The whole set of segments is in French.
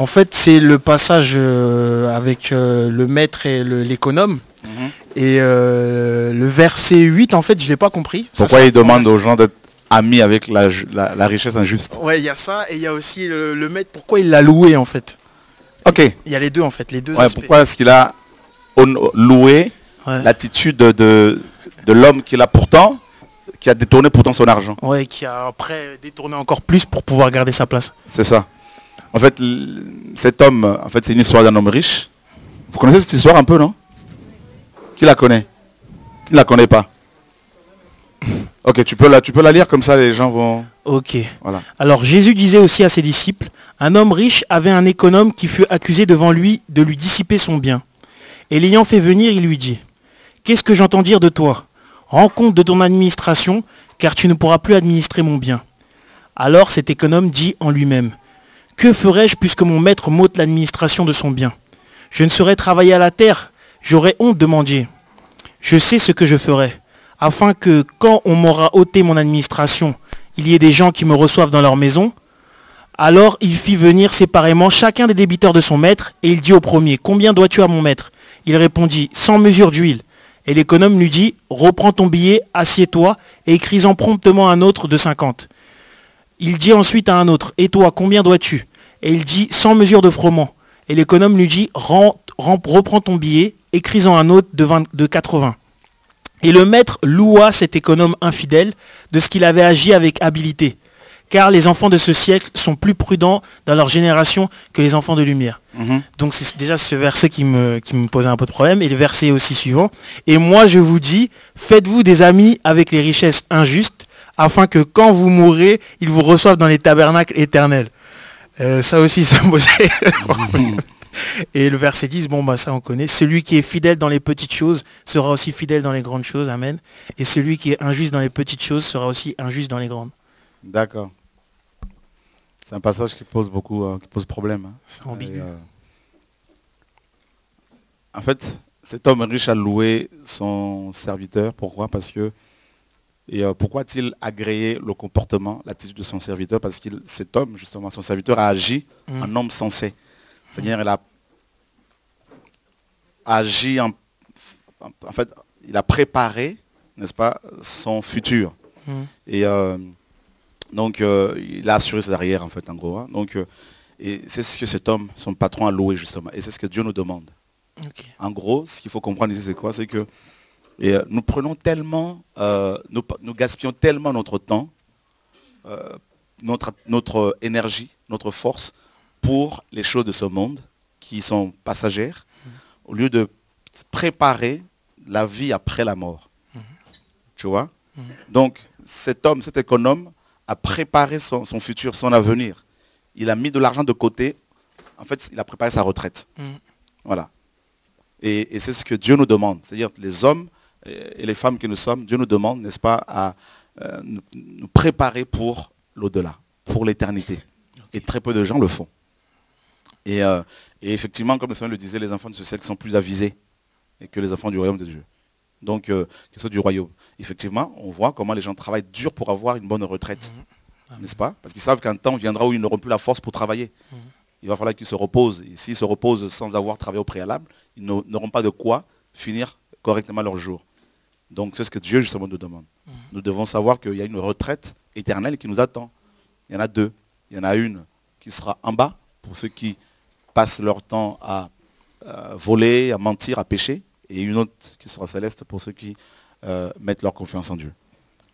En fait, c'est le passage euh, avec euh, le maître et l'économe. Mhm. Et euh, le verset 8, en fait, je l'ai pas compris. Pourquoi il demande aux gens d'être amis avec la, ju- la- la richesse injuste? Ouais, il y a ça. Et il y a aussi le, le maître, pourquoi il l'a loué, en fait. Ok. Il y a les deux, en fait, les deux Ouais, aspects. pourquoi est-ce qu'il a loué Ouais. l'attitude de, de, de l'homme qu'il a pourtant, qui a détourné pourtant son argent? Ouais, qui a après détourné encore plus pour pouvoir garder sa place. C'est ça. En fait, cet homme, en fait, c'est une histoire d'un homme riche. Vous connaissez cette histoire un peu, non? Qui la connaît? Qui ne la connaît pas? Ok, tu peux, la, tu peux la lire comme ça, les gens vont... Ok. Voilà. Alors Jésus disait aussi à ses disciples, un homme riche avait un économe qui fut accusé devant lui de lui dissiper son bien. Et l'ayant fait venir, il lui dit, Qu'est-ce que j'entends dire de toi? Rends compte de ton administration, car tu ne pourras plus administrer mon bien. Alors cet économe dit en lui-même, Que ferai-je puisque mon maître m'ôte l'administration de son bien? Je ne saurais travailler à la terre, j'aurais honte de mendier. Je sais ce que je ferai, afin que quand on m'aura ôté mon administration, il y ait des gens qui me reçoivent dans leur maison. Alors il fit venir séparément chacun des débiteurs de son maître, et il dit au premier, Combien dois-tu à mon maître? Il répondit, Sans mesure d'huile. Et l'économe lui dit, Reprends ton billet, assieds-toi, et écris-en promptement un autre de 50. Il dit ensuite à un autre, Et toi, combien dois-tu? Et il dit, Sans mesure de froment. Et l'économe lui dit, Rends- rends- Reprends ton billet, écris-en un autre de, 20 de 80. Et le maître loua cet économe infidèle de ce qu'il avait agi avec habileté. Car les enfants de ce siècle sont plus prudents dans leur génération que les enfants de lumière. Mhm. Donc c'est déjà ce verset qui me, qui me posait un peu de problème. Et le verset aussi suivant. Et moi je vous dis, faites-vous des amis avec les richesses injustes, afin que quand vous mourrez, ils vous reçoivent dans les tabernacles éternels. Euh, ça aussi, ça me. Et le verset 10, bon bah ça on connaît. Celui qui est fidèle dans les petites choses sera aussi fidèle dans les grandes choses. Amen. Et celui qui est injuste dans les petites choses sera aussi injuste dans les grandes. D'accord. C'est un passage qui pose beaucoup, euh, qui pose problème. hein. C'est ambigu. Euh, en fait, cet homme riche a loué son serviteur. Pourquoi? Parce que et euh, pourquoi a-t-il agréé le comportement, l'attitude de son serviteur? Parce que cet homme, justement, son serviteur a agi Mm. en homme sensé. C'est-à-dire, il a agi en, en fait, il a préparé, n'est-ce pas, son futur. Mm. Et euh, donc, euh, il a assuré ses arrières, en fait, en gros. hein. Donc, euh, et c'est ce que cet homme, son patron, a loué, justement. Et c'est ce que Dieu nous demande. En gros, ce qu'il faut comprendre ici, c'est quoi? C'est que et, euh, nous prenons tellement, euh, nous, nous gaspillons tellement notre temps, euh, notre, notre énergie, notre force pour les choses de ce monde qui sont passagères, au lieu de préparer la vie après la mort. Tu vois? Donc, cet homme, cet économe, a préparé son, son futur, son avenir. Il a mis de l'argent de côté. En fait, il a préparé sa retraite. Mm. Voilà. Et, et c'est ce que Dieu nous demande. C'est-à-dire les hommes et les femmes que nous sommes, Dieu nous demande, n'est-ce pas, à euh, nous, préparer pour l'au-delà, pour l'éternité. Et très peu de gens le font. Et, euh, et effectivement, comme le Seigneur le disait, les enfants de ce siècle sont plus avisés que les enfants du royaume de Dieu. Donc, euh, que ceux du royaume. Effectivement, on voit comment les gens travaillent dur pour avoir une bonne retraite. N'est-ce pas? Parce qu'ils savent qu'un temps viendra où ils n'auront plus la force pour travailler. Il va falloir qu'ils se reposent. Et s'ils se reposent sans avoir travaillé au préalable, ils n'au- n'auront pas de quoi finir correctement leur jour. Donc c'est ce que Dieu justement nous demande. Nous devons savoir qu'il y a une retraite éternelle qui nous attend. Il y en a deux. Il y en a une qui sera en bas pour ceux qui passent leur temps à euh, voler, à mentir, à pécher. Et une autre qui sera céleste pour ceux qui euh, mettent leur confiance en Dieu.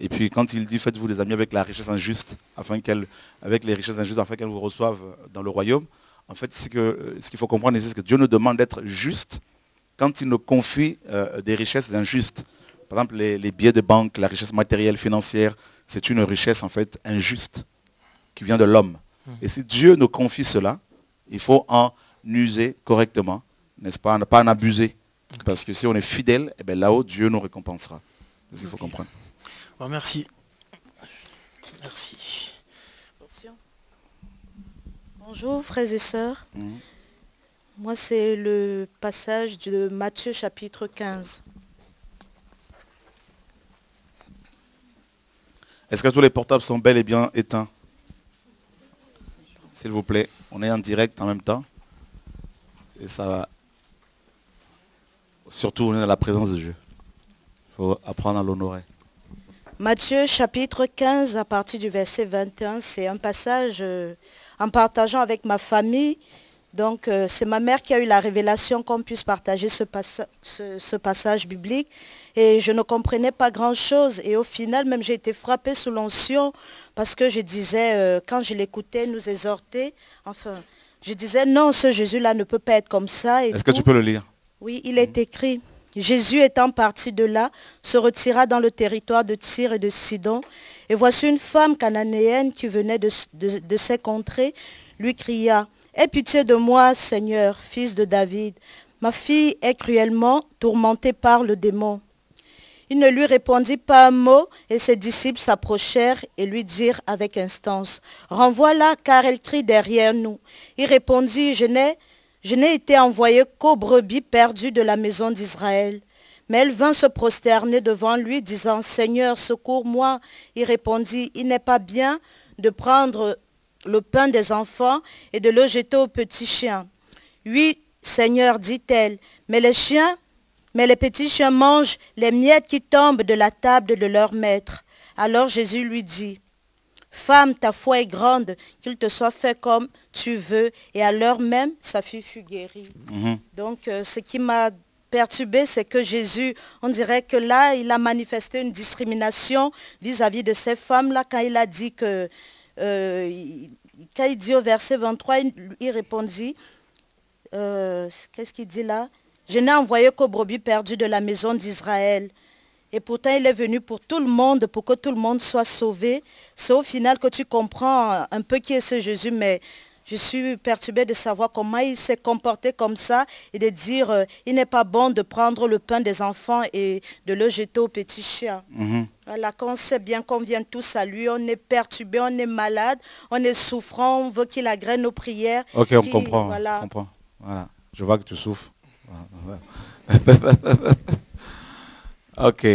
Et puis quand il dit faites-vous des amis avec la richesse injuste, afin qu'elle, avec les richesses injustes, afin qu'elles vous reçoivent dans le royaume, en fait, ce qu'il faut comprendre c'est que Dieu nous demande d'être juste quand il nous confie euh, des richesses injustes. Par exemple, les, les billets de banque, la richesse matérielle, financière, c'est une richesse en fait injuste qui vient de l'homme. Et si Dieu nous confie cela, il faut en user correctement, n'est-ce pas, ne pas en abuser. Parce que si on est fidèle, eh bien, là-haut, Dieu nous récompensera. C'est ce qu'il faut comprendre? Bon, merci. Merci. Bonjour frères et sœurs. Mhm. Moi c'est le passage de Matthieu chapitre 15. Est-ce que tous les portables sont bel et bien éteints? S'il vous plaît. On est en direct en même temps. Et ça va. Surtout, on est dans la présence de Dieu. Il faut apprendre à l'honorer. Matthieu chapitre 15 à partir du verset 21, c'est un passage euh, en partageant avec ma famille. Donc euh, c'est ma mère qui a eu la révélation qu'on puisse partager ce, ce, passage biblique. Et je ne comprenais pas grand-chose. Et au final, même j'ai été frappée sous l'onction parce que je disais, euh, quand je l'écoutais nous exhorter, enfin, je disais, non, ce Jésus-là ne peut pas être comme ça. Est-ce que tu peux le lire? Oui, il est écrit. Jésus étant parti de là, se retira dans le territoire de Tyr et de Sidon. Et voici une femme cananéenne qui venait de, ces contrées, lui cria, Aie pitié de moi, Seigneur, fils de David. Ma fille est cruellement tourmentée par le démon. Il ne lui répondit pas un mot et ses disciples s'approchèrent et lui dirent avec instance, Renvoie-la car elle crie derrière nous. Il répondit, Je n'ai été envoyé qu'aux brebis perdues de la maison d'Israël. Mais elle vint se prosterner devant lui, disant, Seigneur, secours-moi. Il répondit, Il n'est pas bien de prendre le pain des enfants et de le jeter aux petits chiens. Oui, Seigneur, dit-elle, mais les chiens, mais les petits chiens mangent les miettes qui tombent de la table de leur maître. Alors Jésus lui dit, Femme, ta foi est grande, qu'il te soit fait comme tu veux. Et à l'heure même, sa fille fut guérie. Mhm. Donc, euh, ce qui m'a perturbé, c'est que Jésus, on dirait que là, il a manifesté une discrimination vis-à-vis de ces femmes-là quand il a dit que, quand il dit au verset 23, il, répondit, euh, qu'est-ce qu'il dit là? Je n'ai envoyé qu'aux brebis perdues de la maison d'Israël. Et pourtant, il est venu pour tout le monde, pour que tout le monde soit sauvé. C'est au final que tu comprends un peu qui est ce Jésus, mais je suis perturbée de savoir comment il s'est comporté comme ça et de dire euh, il n'est pas bon de prendre le pain des enfants et de le jeter aux petits chiens. Mhm. Voilà, quand on sait bien qu'on vient tous à lui, on est perturbé, on est malade, on est souffrant, on veut qu'il agrène nos prières. Ok, on comprend. Voilà. Voilà. Je vois que tu souffres. Ok.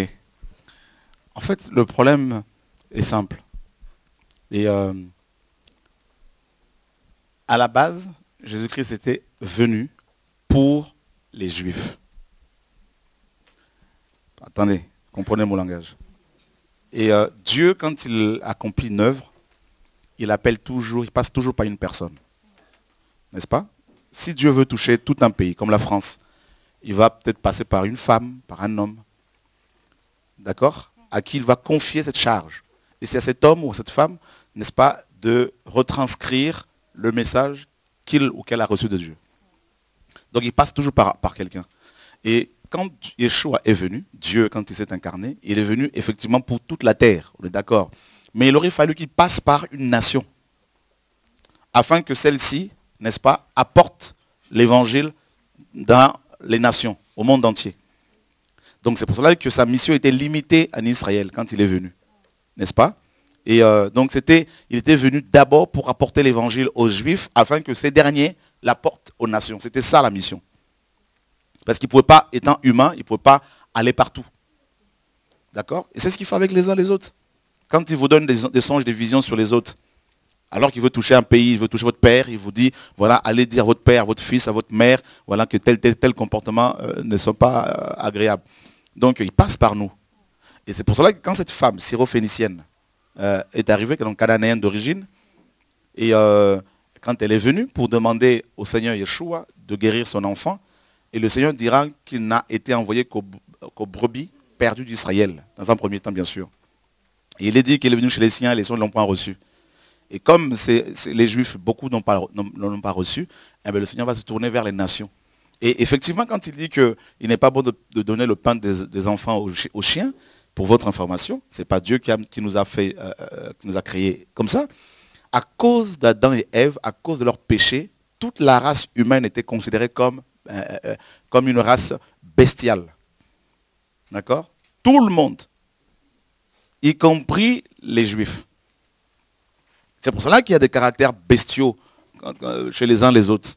En fait, le problème est simple. Et euh, à la base, Jésus-Christ était venu pour les Juifs. Attendez, comprenez mon langage. Et euh, Dieu, quand il accomplit une œuvre, il appelle toujours, il passe toujours par une personne. N'est-ce pas? Si Dieu veut toucher tout un pays, comme la France, il va peut-être passer par une femme, par un homme, d'accord, à qui il va confier cette charge. Et c'est à cet homme ou à cette femme, n'est-ce pas, de retranscrire le message qu'il ou qu'elle a reçu de Dieu. Donc il passe toujours par, quelqu'un. Et quand Yeshua est venu, Dieu, quand il s'est incarné, il est venu effectivement pour toute la terre, on est d'accord. Mais il aurait fallu qu'il passe par une nation, afin que celle-ci, n'est-ce pas, apporte l'évangile dans les nations, au monde entier. Donc c'est pour cela que sa mission était limitée en Israël quand il est venu. N'est-ce pas? Et euh, donc c'était, il était venu d'abord pour apporter l'évangile aux Juifs afin que ces derniers l'apportent aux nations. C'était ça la mission. Parce qu'il ne pouvait pas, étant humain, il ne pouvait pas aller partout. D'accord? Et c'est ce qu'il fait avec les uns les autres. Quand il vous donne des, songes, des visions sur les autres, alors qu'il veut toucher un pays, il veut toucher votre père, il vous dit, voilà, allez dire à votre père, à votre fils, à votre mère, voilà, que tel, tel, tel comportement euh, ne sont pas euh, agréables. Donc il passe par nous. Et c'est pour cela que quand cette femme syrophénicienne euh, est arrivée, qui est donc cananéenne d'origine, et euh, quand elle est venue pour demander au Seigneur Yeshua de guérir son enfant, et le Seigneur dira qu'il n'a été envoyé qu'aux brebis perdues d'Israël, dans un premier temps bien sûr. Et il est dit qu'il est venu chez les siens, et les siens ne l'ont pas reçu. Et comme les Juifs, beaucoup n'ont pas, pas reçu, eh le Seigneur va se tourner vers les nations. Et effectivement, quand il dit qu'il n'est pas bon de, donner le pain des, enfants aux, chiens, pour votre information, ce n'est pas Dieu qui, nous a fait, euh, euh, qui nous a créés comme ça. À cause d'Adam et Ève, à cause de leur péché, toute la race humaine était considérée comme, euh, comme une race bestiale. D'accord? Tout le monde, y compris les juifs. C'est pour cela qu'il y a des caractères bestiaux chez les uns les autres.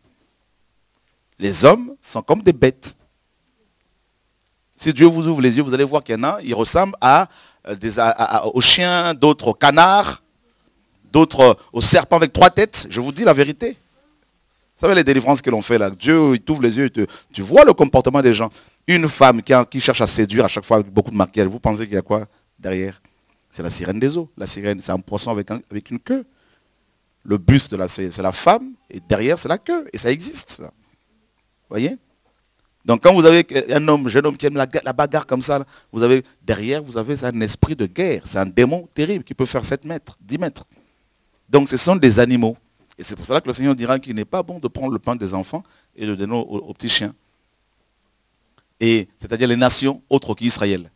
Les hommes sont comme des bêtes. Si Dieu vous ouvre les yeux, vous allez voir qu'il y en a, ils ressemblent à, euh, des, aux chiens, d'autres aux canards, d'autres au serpent avec trois têtes. Je vous dis la vérité. Vous savez les délivrances que l'on fait là. Dieu, il t'ouvre les yeux. tu vois le comportement des gens. Une femme qui, cherche à séduire à chaque fois avec beaucoup de maquillage. Vous pensez qu'il y a quoi derrière? C'est la sirène des eaux. La sirène, c'est un poisson avec, avec une queue. Le buste, c'est la femme. Et derrière, c'est la queue. Et ça existe. Vous voyez? Donc quand vous avez un homme, jeune homme qui aime la, bagarre comme ça, vous avez derrière, vous avez un esprit de guerre. C'est un démon terrible qui peut faire 7 mètres, 10 mètres. Donc ce sont des animaux. Et c'est pour cela que le Seigneur dira qu'il n'est pas bon de prendre le pain des enfants et de le donner aux, petits chiens. Et c'est-à-dire les nations autres qu'Israël.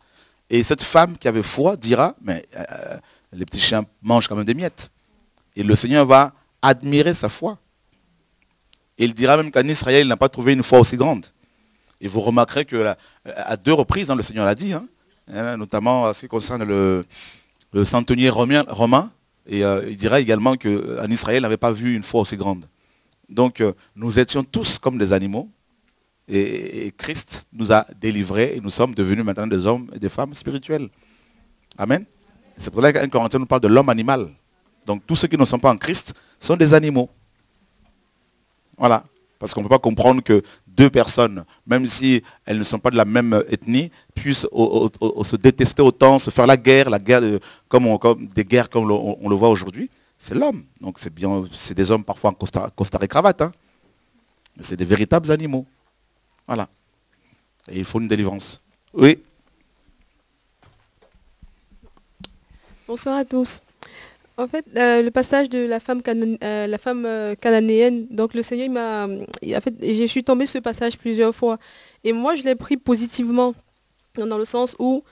Et cette femme qui avait foi dira, mais euh, les petits chiens mangent quand même des miettes. Et le Seigneur va admirer sa foi. Et il dira même qu'en Israël, il n'a pas trouvé une foi aussi grande. Et vous remarquerez que à deux reprises, hein, le Seigneur l'a dit, hein, hein, notamment en ce qui concerne le, centenier romain, et euh, il dira également qu'en euh, Israël n'avait pas vu une foi aussi grande. Donc euh, nous étions tous comme des animaux, et, Christ nous a délivrés, et nous sommes devenus maintenant des hommes et des femmes spirituels. Amen. C'est pour cela qu'un Corinthien nous parle de l'homme animal. Donc tous ceux qui ne sont pas en Christ sont des animaux. Voilà. Parce qu'on ne peut pas comprendre que deux personnes, même si elles ne sont pas de la même ethnie, puissent se détester autant, se faire la guerre, la guerre comme, des guerres comme on, le voit aujourd'hui. C'est l'homme. Donc c'est bien, c'est des hommes parfois en costard, et cravate. Hein. Mais c'est des véritables animaux. Voilà. Et il faut une délivrance. Oui. Bonsoir à tous. En fait, euh, le passage de la femme, euh, euh, cananéenne, donc le Seigneur m'a... En fait, je suis tombée sur ce passage plusieurs fois. Et moi, je l'ai pris positivement, dans le sens où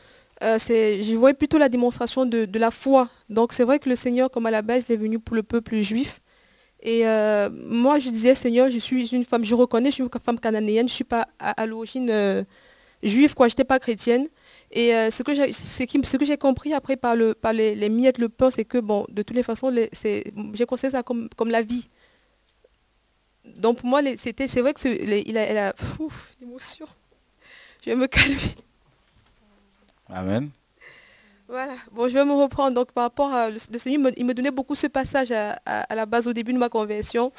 je voyais plutôt la démonstration de, la foi. Donc c'est vrai que le Seigneur, comme à la base, il est venu pour le peuple juif. Et moi, je disais, Seigneur, je suis une femme, je reconnais, je suis une femme cananéenne, je ne suis pas à, l'origine juive, quoi, je n'étais pas chrétienne. Et euh, ce que j'ai ce compris après par, le, par les, miettes, le pain, c'est que bon, de toutes les façons, j'ai considéré ça comme, comme la vie. Donc pour moi, c'est vrai que il a, a l'émotion. Je vais me calmer. Amen. Voilà. Bon, je vais me reprendre. Donc par rapport à le, Seigneur, il me donnait beaucoup ce passage à, la base au début de ma conversion.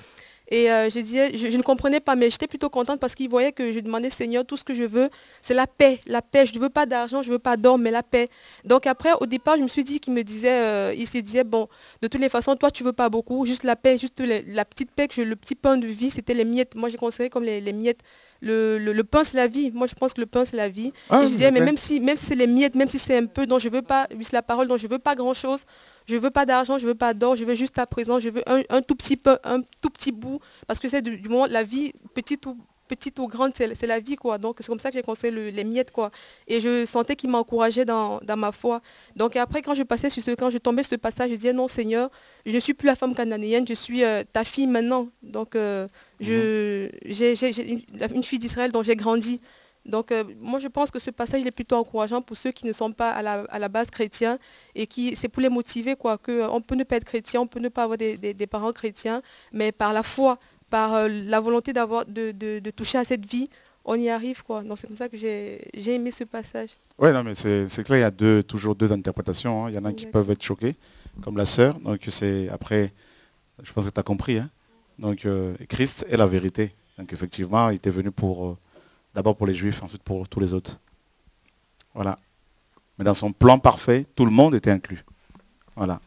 Et euh, je disais, je, ne comprenais pas, mais j'étais plutôt contente parce qu'il voyait que je demandais, Seigneur, tout ce que je veux, c'est la paix. La paix. Je ne veux pas d'argent, je ne veux pas d'or, mais la paix. Donc après, au départ, je me suis dit qu'il me disait, euh, il se disait, bon, de toutes les façons, toi, tu ne veux pas beaucoup, juste la paix, juste la petite paix, que le petit pain de vie, c'était les miettes. Moi, j'ai considéré comme les, miettes. Le, pain, c'est la vie. Moi, je pense que le pain, c'est la vie. Ah, et je disais, mais même si, même si c'est les miettes, même si c'est un peu dont je veux pas, c'est la parole dont je ne veux pas grand-chose, je veux pas d'argent, je veux pas d'or, je veux juste à présent, je veux un, tout petit peu, un tout petit bout, parce que c'est du, moment la vie, petite ou petite ou grande, c'est la vie, quoi. Donc, c'est comme ça que j'ai conseillé les miettes, quoi. Et je sentais qu'il m'encourageait dans, ma foi. Donc, après, quand je passais sur ce, quand je tombais sur ce passage, je disais, non, Seigneur, je ne suis plus la femme cananéenne, je suis euh, ta fille maintenant. Donc, euh, je, mhm. j'ai une, une, fille d'Israël dont j'ai grandi. Donc, euh, moi, je pense que ce passage est plutôt encourageant pour ceux qui ne sont pas à la, base chrétiens et qui, c'est pour les motiver, quoi, qu'on euh, peut ne pas être chrétien, on peut ne pas avoir des, parents chrétiens, mais par la foi, par euh, la volonté d'avoir, de, toucher à cette vie, on y arrive, quoi. Donc, c'est comme ça que j'ai, aimé ce passage. Oui, non, mais c'est, clair, il y a deux, toujours deux interprétations. Hein. Il y en a qui peuvent être choqués, comme la sœur. Donc, c'est après, je pense que tu as compris. Hein. Donc, Christ est la vérité. Donc, effectivement, il était venu pour D'abord pour les juifs, ensuite pour tous les autres. Voilà. Mais dans son plan parfait, tout le monde était inclus. Voilà.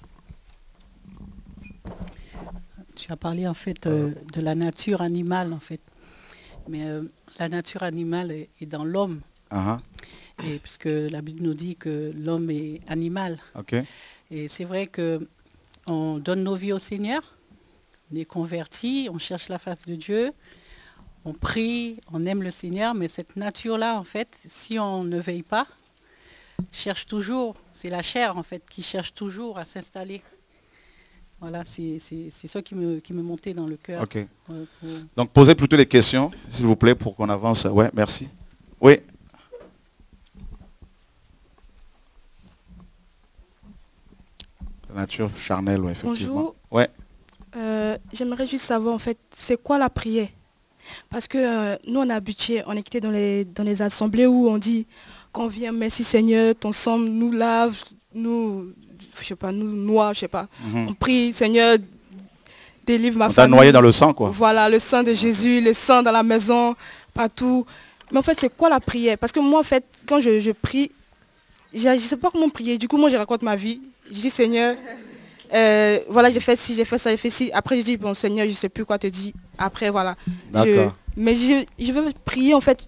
Tu as parlé en fait euh, de la nature animale en fait. Mais euh, la nature animale est, dans l'homme. Uh-huh. Et puisque la Bible nous dit que l'homme est animal. Et c'est vrai que on donne nos vies au Seigneur, on est converti, on cherche la face de Dieu, on prie, on aime le Seigneur, mais cette nature-là, en fait, si on ne veille pas, cherche toujours, c'est la chair, en fait, qui cherche toujours à s'installer. Voilà, c'est ça qui me, qui me montait dans le cœur. Ok. Donc, posez plutôt les questions, s'il vous plaît, pour qu'on avance. Ouais, merci. Oui. La nature charnelle, oui, effectivement. Bonjour. Ouais. Euh, j'aimerais juste savoir, en fait, c'est quoi la prière? Parce que euh, nous, on a habitué, on est quitté dans les, dans les assemblées où on dit qu'on vient, merci Seigneur, ton sang nous lave, nous, je sais pas, nous, noirs, je sais pas. Mhm. On prie, Seigneur, délivre ma on famille. noyé dans le sang, quoi. Voilà, le sang de Jésus, le sang dans la maison, partout. Mais en fait, c'est quoi la prière? Parce que moi, en fait, quand je, prie, je ne sais pas comment prier. Du coup, moi, je raconte ma vie. Je dis, Seigneur, euh, voilà, j'ai fait ci, j'ai fait ça, j'ai fait ci. Après, je dis, bon, Seigneur, je ne sais plus quoi te dire. Après, voilà. mais je, veux prier, en fait.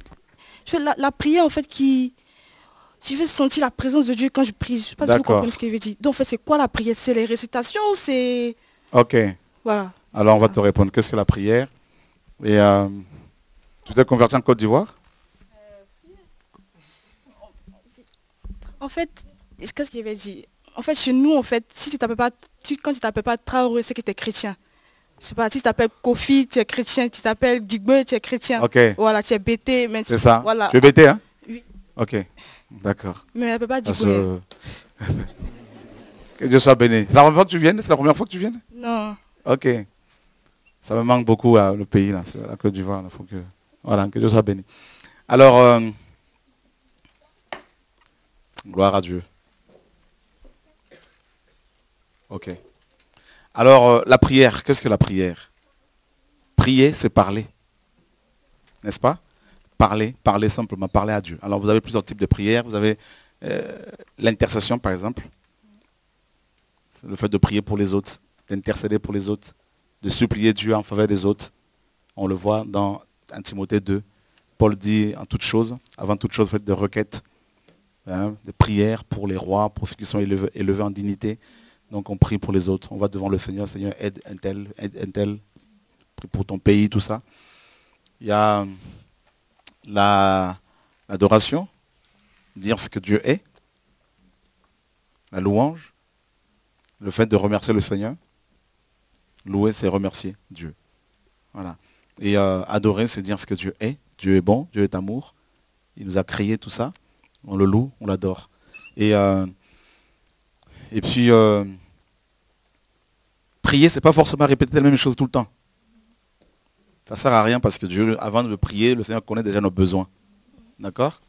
Je fais la, prière, en fait, qui... Je veux sentir la présence de Dieu quand je prie. Je ne sais pas si vous comprenez ce que je veux dire. Donc, en fait, c'est quoi la prière? C'est les récitations c'est... Ok. Voilà. Alors, on va te répondre. Qu'est-ce que la prière? Et euh, tu t'es converti en Côte d'Ivoire? En fait, qu'est-ce qu'il avait dit En fait, chez nous, en fait, si tu t'appelles pas, quand tu t'appelles pas Traoré, c'est que tu es chrétien. Je sais pas, si tu t'appelles Kofi, tu es chrétien. Si tu t'appelles Digbe, tu es chrétien. Ok. Voilà, tu es BT. C'est ça. Voilà. Tu es BT, hein? Oui. Ok. D'accord. Mais elle ne peut pas dire que Dieu soit béni. C'est la première fois que tu viennes? C'est la première fois que tu viennes? Non. Ok. Ça me manque beaucoup le pays, là, la Côte d'Ivoire. faut que... Voilà, que Dieu soit béni. Alors, euh, Gloire à Dieu. Ok. Alors, euh, la prière, qu'est-ce que la prière? Prier, c'est parler. N'est-ce pas? Parler, parler simplement, parler à Dieu. Alors, vous avez plusieurs types de prières. Vous avez euh, l'intercession, par exemple. Le fait de prier pour les autres, d'intercéder pour les autres, de supplier Dieu en faveur des autres. On le voit dans 1 Timothée 2. Paul dit en toute chose, avant toute chose, faites de requêtes Hein, des prières pour les rois, pour ceux qui sont élevés, en dignité. Donc on prie pour les autres. On va devant le Seigneur, Seigneur, aide un tel, aide un tel, prie pour ton pays, tout ça. Il y a l'adoration, dire ce que Dieu est, la louange, le fait de remercier le Seigneur. Louer, c'est remercier Dieu. Voilà. Et euh, adorer, c'est dire ce que Dieu est. Dieu est bon, Dieu est amour. Il nous a créé tout ça on le loue, on l'adore. Et, euh, et puis, euh, prier, c'est pas forcément répéter la même chose tout le temps. Ça sert à rien parce que Dieu, avant de prier, le Seigneur connaît déjà nos besoins. D'accord?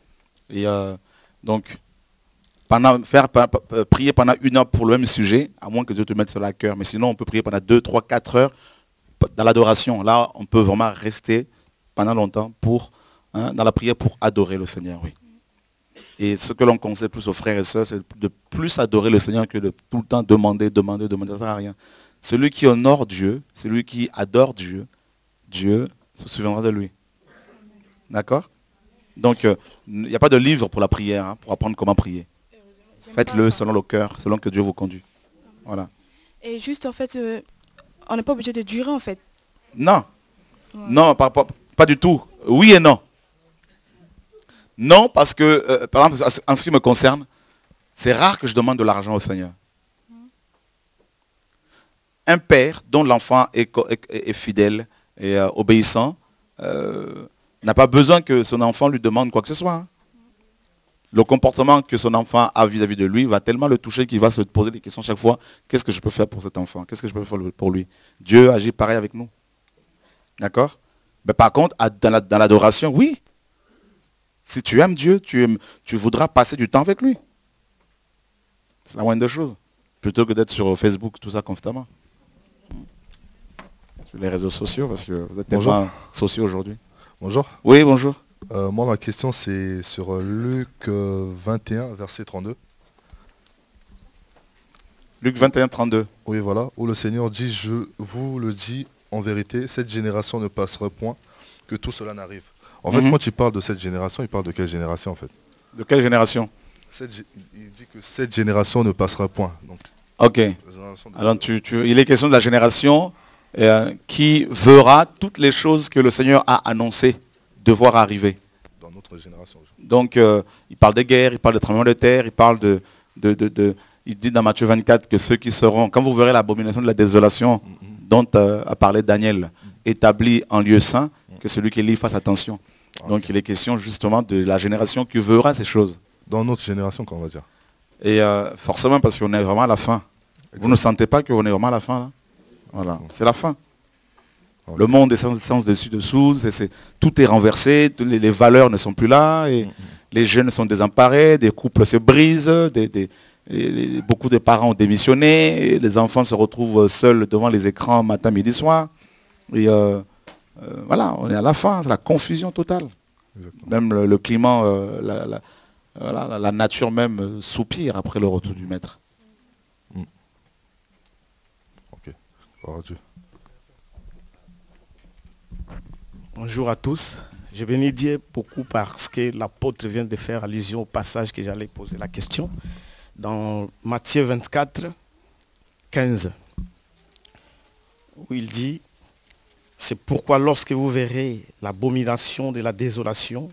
Et euh, donc, faire prier pendant une heure pour le même sujet, à moins que Dieu te mette sur la cœur. Mais sinon, on peut prier pendant deux, trois, quatre heures dans l'adoration. Là, on peut vraiment rester pendant longtemps pour, hein, dans la prière pour adorer le Seigneur, oui. Et ce que l'on conseille plus aux frères et sœurs, c'est de plus adorer le Seigneur que de tout le temps demander, demander, demander. Ça ne sert à rien. Celui qui honore Dieu, celui qui adore Dieu, Dieu se souviendra de lui. D'accord? Donc, euh, il n'y a pas de livre pour la prière, hein, pour apprendre comment prier. Faites-le selon le cœur, selon que Dieu vous conduit. Voilà. Et juste, en fait, euh, on n'est pas obligé de durer, en fait. Non. Non, pas du tout. Oui et non. Non, parce que, euh, par exemple, en ce qui me concerne, c'est rare que je demande de l'argent au Seigneur. Un père dont l'enfant est, fidèle et euh, obéissant euh, n'a pas besoin que son enfant lui demande quoi que ce soit. Hein. Le comportement que son enfant a vis-à-vis de lui va tellement le toucher qu'il va se poser des questions chaque fois. Qu'est-ce que je peux faire pour cet enfant? Qu'est-ce que je peux faire pour lui? Dieu agit pareil avec nous. D'accord? Mais par contre, dans l'adoration, oui, si tu aimes Dieu, tu, tu voudras passer du temps avec lui. C'est la moindre des choses. Plutôt que d'être sur Facebook, tout ça constamment. Sur les réseaux sociaux, parce que vous êtes tellement sociaux aujourd'hui. Bonjour. Oui, bonjour. Euh, moi, ma question, c'est sur Luc 21, euh, verset 32. Luc 21, 32. Oui, voilà. Où le Seigneur dit, je vous le dis en vérité, cette génération ne passera point que tout cela n'arrive. En fait, mhm. quand tu parles de cette génération, il parle de quelle génération en fait? De quelle génération? Il dit que cette génération ne passera point. ok. Alors, tu, il est question de la génération euh, qui verra toutes les choses que le Seigneur a annoncées devoir arriver. Dans notre génération. Donc, euh, il parle de guerre, il parle de tremblement de terre, il parle de, de, Il dit dans Matthieu 24 que ceux qui seront, quand vous verrez l'abomination de la désolation mm, mm. dont euh, a parlé Daniel, mm. établi en lieu saint, que celui qui lit fasse attention. Donc il est question justement de la génération qui verra ces choses. Dans notre génération, qu'on va dire. Et euh, forcément parce qu'on est vraiment à la fin. Vous ne sentez pas qu'on est vraiment à la fin Voilà, c'est la fin. Le monde est sans sens dessus dessous, tout est renversé, les, valeurs ne sont plus là, et mm, mm. les jeunes sont désemparés, des couples se brisent, beaucoup de parents ont démissionné, les enfants se retrouvent seuls devant les écrans matin, midi, soir. Et euh, euh, voilà, on est à la fin, c'est la confusion totale. Même le, climat, euh, la, nature même soupire après le retour du maître. Mm. Ok, Bonjour à tous. Je bénis Dieu beaucoup parce que l'apôtre vient de faire allusion au passage que j'allais poser la question. Dans Matthieu 24, 15, où il dit, c'est pourquoi lorsque vous verrez l'abomination de la désolation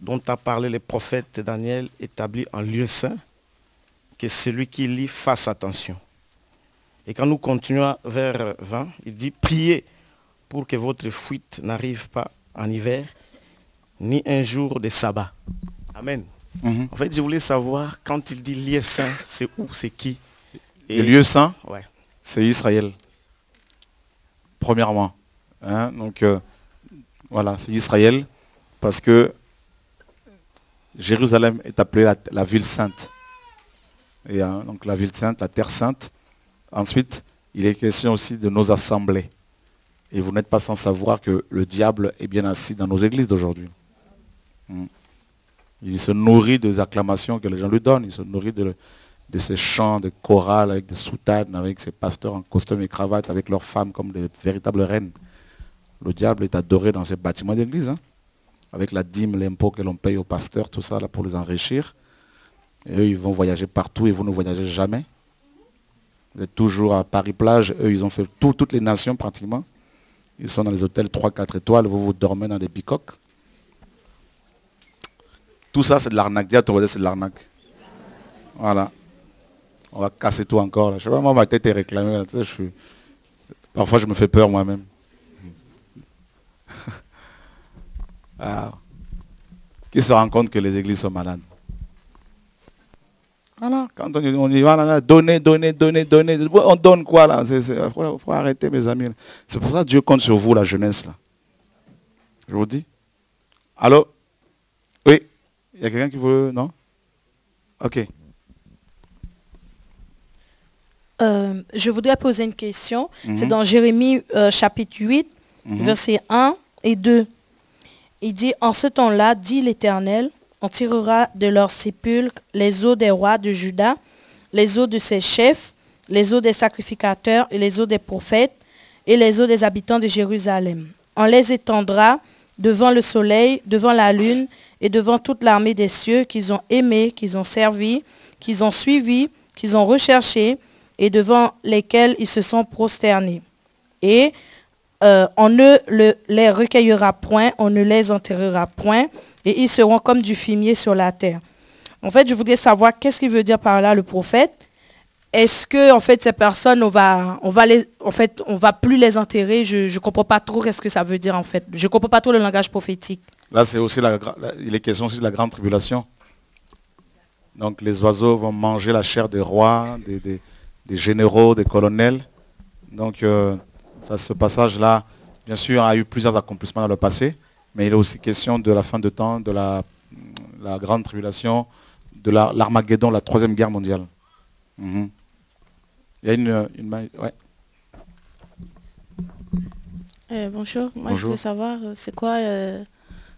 dont a parlé le prophète Daniel établi en lieu saint, que celui qui lit fasse attention. Et quand nous continuons vers 20, il dit, priez pour que votre fuite n'arrive pas en hiver, ni un jour de sabbat. Amen. Mhm. En fait, je voulais savoir, quand il dit lieu saint, c'est où, c'est qui? Le lieu saint, ouais. c'est Israël. Premièrement. Hein, donc, euh, voilà, c'est Israël, parce que Jérusalem est appelée la, ville sainte. Et hein, donc la ville sainte, la terre sainte. Ensuite, il est question aussi de nos assemblées. Et vous n'êtes pas sans savoir que le diable est bien assis dans nos églises d'aujourd'hui. Hmm. Il se nourrit des acclamations que les gens lui donnent. Il se nourrit de, ces chants de chorales avec des soutanes, avec ces pasteurs en costume et cravate, avec leurs femmes comme des véritables reines. Le diable est adoré dans ces bâtiments d'église, hein. avec la dîme, l'impôt que l'on paye aux pasteurs, tout ça là, pour les enrichir. Et eux, ils vont voyager partout et vous ne voyagez jamais. Vous êtes toujours à Paris-Plage. Eux, ils ont fait toutes les nations pratiquement. Ils sont dans les hôtels 3-4 étoiles. Vous vous dormez dans des picoques. Tout ça, c'est de l'arnaque. Dis à ton c'est de l'arnaque. Voilà. On va casser tout encore. Là. Je sais pas, moi, ma tête est réclamée. Parfois, je me fais peur moi-même. Ah. Qui se rend compte que les églises sont malades? Voilà, quand on, y va, donner, donner, donner, donner. On donne quoi là? Il faut, arrêter mes amis. C'est pour ça que Dieu compte sur vous, la jeunesse là. Je vous dis. Allô? Oui Il y a quelqu'un qui veut... Non? Ok. Euh, je voudrais poser une question. C'est mhm. dans Jérémie euh, chapitre 8, mhm. verset 1 et 2. Il dit, en ce temps-là, dit l'Éternel, on tirera de leurs sépulcres les eaux des rois de Juda, les eaux de ses chefs, les eaux des sacrificateurs et les eaux des prophètes, et les eaux des habitants de Jérusalem. On les étendra devant le soleil, devant la lune et devant toute l'armée des cieux qu'ils ont aimé, qu'ils ont servi, qu'ils ont suivi, qu'ils ont recherché et devant lesquels ils se sont prosternés. Et euh, on ne les recueillera point, on ne les enterrera point, et ils seront comme du fumier sur la terre. En fait, je voudrais savoir qu'est-ce qu'il veut dire par là le prophète? Est-ce que en fait ces personnes, on va, on va plus les enterrer? Je ne comprends pas trop ce que ça veut dire en fait. Je comprends pas trop le langage prophétique. Là, c'est aussi la, il est question aussi de la grande tribulation. Donc les oiseaux vont manger la chair des rois, des, généraux, des colonels. Donc euh, ce passage-là, bien sûr, a eu plusieurs accomplissements dans le passé, mais il est aussi question de la fin de temps, de la, grande tribulation, de l'Armageddon, la, troisième guerre mondiale. Mhm. Il y a une... une euh, bonjour, moi je voulais savoir euh, c'est quoi, euh,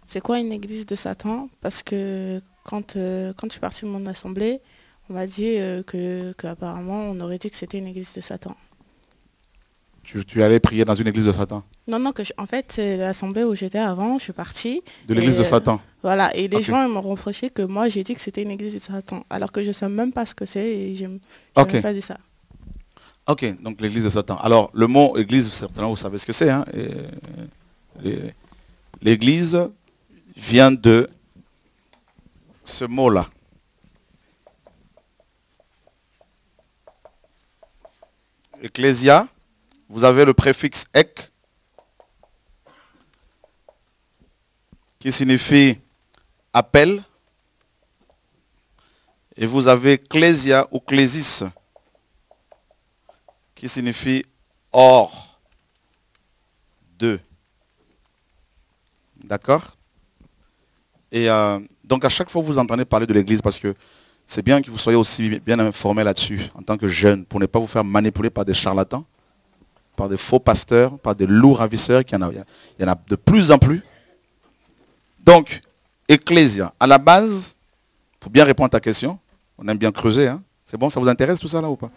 c'est quoi une église de Satan? Parce que quand, quand je suis partie de mon assemblée, on m'a dit que qu'apparemment on aurait dit que c'était une église de Satan. Tu, allais prier dans une église de Satan Non, non, que en fait, c'est l'assemblée où j'étais avant, je suis partie. De l'église de Satan Voilà, et les gens m'ont reproché que moi, j'ai dit que c'était une église de Satan, alors que je ne sais même pas ce que c'est et je n'ai pas dit ça. Ok, donc l'église de Satan. Alors, le mot église, certainement, vous savez ce que c'est. Hein l'église vient de ce mot-là. Ecclésia, vous avez le préfixe ek qui signifie appel. Et vous avez clésia ou clésis qui signifie or de. D'accord? Et euh, donc à chaque fois vous entendez parler de l'église parce que c'est bien que vous soyez aussi bien informés là-dessus en tant que jeune, pour ne pas vous faire manipuler par des charlatans, par des faux pasteurs, par des lourds ravisseurs, qu'il y en a, il y en a de plus en plus. Donc, Ecclésia, à la base, pour bien répondre à ta question, on aime bien creuser, hein. c'est bon, ça vous intéresse tout ça là ou pas?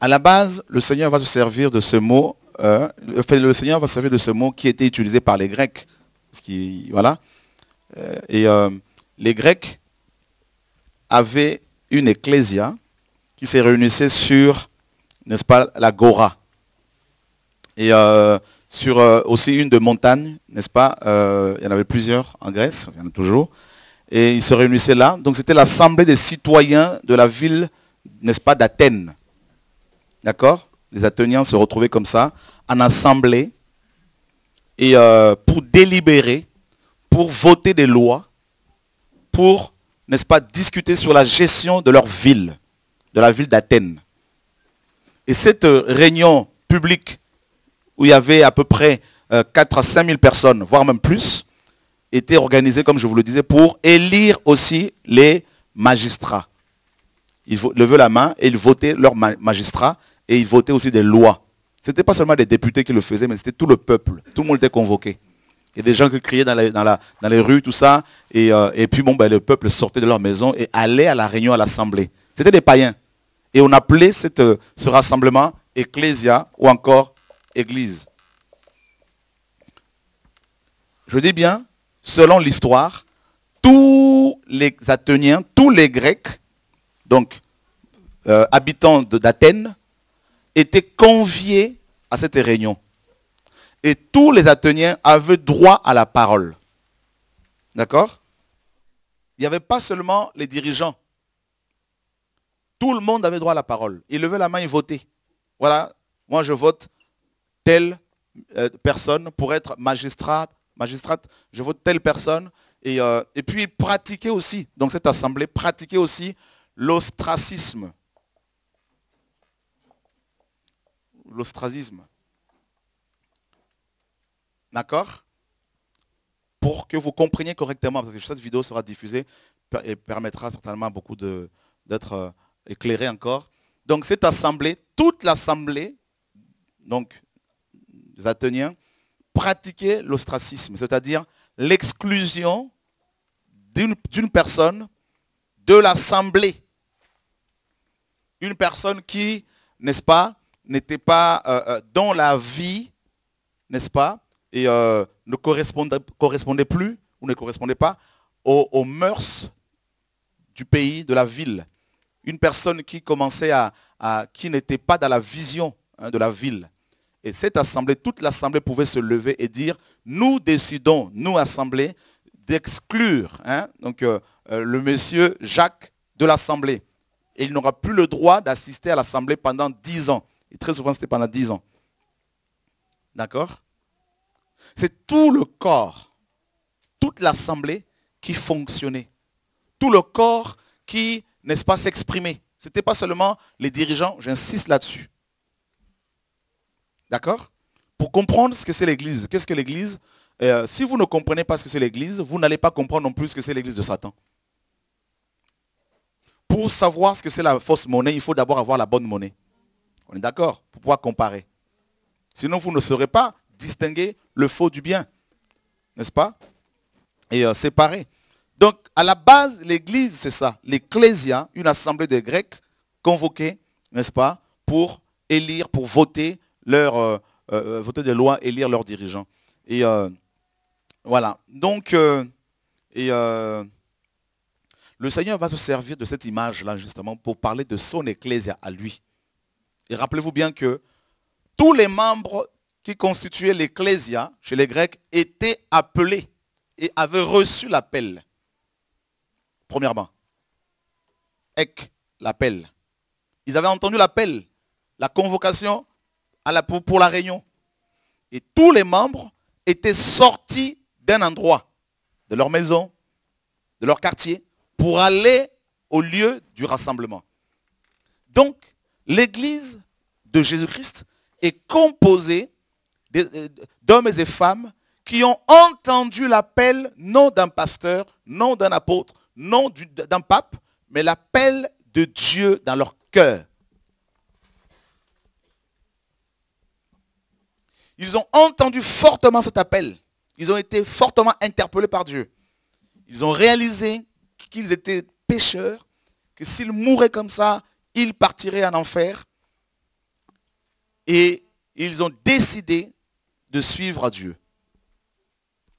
À la base, le Seigneur va se servir de ce mot, euh, le Seigneur va se servir de ce mot qui était utilisé par les Grecs. Voilà. Euh, et euh, les Grecs avaient une ecclésia qui se réunissait sur, n'est-ce pas, la Et sur aussi une de montagne, n'est-ce pas? Il y en avait plusieurs en Grèce, il y en a toujours. Et ils se réunissaient là. Donc c'était l'assemblée des citoyens de la ville, n'est-ce pas, d'Athènes. D'accord? Les Athéniens se retrouvaient comme ça, en assemblée, euh, pour délibérer, pour voter des lois, pour, n'est-ce pas, discuter sur la gestion de leur ville, de la ville d'Athènes. Et cette euh, réunion publique, où il y avait à peu près 4 euh, à 5 000 personnes, voire même plus, était organisé, comme je vous le disais, pour élire aussi les magistrats. Ils levaient la main et ils votaient leurs magistrats et ils votaient aussi des lois. Ce n'était pas seulement des députés qui le faisaient, mais c'était tout le peuple. Tout le monde était convoqué. Il y a des gens qui criaient dans, les rues, tout ça. Et, euh, puis, bon, ben, le peuple sortait de leur maison et allait à la réunion à l'Assemblée. C'était des païens. Et on appelait euh, ce rassemblement Ecclésia ou encore Église. Je dis bien, selon l'histoire, tous les Athéniens, tous les Grecs, donc euh, habitants d'Athènes, étaient conviés à cette réunion. Et tous les Athéniens avaient droit à la parole. D'accord? Il n'y avait pas seulement les dirigeants. Tout le monde avait droit à la parole. Ils levaient la main et votaient. Voilà, moi je vote telle euh, personne pour être magistrat magistrate, je vote telle personne. Et, euh, et puis il pratiquait aussi, donc cette assemblée pratiquait aussi l'ostracisme. L'ostracisme. D'accord? Pour que vous compreniez correctement, parce que cette vidéo sera diffusée et permettra certainement beaucoup d'être euh, éclairé encore. Donc cette assemblée, toute l'assemblée, donc les Athéniens, pratiquer l'ostracisme, c'est-à-dire l'exclusion d'une personne de l'assemblée. Une personne qui, n'est-ce pas, n'était pas euh, euh, dans la vie, n'est-ce pas, et euh, ne correspondait, correspondait, plus ou ne correspondait pas aux, mœurs du pays, de la ville. Une personne qui commençait à, qui n'était pas dans la vision hein, de la ville. Et cette assemblée, toute l'assemblée pouvait se lever et dire, nous décidons, nous assemblée, d'exclure hein, donc, euh, euh, le monsieur Jacques de l'assemblée. Et il n'aura plus le droit d'assister à l'assemblée pendant dix ans. Et très souvent, c'était pendant dix ans. D'accord? C'est tout le corps, toute l'assemblée qui fonctionnait. Tout le corps qui, n'est-ce pas, s'exprimait. Ce n'était pas seulement les dirigeants, j'insiste là-dessus. D'accord? Pour comprendre ce que c'est l'Église, qu'est-ce que l'Église? Euh, Si vous ne comprenez pas ce que c'est l'Église, vous n'allez pas comprendre non plus ce que c'est l'Église de Satan. Pour savoir ce que c'est la fausse monnaie, il faut d'abord avoir la bonne monnaie. On est d'accord? Pour pouvoir comparer. Sinon, vous ne saurez pas distinguer le faux du bien. N'est-ce pas? Et euh, séparer. Donc, à la base, l'Église, c'est ça. L'Ecclésia, une assemblée de Grecs convoquée, n'est-ce pas, pour élire, pour voter leur, euh, euh, voter des lois, élire leurs dirigeants. Et euh, voilà. Donc, et, le Seigneur va se servir de cette image-là, justement, pour parler de son ecclésia à lui. Et rappelez-vous bien que tous les membres qui constituaient l'ecclésia chez les Grecs étaient appelés et avaient reçu l'appel. Premièrement, Ek, l'appel. Ils avaient entendu l'appel, la convocation pour, la réunion. Et tous les membres étaient sortis d'un endroit, de leur maison, de leur quartier, pour aller au lieu du rassemblement. Donc, l'église de Jésus-Christ est composée euh, d'hommes et femmes qui ont entendu l'appel non d'un pasteur, non d'un apôtre, non d'un pape, mais l'appel de Dieu dans leur cœur. Ils ont entendu fortement cet appel. Ils ont été fortement interpellés par Dieu. Ils ont réalisé qu'ils étaient pécheurs, que s'ils mouraient comme ça, ils partiraient en enfer. Et ils ont décidé de suivre Dieu.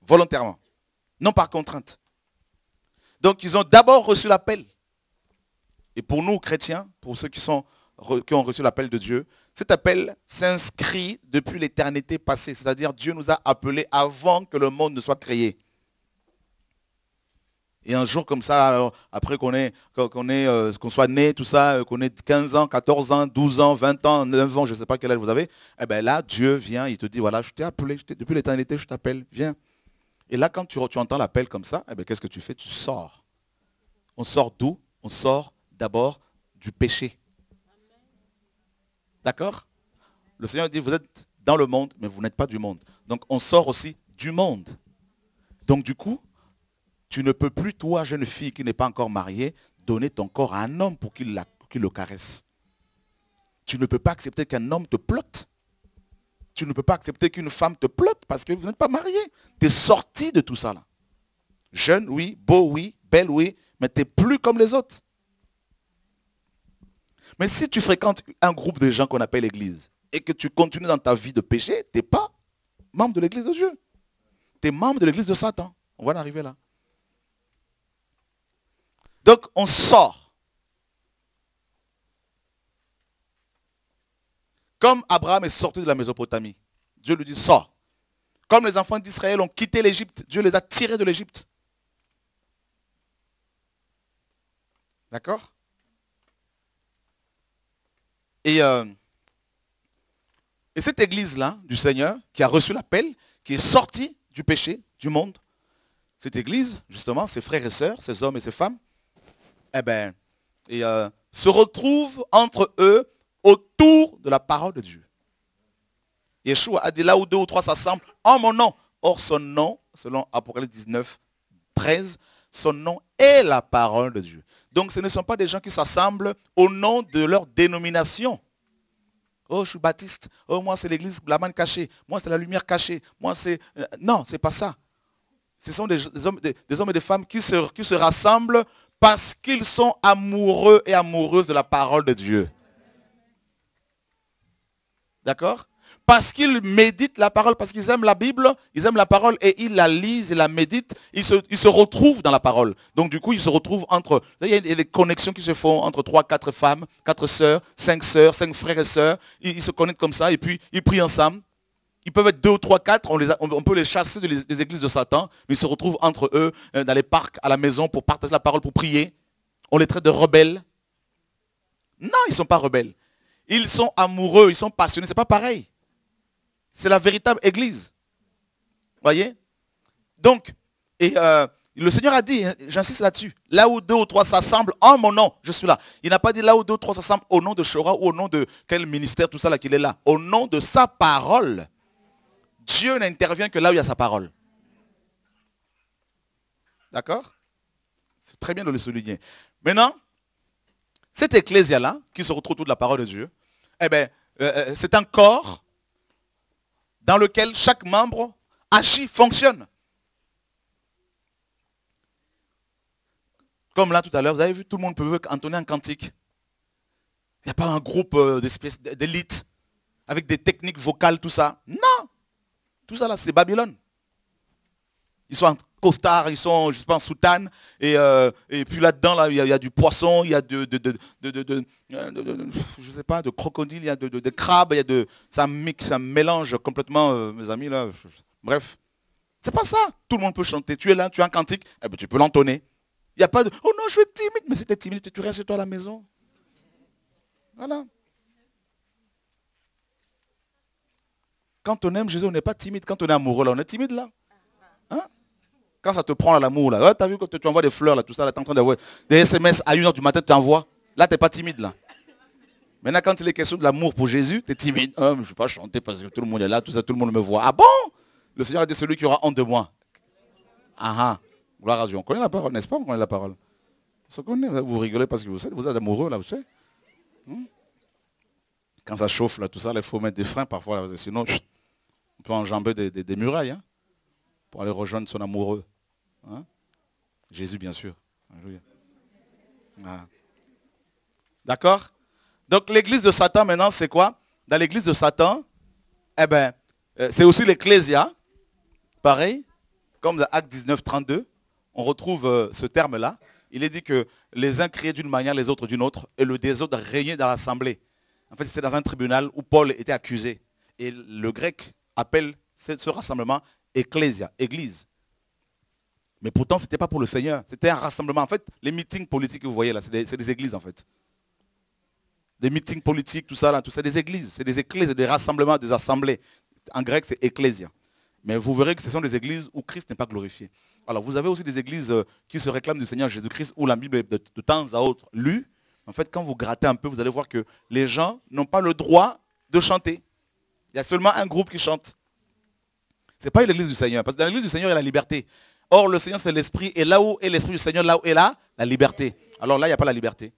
Volontairement. Non par contrainte. Donc ils ont d'abord reçu l'appel. Et pour nous, chrétiens, pour ceux qui, qui ont reçu l'appel de Dieu, cet appel s'inscrit depuis l'éternité passée. C'est-à-dire Dieu nous a appelés avant que le monde ne soit créé. Et un jour comme ça, après qu'on euh, qu'on soit né, tout ça, euh, qu'on ait 15 ans, 14 ans, 12 ans, 20 ans, 9 ans, je ne sais pas quel âge vous avez, eh bien là, Dieu vient, il te dit, voilà, je t'ai appelé, depuis l'éternité, je t'appelle, viens. Et là, quand tu, entends l'appel comme ça, eh bien, qu'est-ce que tu fais? Tu sors. On sort d'où? On sort d'abord du péché. D'accord? Le Seigneur dit, vous êtes dans le monde, mais vous n'êtes pas du monde. Donc on sort aussi du monde. Donc du coup, tu ne peux plus, toi, jeune fille qui n'est pas encore mariée, donner ton corps à un homme pour qu'il le caresse. Tu ne peux pas accepter qu'un homme te plotte. Tu ne peux pas accepter qu'une femme te plotte parce que vous n'êtes pas marié. Tu es sorti de tout ça là. Jeune, oui, beau, oui, belle, oui, mais tu n'es plus comme les autres. Mais si tu fréquentes un groupe de gens qu'on appelle l'église et que tu continues dans ta vie de péché, tu n'es pas membre de l'église de Dieu. Tu es membre de l'église de Satan. On va en arriver là. Donc on sort. Comme Abraham est sorti de la Mésopotamie, Dieu lui dit sors. Comme les enfants d'Israël ont quitté l'Égypte, Dieu les a tirés de l'Égypte. D'accord? Et, euh, et cette église-là du Seigneur, qui a reçu l'appel, qui est sortie du péché, du monde, cette église, justement, ses frères et sœurs, ses hommes et ses femmes, eh bien, et, euh, se retrouvent entre eux autour de la parole de Dieu. Yeshua a dit là où deux ou trois s'assemblent en mon nom. Or, son nom, selon Apocalypse 19, 13, son nom est la parole de Dieu. Donc ce ne sont pas des gens qui s'assemblent au nom de leur dénomination. Oh, je suis baptiste. Oh, moi, c'est l'église la manne cachée. Moi, c'est la lumière cachée. Moi, c'est... Euh, non, ce n'est pas ça. Ce sont des, hommes, et des femmes qui se, qui se rassemblent parce qu'ils sont amoureux et amoureuses de la parole de Dieu. D'accord? Parce qu'ils méditent la parole, parce qu'ils aiment la Bible, ils aiment la parole et ils la lisent et la méditent, ils se, retrouvent dans la parole. Donc du coup, ils se retrouvent entre, il y a des connexions qui se font entre trois, quatre femmes, quatre sœurs, cinq sœurs, cinq frères et sœurs. Ils, se connectent comme ça et puis ils prient ensemble. Ils peuvent être deux ou trois, quatre, on, on, peut les chasser des églises de Satan, mais ils se retrouvent entre eux euh, dans les parcs, à la maison, pour partager la parole, pour prier. On les traite de rebelles. Non, ils ne sont pas rebelles. Ils sont amoureux, ils sont passionnés, c'est pas pareil. C'est la véritable église. Voyez? Donc, et euh, le Seigneur a dit, hein, j'insiste là-dessus, là où deux ou trois s'assemblent en mon nom, je suis là. Il n'a pas dit là où deux ou trois s'assemblent au nom de Shora ou au nom de quel ministère, tout ça là qu'il est là. Au nom de sa parole. Dieu n'intervient que là où il y a sa parole. D'accord? C'est très bien de le souligner. Maintenant, cette ecclésia-là, qui se retrouve toute la parole de Dieu, eh bien, euh, euh, c'est un corps dans lequel chaque membre agit, fonctionne. Comme là tout à l'heure, vous avez vu, tout le monde peut entonner un cantique. Il n'y a pas un groupe euh, d'élite avec des techniques vocales, tout ça. Non. Tout ça là, c'est Babylone. Ils sont en costard, ils sont, je sais pas, en soutane. Et, euh, et puis là-dedans, là, il y, a du poisson, il y a de, de, de, de je sais pas, de crocodile, il y a de, crabes, il y a de. Ça mixe, ça mélange complètement, euh, mes amis, là. Bref. C'est pas ça. Tout le monde peut chanter. Tu es là, tu as un cantique, eh ben, tu peux l'entonner. Il n'y a pas de Oh non, je suis timide. Mais es timide, tu restes chez toi à la maison. Voilà. Quand on aime Jésus, on n'est pas timide. Quand on est amoureux, là, on est timide là. Quand ça te prend à l'amour, là, tu as vu que tu envoies des fleurs, là, tout ça, là, tu es en train d'envoyer des SMS à 1h du matin, tu envoies. Là, tu n'es pas timide, là. Maintenant, quand il est question de l'amour pour Jésus, tu es timide. Oh, je ne vais pas chanter parce que tout le monde est là, tout ça, tout le monde me voit. Ah bon? Le Seigneur a dit celui qui aura honte de moi. Ah ah. Gloire à Dieu. On connaît la parole, n'est-ce pas? On connaît la parole. Vous rigolez parce que vous êtes, amoureux, là, vous savez. Hmm? Quand ça chauffe, là, tout ça, il faut mettre des freins parfois, sinon, on peut enjamber des, murailles hein, pour aller rejoindre son amoureux. Hein? Jésus, bien sûr. Ah. D'accord? Donc l'église de Satan, maintenant, c'est quoi? Dans l'église de Satan, eh ben, euh, c'est aussi l'ecclésia. Pareil, comme dans Acte 19, 32, on retrouve euh, ce terme-là. Il est dit que les uns criaient d'une manière, les autres d'une autre, et le désordre régnait dans l'assemblée. En fait, c'était dans un tribunal où Paul était accusé. Et le grec appelle ce rassemblement ecclésia, église. Mais pourtant, ce n'était pas pour le Seigneur. C'était un rassemblement. En fait, les meetings politiques que vous voyez là, c'est des, églises en fait. Des meetings politiques, tout ça là, tout ça, des églises. C'est des églises, des rassemblements, des assemblées. En grec, c'est ecclésia. Mais vous verrez que ce sont des églises où Christ n'est pas glorifié. Alors vous avez aussi des églises euh, qui se réclament du Seigneur Jésus-Christ, où la Bible est de, temps à autre lue. En fait, quand vous grattez un peu, vous allez voir que les gens n'ont pas le droit de chanter. Il y a seulement un groupe qui chante. Ce n'est pas l'église du Seigneur. Parce que dans l'église du Seigneur, il y a la liberté. Or, le Seigneur, c'est l'esprit. Et là où est l'esprit du Seigneur, là où est là, la liberté. Alors là, il n'y a pas la liberté.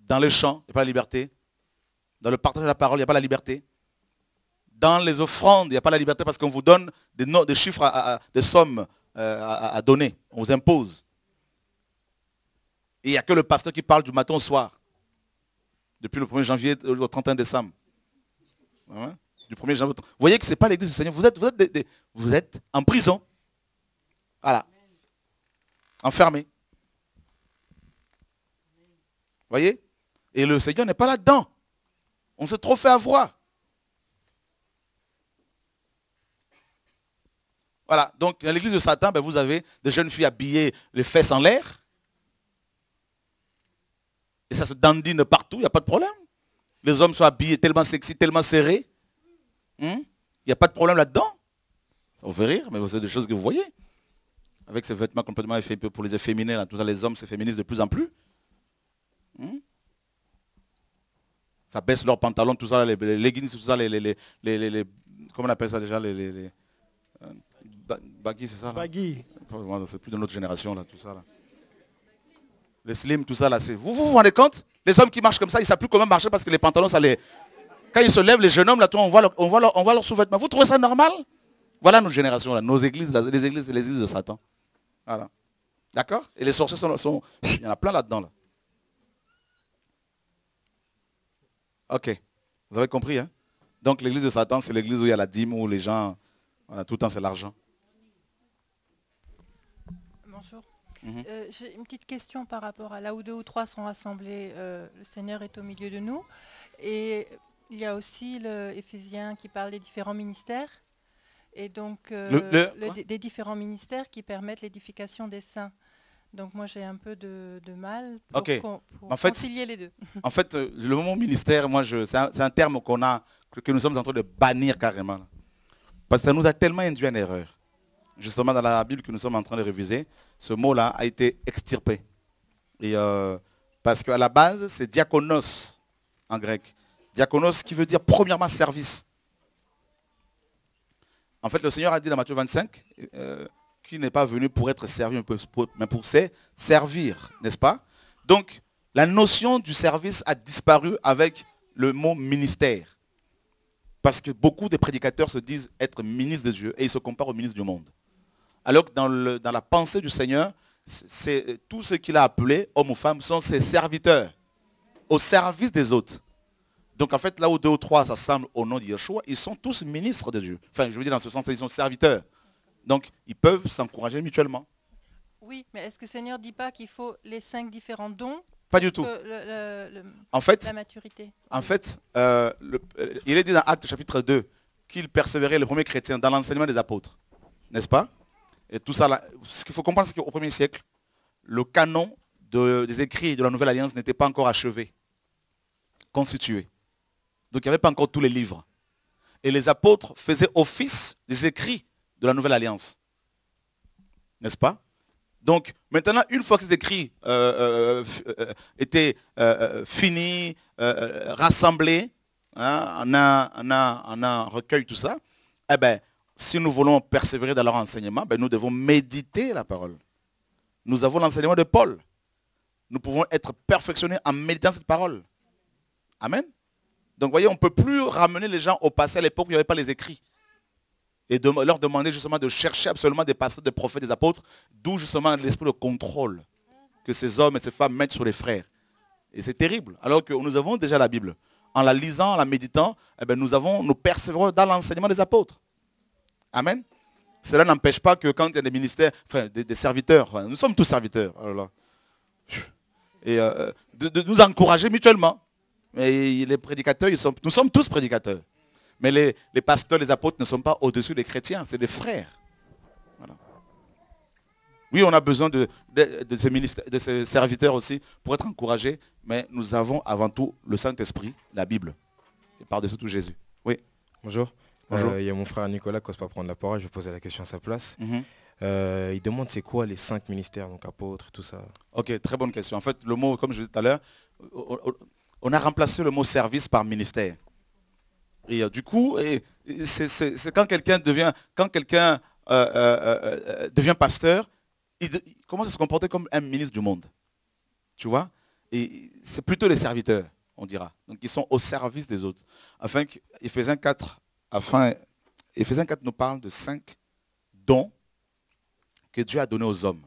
Dans le chant, il n'y a pas la liberté. Dans le partage de la parole, il n'y a pas la liberté. Dans les offrandes, il n'y a pas la liberté parce qu'on vous donne des, chiffres, des sommes euh, à, donner. On vous impose. Et il n'y a que le pasteur qui parle du matin au soir. Depuis le 1er janvier au 31 décembre. Hein? Du 1er janvier. Vous voyez que ce n'est pas l'église du Seigneur. Vous êtes, vous, êtes vous êtes en prison. Voilà. Enfermé. Voyez? Et le Seigneur n'est pas là-dedans. On s'est trop fait avoir. Voilà, donc dans l'église de Satan, ben, vous avez des jeunes filles habillées les fesses en l'air. Et ça se dandine partout, il n'y a pas de problème. Les hommes sont habillés tellement sexy, tellement serrés. Hmm? Il n'y a pas de problème là-dedans? Ça vous fait rire, mais c'est des choses que vous voyez. Avec ces vêtements complètement efféminés pour les efféminés, là, tout ça, les hommes se féminisent de plus en plus. Hmm? Ça baisse leurs pantalons, tout ça, les, leggings, tout ça, les, les, les, comment on appelle ça déjà, les, euh, baggy, c'est ça Baggy. C'est plus de notre génération, là, tout ça. Là. Les slim, tout ça, là, c'est... Vous, vous vous rendez compte? Les hommes qui marchent comme ça, ils ne savent plus comment marcher parce que les pantalons, ça les... Quand ils se lèvent, les jeunes hommes, là, on voit, on voit, on voit leurs sous-vêtements. Vous trouvez ça normal? Voilà notre génération, là, nos églises, les églises, c'est les églises de Satan. Voilà. D'accord? Et les sorciers sont, Il y en a plein là-dedans. Là. Ok. Vous avez compris, hein? Donc l'église de Satan, c'est l'église où il y a la dîme, où les gens... Voilà, tout le temps, c'est l'argent. Bonjour. Mhm. Euh, j'ai une petite question par rapport à là où deux ou trois sont rassemblés, euh, le Seigneur est au milieu de nous. Et il y a aussi l'Éphésiens qui parle des différents ministères et donc euh, des différents ministères qui permettent l'édification des saints. Donc moi j'ai un peu de, mal pour, concilier les deux. En fait, le mot ministère, moi c'est un, terme qu'on a, que, nous sommes en train de bannir carrément. Parce que ça nous a tellement induit en erreur justement dans la Bible que nous sommes en train de réviser, ce mot-là a été extirpé. Et, euh, parce qu'à la base, c'est diakonos en grec. Diakonos qui veut dire premièrement service. En fait, le Seigneur a dit dans Matthieu 25 euh, qu'il n'est pas venu pour être servi, mais pour servir, n'est-ce pas? Donc, la notion du service a disparu avec le mot ministère. Parce que beaucoup de prédicateurs se disent être ministres de Dieu et ils se comparent aux ministres du monde. Alors que dans, la pensée du Seigneur, c'est tout ce qu'il a appelé, hommes ou femmes, sont ses serviteurs, au service des autres. Donc en fait, là où deux ou trois s'assemblent au nom de Yeshua, ils sont tous ministres de Dieu. Enfin, je veux dire dans ce sens, ils sont serviteurs. Donc ils peuvent s'encourager mutuellement. Oui, mais est-ce que le Seigneur ne dit pas qu'il faut les cinq différents dons Pas du tout. en fait, la maturité? En fait, euh, il est dit dans Actes chapitre 2 qu'il persévérait les premiers chrétiens dans l'enseignement des apôtres. N'est-ce pas? Et tout ça, là, ce qu'il faut comprendre, c'est qu'au premier siècle, le canon des écrits de la Nouvelle Alliance n'était pas encore achevé, constitué. Donc il n'y avait pas encore tous les livres. Et les apôtres faisaient office des écrits de la Nouvelle Alliance. N'est-ce pas? Donc maintenant, une fois que ces écrits euh, euh, euh, étaient finis, rassemblés, hein, en, un, recueil, tout ça, eh bien, si nous voulons persévérer dans leur enseignement, ben nous devons méditer la parole. Nous avons l'enseignement de Paul. nous pouvons être perfectionnés en méditant cette parole. Amen. Donc, vous voyez, on ne peut plus ramener les gens au passé à l'époque où il n'y avait pas les écrits. Et leur demander justement de chercher absolument des pasteurs, des prophètes, des apôtres, d'où justement l'esprit de contrôle que ces hommes et ces femmes mettent sur les frères. Et c'est terrible, alors que nous avons déjà la Bible. En la lisant, en la méditant, eh bien, nous, avons, nous persévérons dans l'enseignement des apôtres. Amen. Cela n'empêche pas que quand il y a des ministères, enfin, des, serviteurs, nous sommes tous serviteurs, oh et euh, de, nous encourager mutuellement. Mais les prédicateurs, ils sont, nous sommes tous prédicateurs. Mais les, pasteurs, les apôtres ne sont pas au-dessus des chrétiens, c'est des frères. Oui, on a besoin de, ces de, ces serviteurs aussi pour être encouragés, mais nous avons avant tout le Saint-Esprit, la Bible, et par-dessus tout Jésus. Oui. Bonjour. Euh, il y a mon frère Nicolas qui n'ose pas prendre la parole, je vais poser la question à sa place. Mhm. Euh, il demande c'est quoi les cinq ministères, donc apôtres, tout ça? Ok, très bonne question. En fait, le mot, comme je disais tout à l'heure, on a remplacé le mot service par ministère. Euh, du coup, quand quelqu'un devient, quelqu'un devient pasteur, il, commence à se comporter comme un ministre du monde. Tu vois? Et c'est plutôt les serviteurs, on dira. Donc ils sont au service des autres. Afin qu'Éphésiens 4 afin, Ephésiens 4 nous parle de cinq dons que Dieu a donnés aux hommes.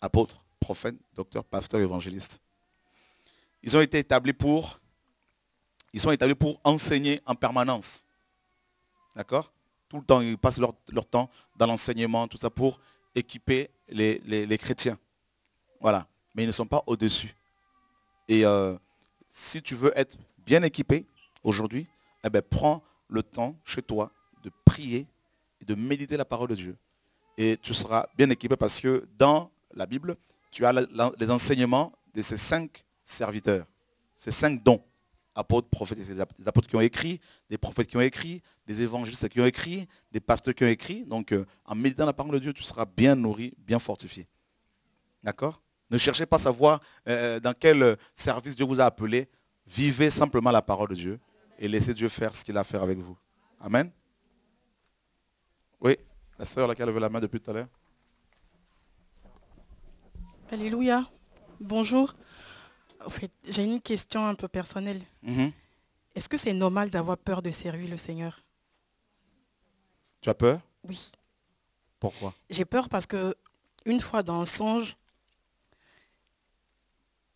Apôtres, prophètes, docteurs, pasteurs, évangélistes. Ils ont été établis pour, ils sont établis pour enseigner en permanence. D'accord? Tout le temps, ils passent leur, temps dans l'enseignement, tout ça, pour équiper les, chrétiens. Voilà. Mais ils ne sont pas au-dessus. Et euh, si tu veux être bien équipé aujourd'hui, eh ben, prends le temps chez toi de prier et de méditer la parole de Dieu. Et tu seras bien équipé parce que dans la Bible, tu as les enseignements de ces cinq serviteurs, ces cinq dons. Apôtres, prophètes, des apôtres qui ont écrit, des prophètes qui ont écrit, des évangélistes qui ont écrit, des pasteurs qui ont écrit. Donc, euh, en méditant la parole de Dieu, tu seras bien nourri, bien fortifié. D'accord? Ne cherchez pas à savoir euh, dans quel service Dieu vous a appelé. Vivez simplement la parole de Dieu et laissez Dieu faire ce qu'il a à faire avec vous. Amen? Oui, la sœur laquelle veut la main depuis tout à l'heure? Alléluia. Bonjour. En fait, j'ai une question un peu personnelle. Mhm. Est-ce que c'est normal d'avoir peur de servir le Seigneur? Tu as peur? Oui. Pourquoi? J'ai peur parce que une fois dans un songe,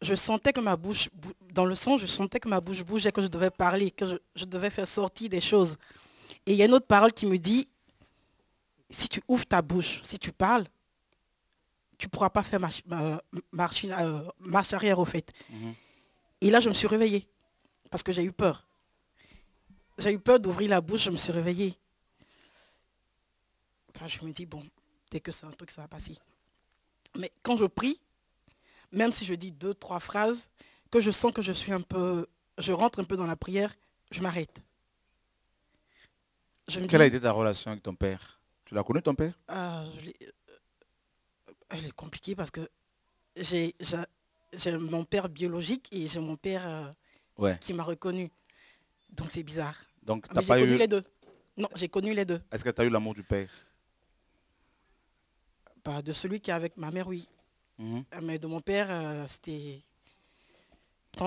je sentais que ma bouche, dans le son, je sentais que ma bouche bougeait, que je devais parler, que je, devais faire sortir des choses. Et il y a une autre parole qui me dit, si tu ouvres ta bouche, si tu parles, tu ne pourras pas faire marche, euh, marche, arrière au fait. Mhm. Et là, je me suis réveillée parce que j'ai eu peur. J'ai eu peur d'ouvrir la bouche, je me suis réveillée. Enfin, je me dis, bon, dès que c'est un truc, ça va passer. Mais quand je prie, même si je dis deux, trois phrases, que je sens que je suis un peu, je rentre un peu dans la prière, je m'arrête. Quelle a été ta relation avec ton père? Tu l'as connu ton père? Euh, Elle est compliquée parce que j'ai mon père biologique et j'ai mon père euh, qui m'a reconnu. Donc c'est bizarre. Donc j'ai connu les deux. Non, j'ai connu les deux. Est-ce que tu as eu l'amour du père? Pas De celui qui est avec ma mère, oui. Mhm. Euh, mais de mon père, euh, c'était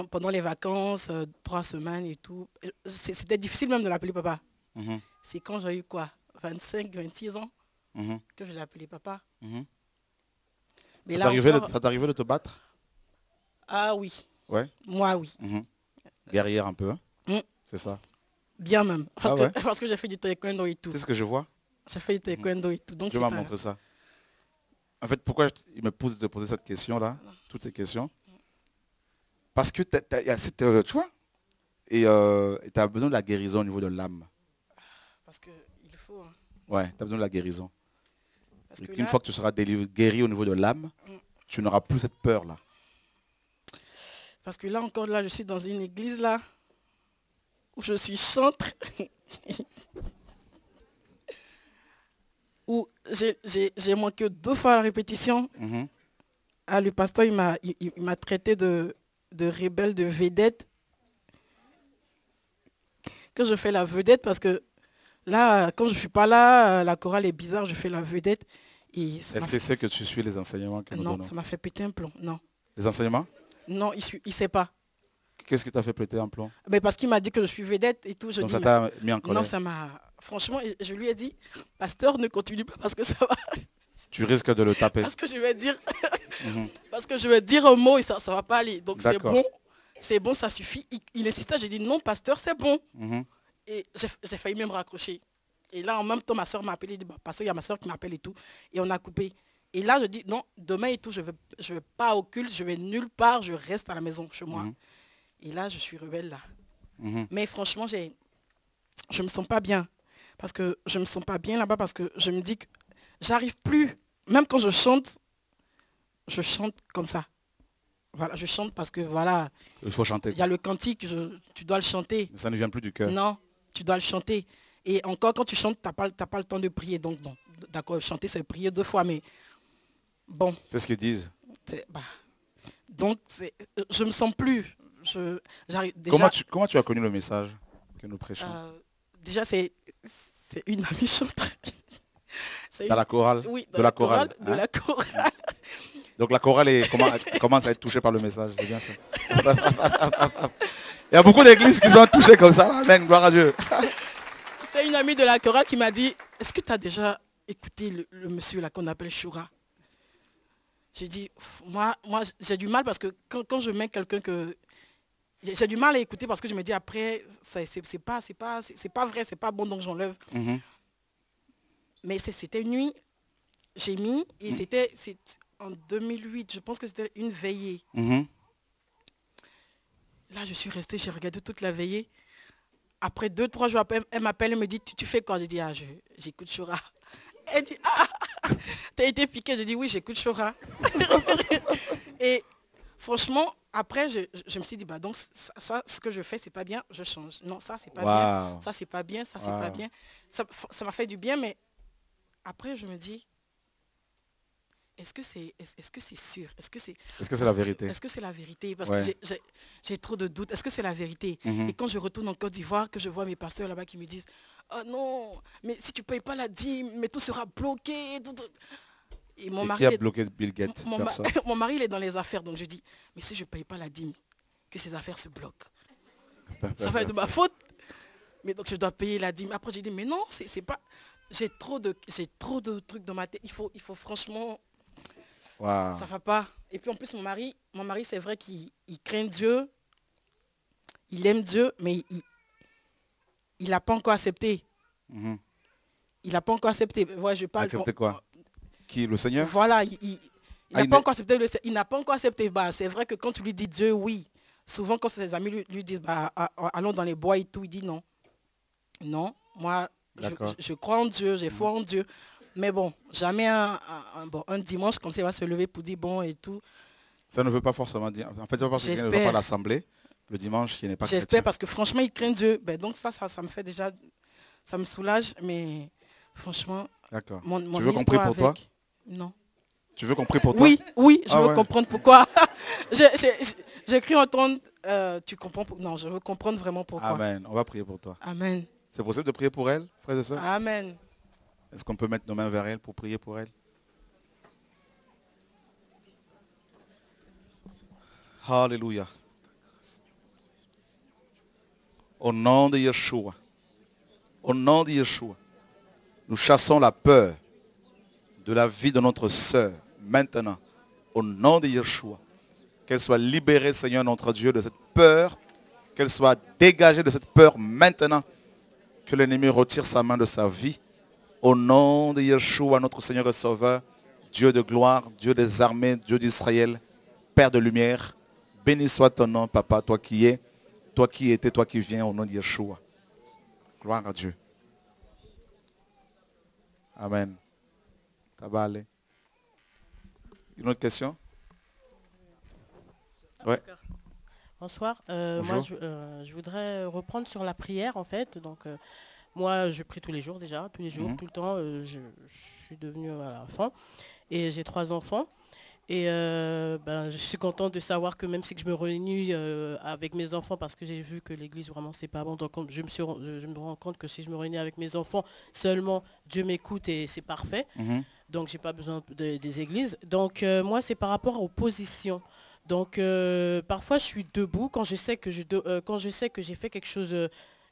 pendant les vacances, euh, trois semaines et tout. C'était difficile même de l'appeler papa. Mhm. C'est quand j'ai eu quoi? 25, 26 ans mhm. que je l'ai appelé papa. Mais ça t'arrivait de, te battre? Ah oui. Ouais? Moi, oui. Guerrière un peu, hein? mm. c'est ça Bien même. Parce ah que, que j'ai fait du taekwondo et tout. C'est ce que je vois J'ai fait du taekwondo et tout. Donc tu m'as montré ça. En fait, pourquoi il me pose de poser cette question-là, toutes ces questions? Parce que tu euh, vois, et euh, tu as besoin de la guérison au niveau de l'âme. Parce qu'il faut. Hein. Ouais, tu as besoin de la guérison. Une fois que tu seras guéri au niveau de l'âme, mm. tu n'auras plus cette peur-là. Parce que là encore, là, je suis dans une église là, où je suis chantre. où j'ai manqué deux fois la répétition. Mhm. Ah, le pasteur, il m'a il, traité de, de rebelle, de vedette. Que je fais la vedette parce que là, quand je ne suis pas là, la chorale est bizarre, je fais la vedette. Est-ce que c'est que tu suis les enseignements que Non, ça m'a fait péter un plomb. Non. Les enseignements? Non, il ne sait pas. Qu'est-ce qui t'a fait péter un plomb? Mais Parce qu'il m'a dit que je suis vedette et tout. Je Donc dis, ça t'a mis en colère Non, ça m'a... Franchement, je lui ai dit, pasteur, ne continue pas parce que ça va. Tu risques de le taper. Parce que je vais dire, Mhm. parce que je vais dire un mot et ça ne va pas aller. Donc c'est bon, c'est bon, ça suffit. Il, il insistait, j'ai dit non, pasteur, c'est bon. Mhm. Et j'ai failli même raccrocher. Et là, en même temps, ma soeur m'a appelé, dit, bah, pasteur, il y a ma soeur qui m'appelle et tout. Et on a coupé. Et là, je dis, non, demain et tout, je ne vais, je vais pas au culte, je vais nulle part, je reste à la maison, chez moi. Mhm. Et là, je suis rebelle là. Mhm. Mais franchement, j'ai, je me sens pas bien. Parce que je me sens pas bien là-bas parce que je me dis que j'arrive plus. Même quand je chante, je chante comme ça. Voilà, je chante parce que voilà, Il faut chanter. il y a le cantique, je- tu dois le chanter. Mais ça ne vient plus du cœur. Non, tu dois le chanter. Et encore, quand tu chantes, tu n'as pas, le temps de prier. Donc, bon, d'accord, chanter, c'est prier deux fois, mais bon. C'est ce qu'ils disent. bah, donc, c'est- je me sens plus. Je, j'arrive, déjà, Comment, tu, comment tu as connu le message que nous prêchons euh, déjà, c'est, une amie chanteuse. C'est Dans une- la chorale Oui, De la chorale, De hein la chorale. Donc la chorale est- commence à être touchée par le message, c'est bien ça. Il y a beaucoup d'églises qui sont touchées comme ça. Amen, gloire à Dieu. C'est une amie de la chorale qui m'a dit, est-ce que tu as déjà écouté le, le monsieur là qu'on appelle Shura? J'ai dit, moi, moi j'ai du mal parce que quand, quand je mets quelqu'un que... J'ai du mal à écouter parce que je me dis après, c'est pas, pas, c'est pas vrai, c'est pas bon, donc j'enlève. Mhm. Mais c'était une nuit, j'ai mis, Mm. et c'était c'est en 2008, je pense que c'était une veillée. Mhm. Là, je suis restée, j'ai regardé toute la veillée. Après deux, trois jours elle m'appelle, elle me dit, tu, tu fais quoi? Je dis, ah, je- j'écoute Shura. Elle dit, ah, t'as été piqué Je dis, oui, j'écoute Shura. Et franchement, après, je, je- me suis dit, bah donc, ça, ça, ce que je fais, c'est pas bien, je change. Non, ça, c'est pas bien. Ça, c'est pas bien, ça, c'est pas bien. Ça ça m'a fait du bien, mais après, je me dis, est-ce que c'est est -ce que c'est sûr? Est-ce que c'est Est-ce que c'est la vérité? Est-ce que c'est la vérité? Parce Ouais. que j'ai- trop de doutes. Est-ce que c'est la vérité? Mhm. Et quand je retourne en Côte d'Ivoire, que je vois mes pasteurs là-bas qui me disent Oh non, mais si tu ne payes pas la dîme, mais tout sera bloqué. tout, tout. Et mon Et mari, qui a est- bloqué Bill Gates mon, ma- mon mari, il est dans les affaires. Donc je dis Mais si je ne paye pas la dîme, que ces affaires se bloquent, ça va être de ma faute. Mais donc je dois payer la dîme. Après, j'ai dit Mais non, c'est c'est pas. J'ai trop, de, j'ai trop de trucs dans ma tête. Il faut, il faut franchement Wow. ça va pas. Et puis en plus, mon mari, mon mari, c'est vrai qu'il il craint Dieu. Il aime Dieu, mais il il n'a pas encore accepté. Mhm. Il n'a pas encore accepté. Ouais, je parle. Accepter quoi? Qui Le Seigneur? Voilà, il, il- il Ah, n'a il pas encore accepté. le- il n'a pas encore accepté. Bah, c'est vrai que quand tu lui dis Dieu, oui. Souvent, quand ses amis lui, lui disent, bah, allons dans les bois et tout, il dit non. Non, moi, je- je crois en Dieu, j'ai foi en Dieu. Mais bon, jamais un, bon, un dimanche, comme ça, il va se lever pour dire bon et tout. Ça ne veut pas forcément dire. En fait, c'est pas parce qu'il ne va pas l'assemblée le dimanche qu'il n'est pas. J'espère parce que franchement, il craint Dieu. Ben, donc ça, ça, ça me fait déjà, ça me soulage. Mais franchement, D'accord. mon, mon Tu veux qu'on prie pour toi Non. Tu veux qu'on prie pour toi Oui, oui, je Ah veux ouais. comprendre pourquoi. J'ai cru entendre, euh, tu comprends pour- Non, je veux comprendre vraiment pourquoi. Amen. On va prier pour toi. Amen. C'est possible de prier pour elle, frères et sœurs? Amen. Est-ce qu'on peut mettre nos mains vers elle pour prier pour elle? Alléluia. Au nom de Yeshua. Au nom de Yeshua. Nous chassons la peur de la vie de notre sœur maintenant. Au nom de Yeshua. Qu'elle soit libérée, Seigneur notre Dieu, de cette peur. Qu'elle soit dégagée de cette peur maintenant. Que l'ennemi retire sa main de sa vie. Au nom de Yeshua, notre Seigneur et Sauveur, Dieu de gloire, Dieu des armées, Dieu d'Israël, Père de lumière, béni soit ton nom, Papa, toi qui es, toi qui étais, toi qui viens, au nom de Yeshua. Gloire à Dieu. Amen. Ça va aller. Une autre question? Ouais. Bonsoir. Euh, moi, je, euh, je voudrais reprendre sur la prière, en fait. Donc, euh, moi, je prie tous les jours déjà, tous les jours, Mhm. tout le temps. euh, je, je suis devenue voilà, enfant. Et j'ai trois enfants. Et euh, ben, je suis contente de savoir que même si je me réunis euh, avec mes enfants, parce que j'ai vu que l'église, vraiment, c'est pas bon. Donc, je me, suis, ren- je me rends compte que si je me réunis avec mes enfants, seulement Dieu m'écoute et c'est parfait. Mhm. Donc, j'ai pas besoin de- des églises. Donc, euh, moi, c'est par rapport aux positions. Donc parfois je suis debout quand je sais que je quand je sais que j'ai fait quelque chose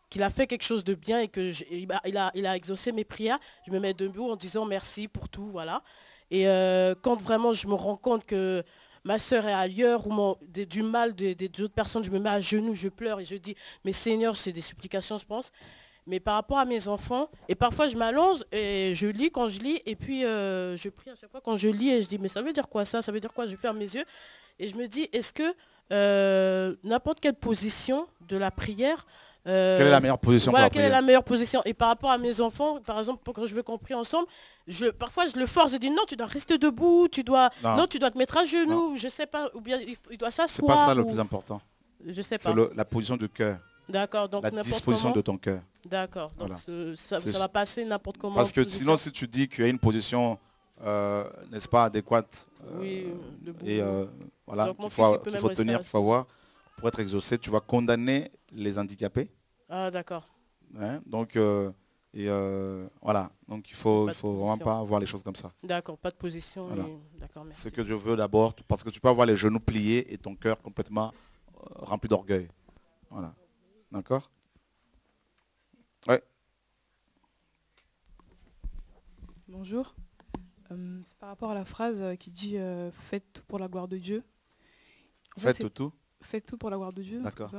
qu'il a fait quelque chose de bien et que a, il, a, exaucé mes prières, je me mets debout en disant merci pour tout, voilà. Et quand vraiment je me rends compte que ma soeur est ailleurs ou du mal des, autres personnes, je me mets à genoux, je pleure et je dis, mais Seigneur, c'est des supplications, je pense. Mais par rapport à mes enfants, et parfois je m'allonge et je lis quand je lis, et puis euh, je prie à chaque fois quand je lis et je dis, mais ça veut dire quoi ça? Ça veut dire quoi? Je ferme mes yeux et je me dis, est-ce que euh, n'importe quelle position de la prière euh, quelle est la meilleure position voilà, quelle est la meilleure position Et par rapport à mes enfants, par exemple, quand je veux qu'on prie ensemble, je, parfois je le force, je dis non, tu dois rester debout, tu dois, non, tu dois te mettre à genoux, je sais pas, ou bien il, doit s'asseoir. C'est pas ça le plus important. Je sais pas. C'est la position du cœur. D'accord, donc la disposition de ton cœur. D'accord, donc ça, va passer n'importe comment. Parce que sinon, si tu dis qu'il y a une position, euh, n'est-ce pas, adéquate, euh, oui, et voilà, il faut, faut tenir, il faut avoir, pour être exaucé, tu vas condamner les handicapés. Ah d'accord. Hein, donc euh, et euh, voilà, donc il faut, il faut vraiment pas voir les choses comme ça. D'accord, pas de position. Ce que je veux d'abord, parce que tu peux avoir les genoux pliés et ton cœur complètement euh, rempli d'orgueil. Voilà. D'accord? Ouais. Bonjour. C'est par rapport à la phrase qui dit faites tout pour la gloire de Dieu. faites tout Faites tout pour la gloire de Dieu. D'accord.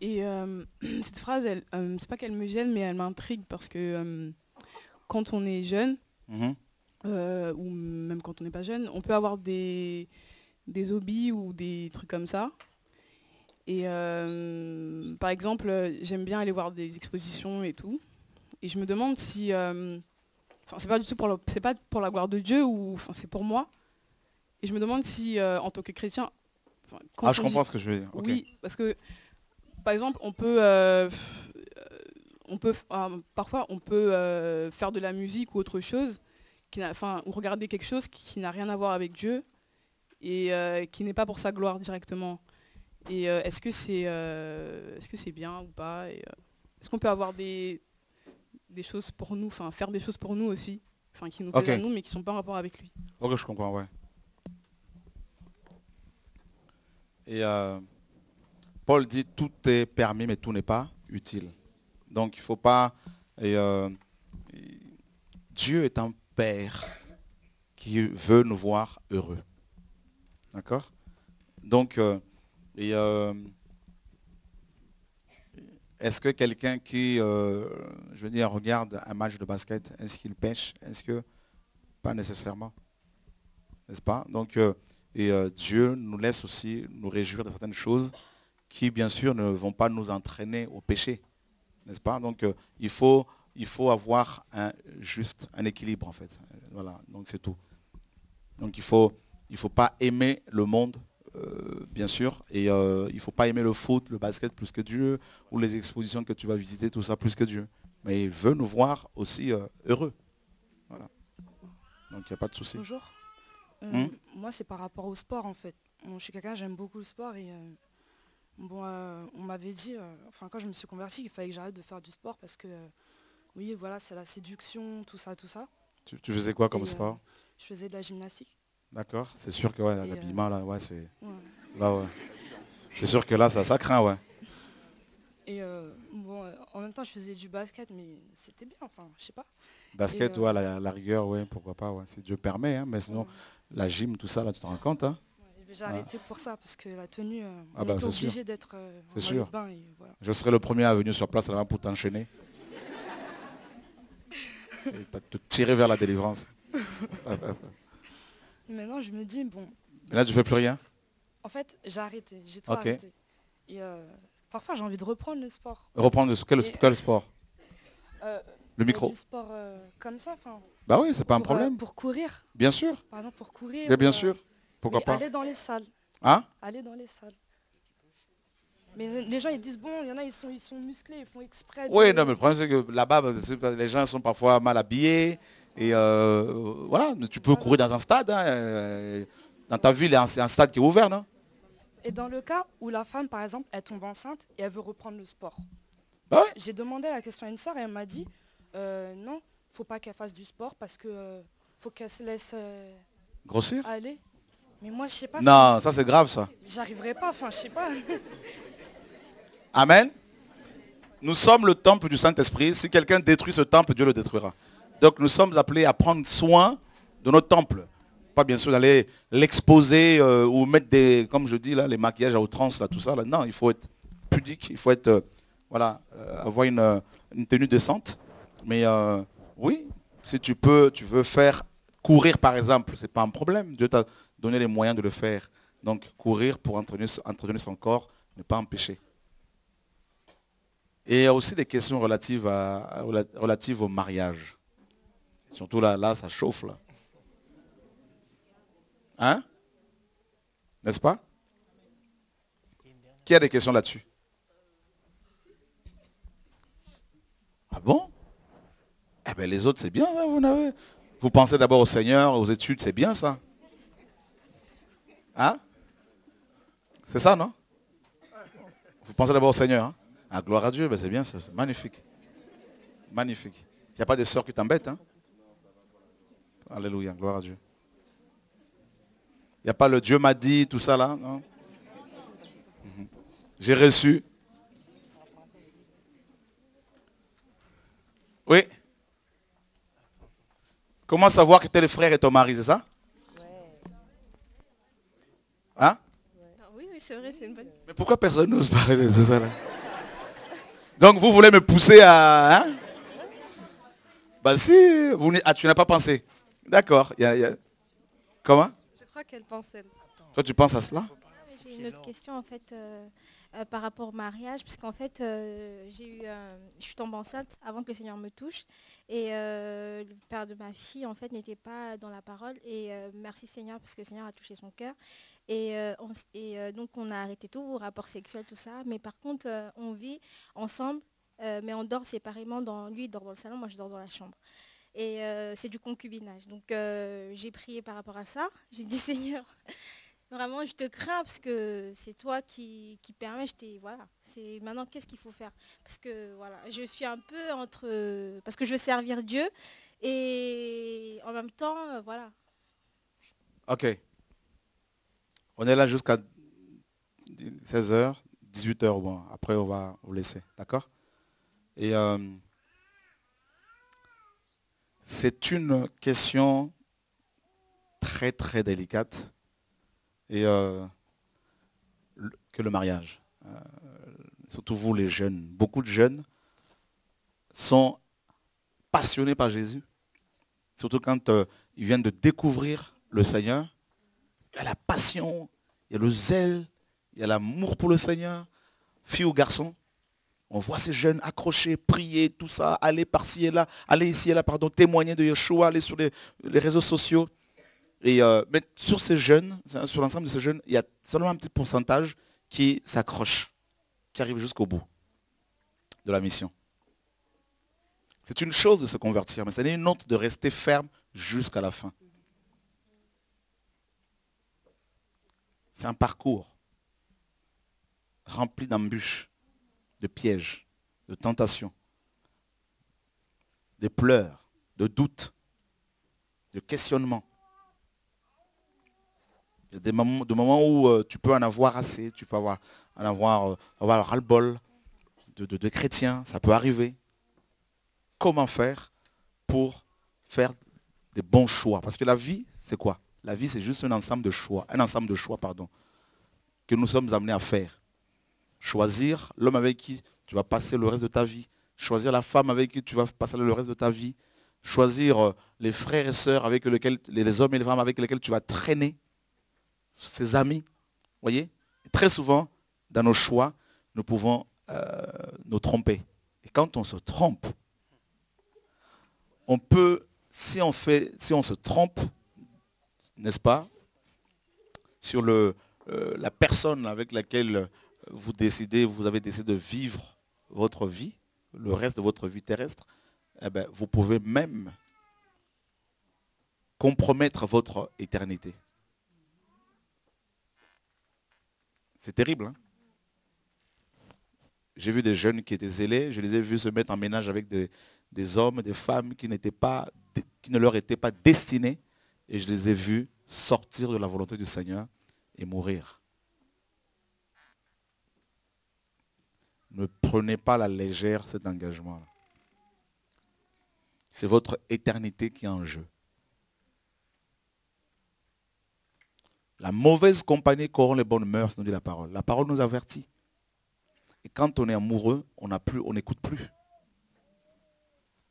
Et euh, cette phrase, elle, euh, c'est pas qu'elle me gêne, mais elle m'intrigue parce que euh, quand on est jeune, mhm. ou même quand on n'est pas jeune, on peut avoir des, des hobbies ou des trucs comme ça. Et par exemple, j'aime bien aller voir des expositions et tout. Et je me demande si, enfin, c'est pas du tout pour, c'est pas pour la gloire de Dieu ou, enfin, c'est pour moi. Et je me demande si, en tant que chrétien, ah, je comprends ce que je veux dire. Oui, parce que par exemple, on peut, euh, on peut parfois on peut euh, faire de la musique ou autre chose, qui enfin, ou regarder quelque chose qui n'a rien à voir avec Dieu et euh, qui n'est pas pour sa gloire directement. Et est-ce que c'est est-ce que c'est bien ou pas Est-ce qu'on peut avoir des, des choses pour nous, enfin faire des choses pour nous aussi, enfin qui nous plaisent à nous mais qui sont pas en rapport avec lui? Ok, je comprends, ouais. Et Paul dit tout est permis, mais tout n'est pas utile. Donc il ne faut pas... Euh, Dieu est un Père qui veut nous voir heureux. D'accord? Donc, euh, euh, est-ce que quelqu'un qui, je veux dire, regarde un match de basket, est-ce qu'il pêche? Est-ce que... Pas nécessairement. N'est-ce pas? Donc, et Dieu nous laisse aussi nous réjouir de certaines choses qui, bien sûr, ne vont pas nous entraîner au péché. N'est-ce pas? Donc, euh, il, faut, il faut avoir un juste un équilibre, en fait. Voilà, donc c'est tout. Donc, il ne faut, il faut pas aimer le monde, euh, bien sûr, et euh, il ne faut pas aimer le foot, le basket plus que Dieu, ou les expositions que tu vas visiter, tout ça plus que Dieu. Mais il veut nous voir aussi heureux. Voilà. Donc, il n'y a pas de souci. Hmm? Moi, c'est par rapport au sport, en fait. je suis quelqu'un, j'aime beaucoup le sport et Bon, euh, on m'avait dit, euh, enfin quand je me suis convertie, qu'il fallait que j'arrête de faire du sport parce que, euh, oui, voilà, c'est la séduction, tout ça, tout ça. Tu, faisais quoi comme sport? Je faisais de la gymnastique. D'accord, c'est sûr que ouais, l'habillement là, ouais, c'est. Là, ouais. C'est sûr que là, ça, ça craint, ouais. Et bon, en même temps, je faisais du basket, mais c'était bien, enfin, je sais pas. Basket, ouais, la, la, rigueur, ouais, pourquoi pas, ouais, si Dieu permet, hein, mais sinon, la gym, tout ça, là, tu te rends compte, hein? J'ai arrêté pour ça, parce que la tenue, euh, ah on bah, obligé d'être euh, sûr. le bain. Je serai le premier à venir sur place là pour t'enchaîner. et te tirer vers la délivrance. Maintenant, je me dis, bon... Mais là, tu fais plus rien? En fait, j'ai arrêté, j'ai trop arrêté. Et euh, parfois, j'ai envie de reprendre le sport. Reprendre quel, quel sport? Le micro. Du sport comme ça, enfin... Bah oui, c'est pas un problème. pour courir. Bien sûr. Par exemple, pour courir. bien sûr. Pourquoi pas Aller dans les salles. Hein Aller dans les salles. Mais les gens ils disent bon, il y en a ils sont, ils sont musclés, ils font exprès. Oui, non, mais le problème c'est que là-bas, les gens sont parfois mal habillés. Et euh, voilà, tu peux courir dans un stade. Hein, euh, dans ta ville, c'est un stade qui est ouvert, non Et dans le cas où la femme, par exemple, elle tombe enceinte et elle veut reprendre le sport. Bah J'ai demandé la question à une soeur et elle m'a dit euh, non, faut pas qu'elle fasse du sport parce que faut qu'elle se laisse grossir? Aller Mais moi, je sais pas. Non, ça c'est grave ça. J'arriverai pas, enfin, je sais pas. Amen. Nous sommes le temple du Saint-Esprit. Si quelqu'un détruit ce temple, Dieu le détruira. Donc nous sommes appelés à prendre soin de notre temple. Pas bien sûr d'aller l'exposer euh, ou mettre des, comme je dis là, les maquillages à outrance, là, tout ça. Là. Non, il faut être pudique, il faut être, euh, voilà, euh, avoir une, une, tenue décente. Mais oui, si tu peux, tu veux faire courir par exemple, ce n'est pas un problème. Dieu t'a donné les moyens de le faire. Donc courir pour entretenir, son corps n'est pas péché. Et il y a aussi des questions relatives, au mariage. Surtout là, là, ça chauffe. Hein? N'est-ce pas? Qui a des questions là-dessus? Ah bon? Eh bien les autres, c'est bien, vous n'avez. Vous pensez d'abord au Seigneur, aux études, c'est bien ça. Hein? C'est ça, non? Vous pensez d'abord au Seigneur. Hein? Ah, gloire à Dieu, ben, c'est bien, c'est magnifique. Magnifique. Il n'y a pas de sœurs qui t'embêtent. Hein? Alléluia, gloire à Dieu. Il n'y a pas le Dieu m'a dit, tout ça là, non? Mhm. J'ai reçu. Oui. Comment savoir que tel frère est ton mari, c'est ça? Hein? Ah Oui, oui, c'est vrai, c'est une bonne... Mais pourquoi personne n'ose parler de ça là? Donc vous voulez me pousser à... Hein? Bah si, vous, ah, tu n'as pas pensé. D'accord. Comment? Je crois qu'elle pense elle. Toi tu penses à cela? J'ai une autre question en fait. Euh, euh, par rapport au mariage, puisqu'en fait, euh, j'ai eu, je suis tombée enceinte avant que le Seigneur me touche. Et euh, le père de ma fille, en fait, n'était pas dans la parole. Et merci Seigneur, parce que le Seigneur a touché son cœur. Et, et donc, on a arrêté tout, rapport sexuel, tout ça. Mais par contre, on vit ensemble, mais on dort séparément. Dans, lui, il dort dans le salon, moi, je dors dans la chambre. Et c'est du concubinage. Donc, j'ai prié par rapport à ça. J'ai dit, Seigneur, Vraiment, je te crains parce que c'est toi qui, qui permet. Je voilà. C'est maintenant qu'est-ce qu'il faut faire? Parce que voilà, je suis un peu entre parce que je veux servir Dieu et en même temps, euh, voilà. Ok. On est là jusqu'à 16h, 18h. Bon, après, on va vous laisser. D'accord? Et euh, c'est une question très, très délicate et euh, que le mariage. Euh, surtout vous les jeunes. Beaucoup de jeunes sont passionnés par Jésus. Surtout quand euh, ils viennent de découvrir le Seigneur. Il y a la passion, il y a le zèle, il y a l'amour pour le Seigneur. Fille ou garçon, on voit ces jeunes accrochés, prier, tout ça, aller par-ci et là, aller ici et là, pardon, témoigner de Yeshua, aller sur les réseaux sociaux. Euh, mais sur ces jeunes, sur l'ensemble de ces jeunes, il y a seulement un petit pourcentage qui s'accroche, qui arrive jusqu'au bout de la mission. C'est une chose de se convertir, mais c'est une autre de rester ferme jusqu'à la fin. C'est un parcours rempli d'embûches, de pièges, de tentations, de pleurs, de doutes, de questionnements. Il y a des moments, où euh, tu peux en avoir assez, tu peux avoir, en avoir, euh, avoir ras-le-bol de, chrétiens, ça peut arriver. Comment faire pour faire des bons choix? Parce que la vie, c'est quoi? La vie, c'est juste un ensemble de choix, un ensemble de choix, pardon, que nous sommes amenés à faire. Choisir l'homme avec qui tu vas passer le reste de ta vie. Choisir la femme avec qui tu vas passer le reste de ta vie. Choisir euh, les frères et sœurs avec lesquels, les hommes et les femmes avec lesquels tu vas traîner ses amis. voyez Très souvent, dans nos choix, nous pouvons euh, nous tromper. Et quand on se trompe, on peut, si on, fait, si on se trompe, n'est-ce pas, sur le, euh, la personne avec laquelle vous décidez, vous avez décidé de vivre votre vie, le reste de votre vie terrestre, eh bien, vous pouvez même compromettre votre éternité. C'est terrible. Hein. J'ai vu des jeunes qui étaient zélés, je les ai vus se mettre en ménage avec des, hommes, des femmes qui, qui ne leur étaient pas destinés, et je les ai vus sortir de la volonté du Seigneur et mourir. Ne prenez pas la légère cet engagement. C'est votre éternité qui est en jeu. La mauvaise compagnie corrompt les bonnes mœurs, nous dit la parole. La parole nous avertit. Et quand on est amoureux, on n'écoute plus.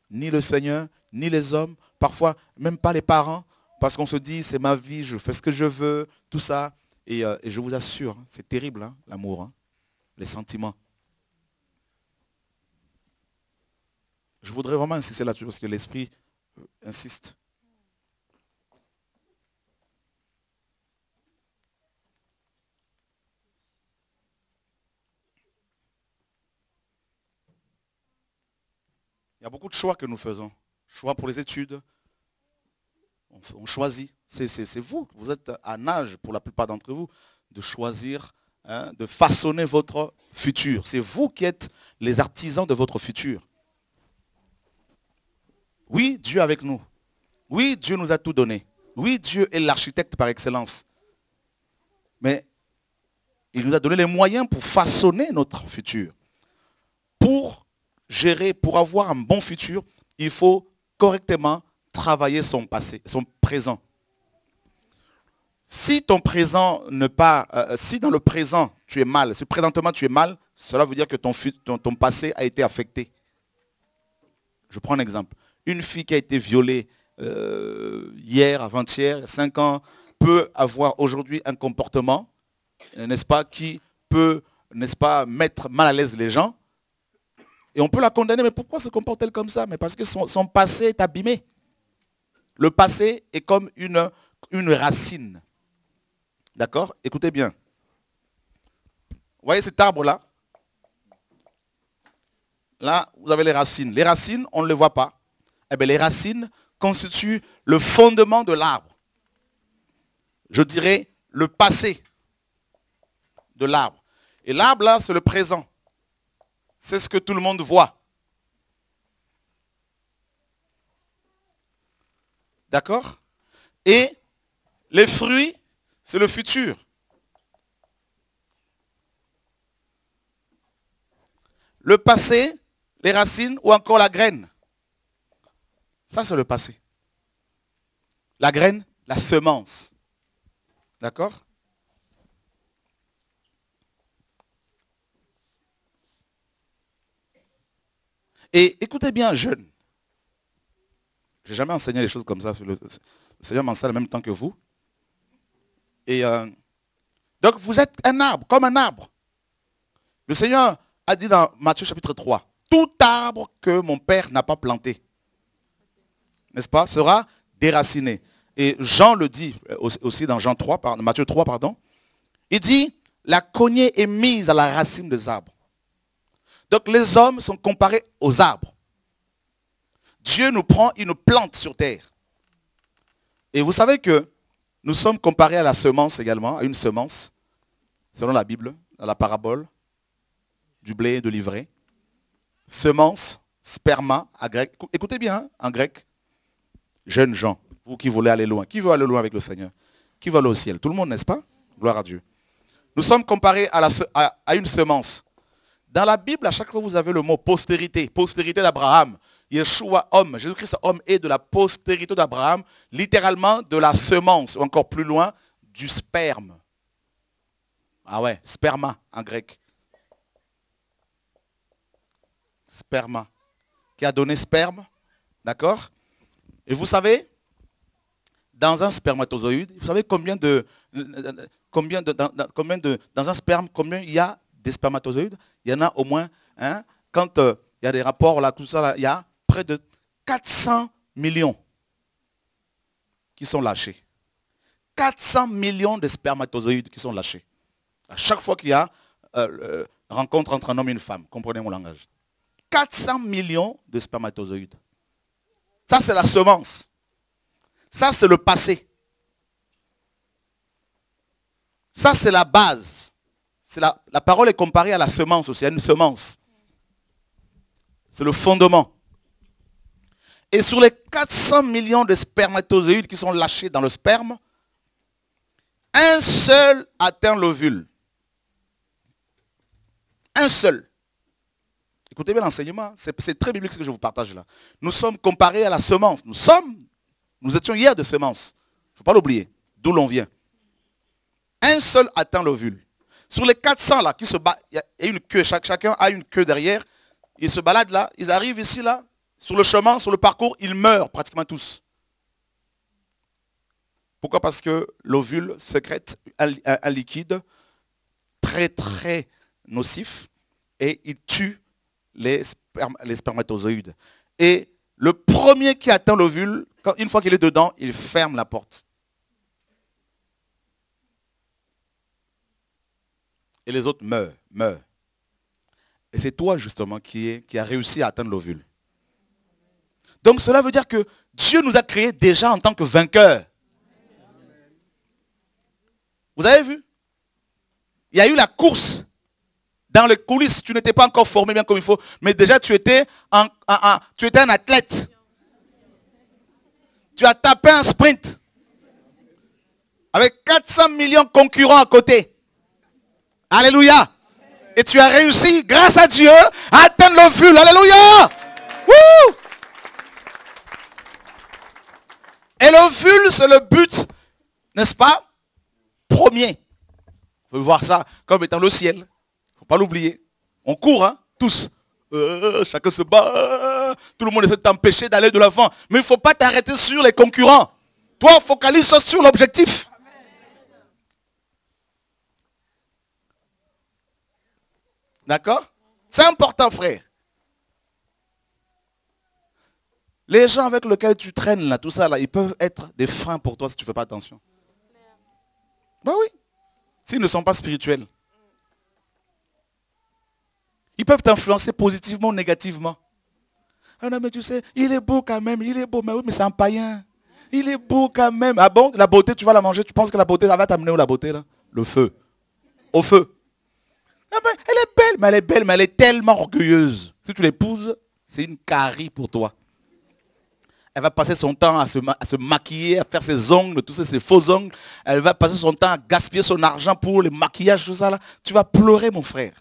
Ni le Seigneur, ni les hommes, parfois même pas les parents, parce qu'on se dit c'est ma vie, je fais ce que je veux, tout ça. Et, euh, je vous assure, hein, c'est terrible hein, l'amour, hein, les sentiments. Je voudrais vraiment insister là-dessus parce que l'Esprit euh, insiste. Y a beaucoup de choix que nous faisons. Choix pour les études. On, choisit. C'est vous. Vous êtes à âge, pour la plupart d'entre vous, de choisir, hein, de façonner votre futur. C'est vous qui êtes les artisans de votre futur. Oui, Dieu avec nous. Oui, Dieu nous a tout donné. Oui, Dieu est l'architecte par excellence. Mais il nous a donné les moyens pour façonner notre futur. Pour gérer, pour avoir un bon futur, il faut correctement travailler son passé, son présent. Si ton présent ne pas, euh, si dans le présent tu es mal, si présentement tu es mal, cela veut dire que ton, ton, passé a été affecté. Je prends un exemple. Une fille qui a été violée euh, hier, avant-hier, 5 ans, peut avoir aujourd'hui un comportement, n'est-ce pas, qui peut, n'est-ce pas, mettre mal à l'aise les gens, et on peut la condamner, mais pourquoi se comporte-t-elle comme ça? Mais parce que son, passé est abîmé. Le passé est comme une, racine. D'accord? Écoutez bien. Vous voyez cet arbre-là? Là, vous avez les racines. Les racines, on ne les voit pas. Eh bien, les racines constituent le fondement de l'arbre. Je dirais le passé de l'arbre. Et l'arbre, là, c'est le présent c'est ce que tout le monde voit. D'accord? Et les fruits, c'est le futur. Le passé, les racines ou encore la graine. Ça, c'est le passé. La graine, la semence. D'accord? Et écoutez bien, jeunes. Je n'ai jamais enseigné les choses comme ça. Le, Seigneur m'enseigne en même temps que vous. Et euh, donc vous êtes un arbre, comme un arbre. Le Seigneur a dit dans Matthieu chapitre 3, tout arbre que mon Père n'a pas planté, n'est-ce pas, sera déraciné. Et Jean le dit euh, aussi dans Jean 3, Matthieu 3, pardon. Il dit, la cognée est mise à la racine des arbres. Donc les hommes sont comparés aux arbres. Dieu nous prend une plante sur terre. Et vous savez que nous sommes comparés à la semence également, à une semence, selon la Bible, à la parabole du blé et de l'ivraie. Semence, sperma, en grec. Écoutez bien, hein, en grec. Jeunes gens, vous qui voulez aller loin. Qui veut aller loin avec le Seigneur? Qui veut aller au ciel? Tout le monde, n'est-ce pas? Gloire à Dieu. Nous sommes comparés à une semence. Dans la Bible, à chaque fois, vous avez le mot postérité, postérité d'Abraham. Yeshua, homme, Jésus-Christ, homme, est de la postérité d'Abraham, littéralement de la semence, ou encore plus loin, du sperme. Ah ouais, sperma en grec. Sperma. Qui a donné sperme, d'accord? Et vous savez, dans un spermatozoïde, vous savez combien de, combien de, combien de, dans un sperme, combien il y a des spermatozoïdes, il y en a au moins, hein, quand euh, il y a des rapports là, tout ça, il y a près de 400 millions qui sont lâchés. 400 millions de spermatozoïdes qui sont lâchés. À chaque fois qu'il y a euh, rencontre entre un homme et une femme, comprenez mon langage. 400 millions de spermatozoïdes. Ça, c'est la semence. Ça, c'est le passé. Ça, c'est la base la, parole est comparée à la semence aussi, à une semence. C'est le fondement. Et sur les 400 millions de spermatozoïdes qui sont lâchés dans le sperme, Un seul atteint l'ovule. Un seul. Écoutez bien l'enseignement, c'est très biblique ce que je vous partage là. Nous sommes comparés à la semence. Nous sommes, nous étions hier de semence. Il ne faut pas l'oublier, d'où l'on vient. Un seul atteint l'ovule. Sur les 400 là, qui se battent, il y a une queue, chacun a une queue derrière. Ils se baladent là, ils arrivent ici là, sur le chemin, sur le parcours, ils meurent pratiquement tous. Pourquoi? Parce que l'ovule sécrète un, liquide très très nocif et il tue les, les spermatozoïdes. Et le premier qui atteint l'ovule, une fois qu'il est dedans, il ferme la porte. Et les autres meurent, meurent. Et c'est toi justement qui, est, qui a réussi à atteindre l'ovule. Donc cela veut dire que Dieu nous a créés déjà en tant que vainqueurs. Vous avez vu? Il y a eu la course dans les coulisses. Tu n'étais pas encore formé bien comme il faut, mais déjà tu étais tu étais un athlète. Tu as tapé un sprint avec 400 millions de concurrents à côté. Alléluia. Et tu as réussi, grâce à Dieu, à atteindre le ful. Alléluia. Et le ful, c'est le but, n'est-ce pas? Premier. Vous pouvez voir ça comme étant le ciel. Il ne faut pas l'oublier. On court, hein, tous. Euh, chacun se bat. Tout le monde essaie de t'empêcher d'aller de l'avant. Mais il ne faut pas t'arrêter sur les concurrents. Toi, focalise sur l'objectif. D'accord? C'est important, frère. Les gens avec lesquels tu traînes, là, tout ça, là, ils peuvent être des freins pour toi si tu ne fais pas attention. Ben oui. S'ils ne sont pas spirituels. Ils peuvent t'influencer positivement ou négativement. Ah non, mais tu sais, il est beau quand même, il est beau, mais oui, mais c'est un païen. Il est beau quand même. Ah bon, la beauté, tu vas la manger, tu penses que la beauté, ça va t'amener où la beauté là? Le feu. Au feu. Ah ben, elle est belle, mais elle est belle, mais elle est tellement orgueilleuse. Si tu l'épouses, c'est une carie pour toi. Elle va passer son temps à se, maquiller, à faire ses ongles, tous ces, faux ongles. Elle va passer son temps à gaspiller son argent pour le maquillage, tout ça. Là. Tu vas pleurer, mon frère.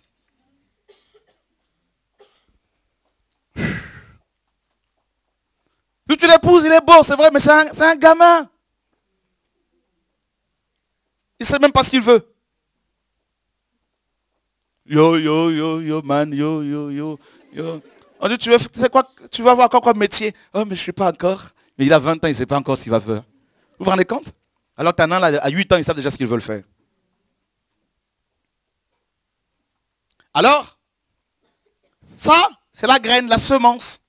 Si tu l'épouses, il est beau, c'est vrai, mais c'est un, gamin. Il ne sait même pas ce qu'il veut. Yo, yo, yo, yo, man, yo, yo, yo, yo. On dit, tu veux, tu quoi, tu vas avoir encore comme métier? Oh, mais je ne sais pas encore. Mais il a 20 ans, il ne sait pas encore ce qu'il va faire. Vous vous rendez compte? Alors que là, à 8 ans, ils savent déjà ce qu'ils veulent faire. Alors, ça, c'est la graine, la semence.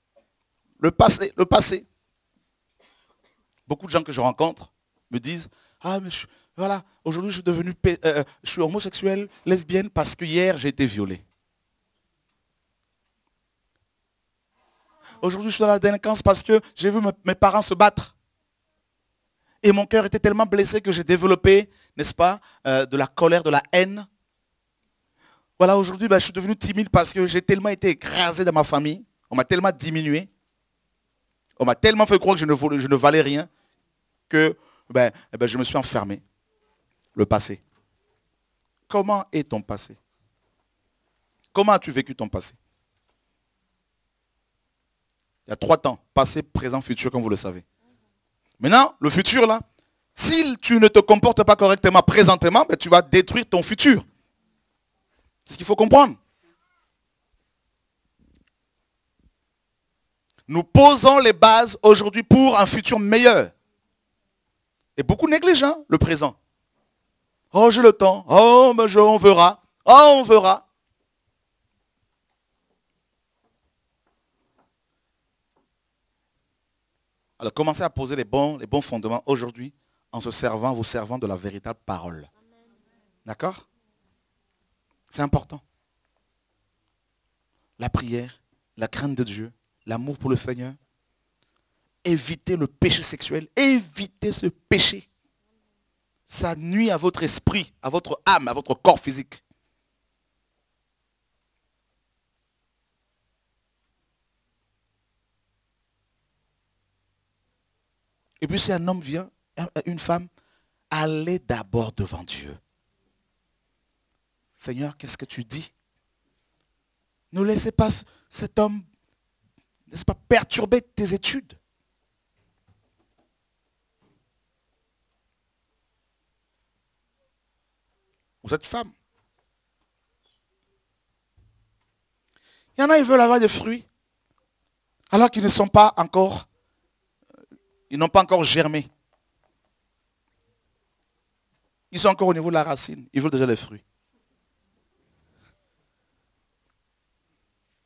Le passé, le passé. Beaucoup de gens que je rencontre me disent, ah, mais je, voilà, aujourd'hui je suis devenu, euh, euh, je suis homosexuel, lesbienne, parce que hier j'ai été violée. Aujourd'hui je suis dans la délinquance parce que j'ai vu mes parents se battre. Et mon cœur était tellement blessé que j'ai développé, n'est-ce pas, euh, de la colère, de la haine. Voilà, aujourd'hui, ben, je suis devenu timide parce que j'ai tellement été écrasé dans ma famille. On m'a tellement diminué. On m'a tellement fait croire que je ne, valais rien que ben, eh ben, je me suis enfermé le passé. Comment est ton passé? Comment as-tu vécu ton passé? Il y a trois temps, passé, présent, futur, comme vous le savez. Maintenant, le futur, là, si tu ne te comportes pas correctement présentement, ben, tu vas détruire ton futur. C'est ce qu'il faut comprendre. Nous posons les bases aujourd'hui pour un futur meilleur. Et beaucoup négligent hein, le présent. Oh, j'ai le temps. Oh, mais on verra. Oh, on verra. Alors commencez à poser les bons, les bons fondements aujourd'hui en se servant, vous servant de la véritable parole. D'accord? C'est important. La prière, la crainte de Dieu, l'amour pour le Seigneur. Évitez le péché sexuel. Évitez ce péché ça nuit à votre esprit, à votre âme, à votre corps physique. Et puis si un homme vient, une femme, allez d'abord devant Dieu. Seigneur, qu'est-ce que tu dis? Ne laissez pas cet homme, n'est-ce pas, perturber tes études. Vous êtes femme. Il y en a, ils veulent avoir des fruits, alors qu'ils ne sont pas encore, euh, ils n'ont pas encore germé. Ils sont encore au niveau de la racine. Ils veulent déjà les fruits.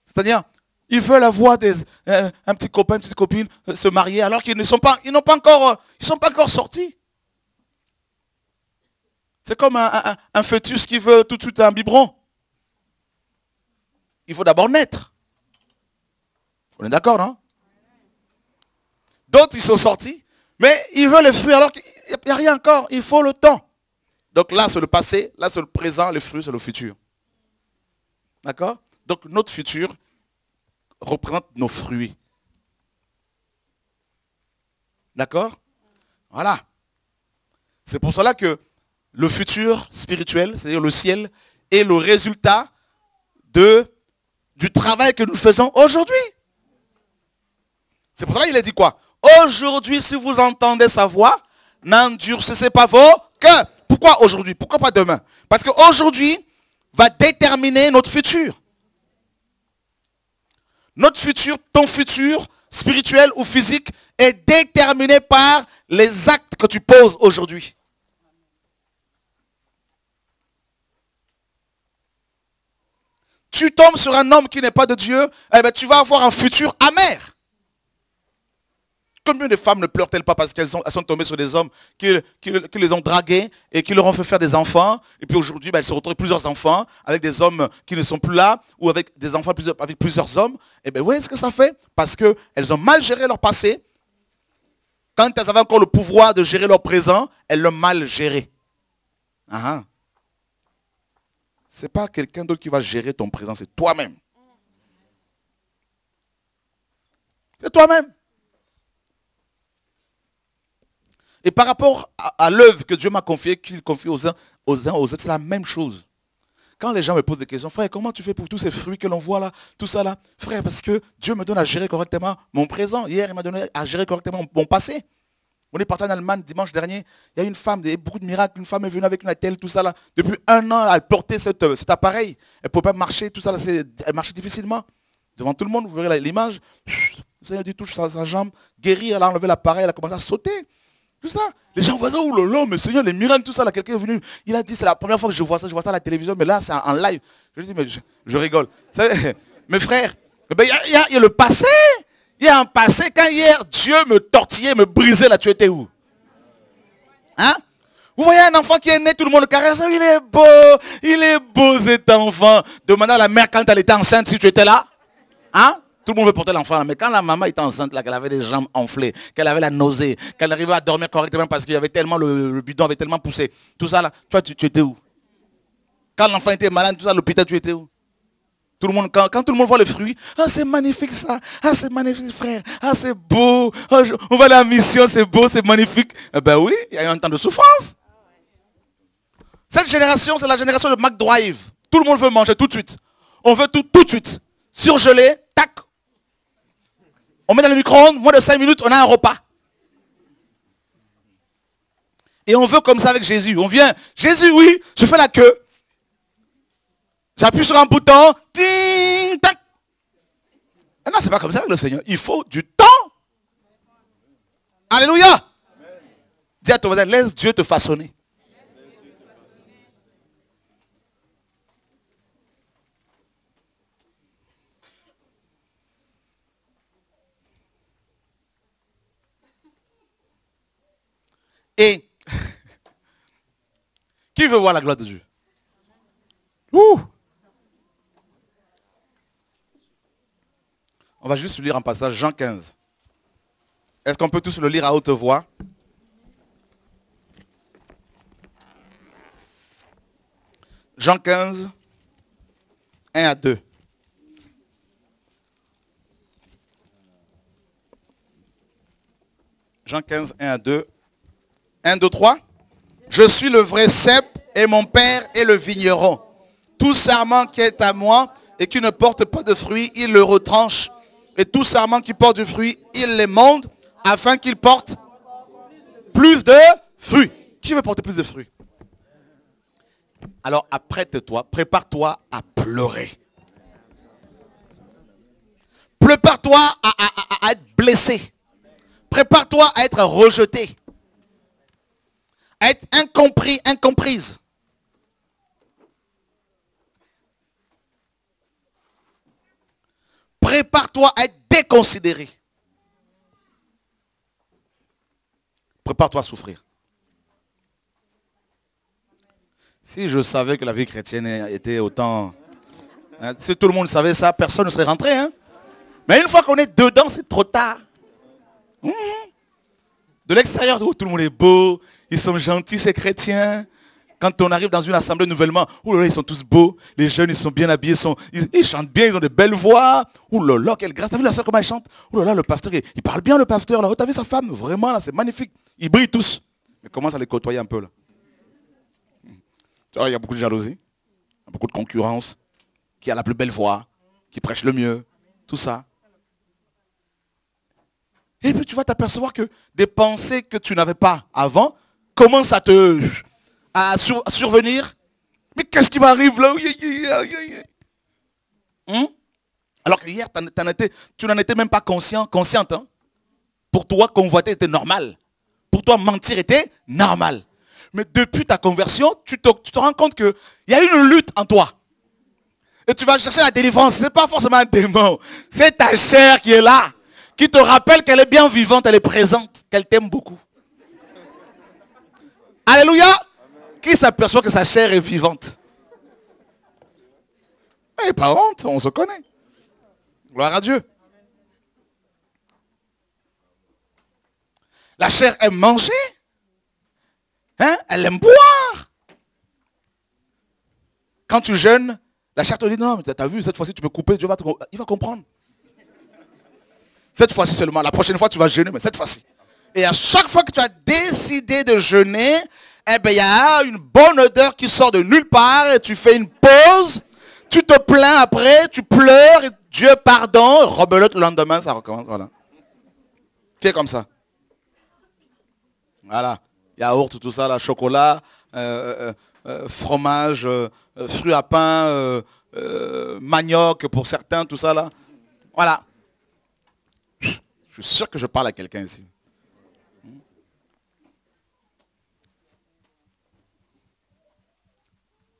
C'est-à-dire, ils veulent avoir des, euh, un, petit copain, une petite copine, euh, se marier, alors qu'ils ne sont pas, ils n'ont pas encore, ils sont pas encore sortis. C'est comme un, un, fœtus qui veut tout de suite un biberon. Il faut d'abord naître. On est d'accord, non? D'autres, ils sont sortis, mais ils veulent les fruits alors qu'il n'y a rien encore. Il faut le temps. Donc là, c'est le passé, là, c'est le présent, les fruits, c'est le futur. D'accord? Donc notre futur représente nos fruits. D'accord? Voilà. C'est pour cela que le futur spirituel, c'est-à-dire le ciel, est le résultat du travail que nous faisons aujourd'hui. C'est pour cela qu'il a dit quoi? Aujourd'hui, si vous entendez sa voix, n'endurcissez pas vos cœurs. Pourquoi aujourd'hui? Pourquoi pas demain? Parce qu'aujourd'hui va déterminer notre futur. Notre futur, ton futur, spirituel ou physique, est déterminé par les actes que tu poses aujourd'hui. Tu sur un homme qui n'est pas de Dieu, eh ben, tu vas avoir un futur amer. Combien de femmes ne pleurent-elles pas parce qu'elles sont, tombées sur des hommes qui, les ont draguées et qui leur ont fait faire des enfants? Et puis aujourd'hui, ben, elles se retrouvent plusieurs enfants, avec des hommes qui ne sont plus là, ou avec des enfants avec plusieurs hommes. Et eh bien, vous voyez ce que ça fait? Parce qu'elles ont mal géré leur passé. Quand elles avaient encore le pouvoir de gérer leur présent, elles l'ont mal géré. Ah, ah n'est pas quelqu'un d'autre qui va gérer ton présent, c'est toi-même. C'est toi-même. Et par rapport à, l'œuvre que Dieu m'a confiée, qu'il confie aux uns, aux uns, aux autres, c'est la même chose. Quand les gens me posent des questions, frère, comment tu fais pour tous ces fruits que l'on voit là, tout ça là? Frère, parce que Dieu me donne à gérer correctement mon présent. Hier, il m'a donné à gérer correctement mon passé. On est parti en Allemagne dimanche dernier. Il y a une femme, il y a beaucoup de miracles. Une femme est venue avec une attelle, tout ça là. Depuis un an, elle portait euh, cet appareil. Elle ne pouvait pas marcher, tout ça. Elle marchait difficilement. Devant tout le monde, vous verrez l'image. Le Seigneur dit touche sa, jambe, guérir, elle a enlevé l'appareil, elle a commencé à sauter. Tout ça. Les gens voient oh là là, mais Seigneur, les miracles, tout ça là. Quelqu'un est venu, il a dit, c'est la première fois que je vois ça, je vois ça à la télévision, mais là, c'est en live. Je dis, mais je, rigole. Mes frères, il y, y, a le passé. Il y a un passé, quand hier Dieu me tortillait, me brisait, là, tu étais où? Hein? Vous voyez un enfant qui est né, tout le monde le caresse, oh, il est beau, il est beau cet enfant. Demandez à la mère quand elle était enceinte si tu étais là. Hein? Tout le monde veut porter l'enfant, mais quand la maman était enceinte, là, qu'elle avait des jambes enflées, qu'elle avait la nausée, qu'elle arrivait à dormir correctement parce qu'il y avait tellement, le, bidon avait tellement poussé, tout ça là, toi tu, tu étais où? Quand l'enfant était malade, tout ça, l'hôpital, tu étais où? Tout le monde, quand, tout le monde voit le fruit, ah c'est magnifique ça, ah c'est magnifique frère, ah c'est beau, ah, on va à la mission, c'est beau, c'est magnifique. Eh ben oui, il y a eu un temps de souffrance. Cette génération, c'est la génération de McDrive. Tout le monde veut manger tout de suite. On veut tout tout de suite. Surgelé, tac. On met dans le micro-ondes, moins de 5 minutes, on a un repas. Et on veut comme ça avec Jésus. On vient, Jésus, oui, je fais la queue. J'appuie sur un bouton, ting, tac. Ah non, c'est pas comme ça avec le Seigneur. Il faut du temps. Alléluia. Dis à ton voisin, laisse Dieu te façonner. Et qui veut voir la gloire de Dieu? Ouh On va juste lire un passage, Jean 15. Est-ce qu'on peut tous le lire à haute voix? Jean 15, 1 à 2. Jean 15, 1 à 2. 1, 2, 3 Je suis le vrai cep et mon père est le vigneron. Tout serment qui est à moi et qui ne porte pas de fruits, il le retranche. Et tout serment qui porte du fruit, il les monte afin qu'il porte plus de fruits. Qui veut porter plus de fruits? Alors apprête-toi, prépare-toi à pleurer. Prépare-toi à, être blessé. Prépare-toi à être rejeté. À être incompris, incomprise. Prépare-toi à être déconsidéré. Prépare-toi à souffrir. Si je savais que la vie chrétienne était autant... Hein, si tout le monde savait ça, personne ne serait rentré. Hein. Mais une fois qu'on est dedans, c'est trop tard. Mmh. De l'extérieur, tout le monde est beau, ils sont gentils, ces chrétiens. Quand on arrive dans une assemblée nouvellement, oh là ils sont tous beaux, les jeunes, ils sont bien habillés, ils, chantent bien, ils ont de belles voix. Oh là là, quelle grâce. T'as vu la soeur comment elle chante? Oh là là, le pasteur, il, parle bien le pasteur là. Oh, t'as vu sa femme? Vraiment là, c'est magnifique. Ils brillent tous. Mais commence à les côtoyer un peu là. il y a beaucoup de jalousie, beaucoup de concurrence, qui a la plus belle voix, qui prêche le mieux, tout ça. Et puis tu vas t'apercevoir que des pensées que tu n'avais pas avant commencent à te à, survenir. Mais qu'est-ce qui m'arrive là? Hein? Alors que hier, tu n'en étais même pas conscient, consciente. Hein? Pour toi, convoiter était normal. Pour toi, mentir était normal. Mais depuis ta conversion, tu te, tu te rends compte qu'il y a une lutte en toi. Et tu vas chercher la délivrance. Ce n'est pas forcément un démon. C'est ta chair qui est là. Qui te rappelle qu'elle est bien vivante, elle est présente, qu'elle t'aime beaucoup. Alléluia qui s'aperçoit que sa chair est vivante? Eh, pas honte, on se connaît. Gloire à Dieu. La chair aime manger. Hein? Elle aime boire. Quand tu jeûnes, la chair te dit non, tu as vu, cette fois-ci tu peux couper, Dieu va te, il va comprendre. Cette fois-ci seulement. La prochaine fois tu vas jeûner, mais cette fois-ci. Et à chaque fois que tu as décidé de jeûner, eh bien, il y a une bonne odeur qui sort de nulle part et tu fais une pause, tu te plains après, tu pleures, Dieu pardon, rebelote le lendemain, ça recommence, voilà. Qui est comme ça Voilà. Yaourt, tout ça, là, chocolat, euh, euh, euh, fromage, fruits à pain, manioc pour certains, tout ça, là. Voilà. Je suis sûr que je parle à quelqu'un ici.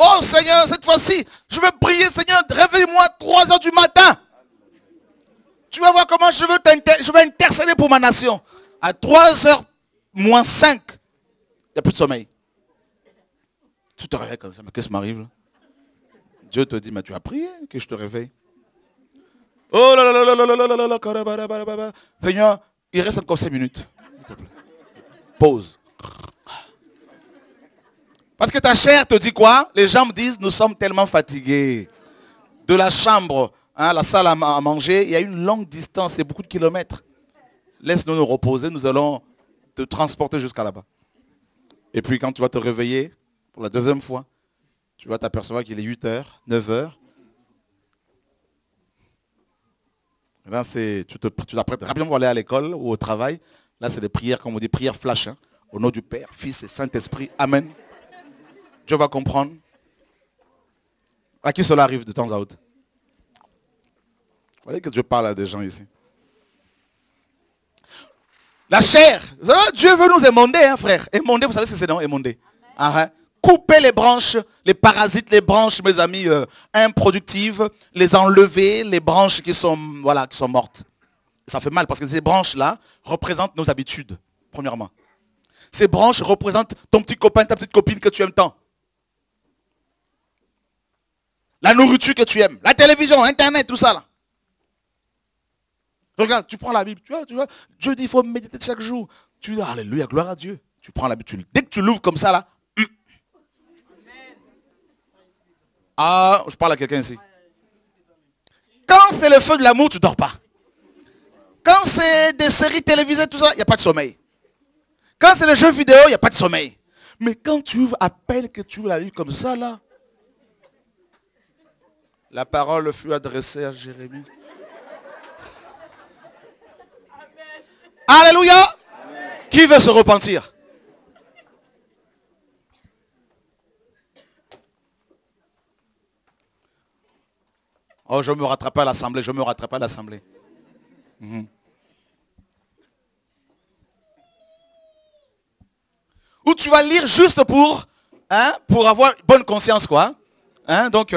Oh Seigneur, cette fois-ci, je vais prier, Seigneur, réveille-moi à 3 heures du matin. Tu vas voir comment je, veux je vais intercéder pour ma nation. À 3 heures moins 5, il n'y a plus de sommeil. Tu te réveilles comme ça, mais qu'est-ce qui m'arrive Dieu te dit, mais tu as prié que je te réveille. Oh là là là là là là là là Seigneur, il reste encore 5 minutes. Pause. Parce que ta chair te dit quoi? Les gens me disent, nous sommes tellement fatigués. De la chambre, hein, la salle à, manger, il y a une longue distance, c'est beaucoup de kilomètres. Laisse-nous nous reposer, nous allons te transporter jusqu'à là-bas. Et puis quand tu vas te réveiller, pour la deuxième fois, tu vas t'apercevoir qu'il est 8h, 9h. Là, c'est, tu, t'apprêtes rapidement pour aller à l'école ou au travail. Là, c'est des prières, comme on dit, prières flash. Hein. Au nom du Père, Fils et Saint-Esprit. Amen. Dieu va comprendre. À qui cela arrive de temps à autre Vous voyez que Dieu parle à des gens ici. La chair. Dieu veut nous émonder, hein, frère. Émonder, vous savez ce que c'est non Émonder? Ah, hein? Couper les branches, les parasites, les branches, mes amis, euh, improductives, les enlever, les branches qui sont, voilà, qui sont mortes. Ça fait mal parce que ces branches-là représentent nos habitudes, premièrement. Ces branches représentent ton petit copain, ta petite copine que tu aimes tant. La nourriture que tu aimes, la télévision, Internet, tout ça là. Regarde, tu prends la Bible, tu vois, tu vois, Dieu dit il faut méditer chaque jour. Tu dis, Alléluia, gloire à Dieu. Tu prends la Bible, dès que tu l'ouvres comme ça là. Hum. Ah, je parle à quelqu'un ici. Quand c'est le feu de l'amour, tu dors pas. Quand c'est des séries télévisées, tout ça, il n'y a pas de sommeil. Quand c'est les jeux vidéo, il n'y a pas de sommeil. Mais quand tu ouvres, à peine que tu l'as eu comme ça, là, la parole fut adressée à Jérémie. Alléluia. Qui veut se repentir? Oh, je me rattrape à l'assemblée, je me rattrape à l'assemblée. Mhm. Ou tu vas lire juste pour, hein, pour avoir bonne conscience, quoi. Hein, donc,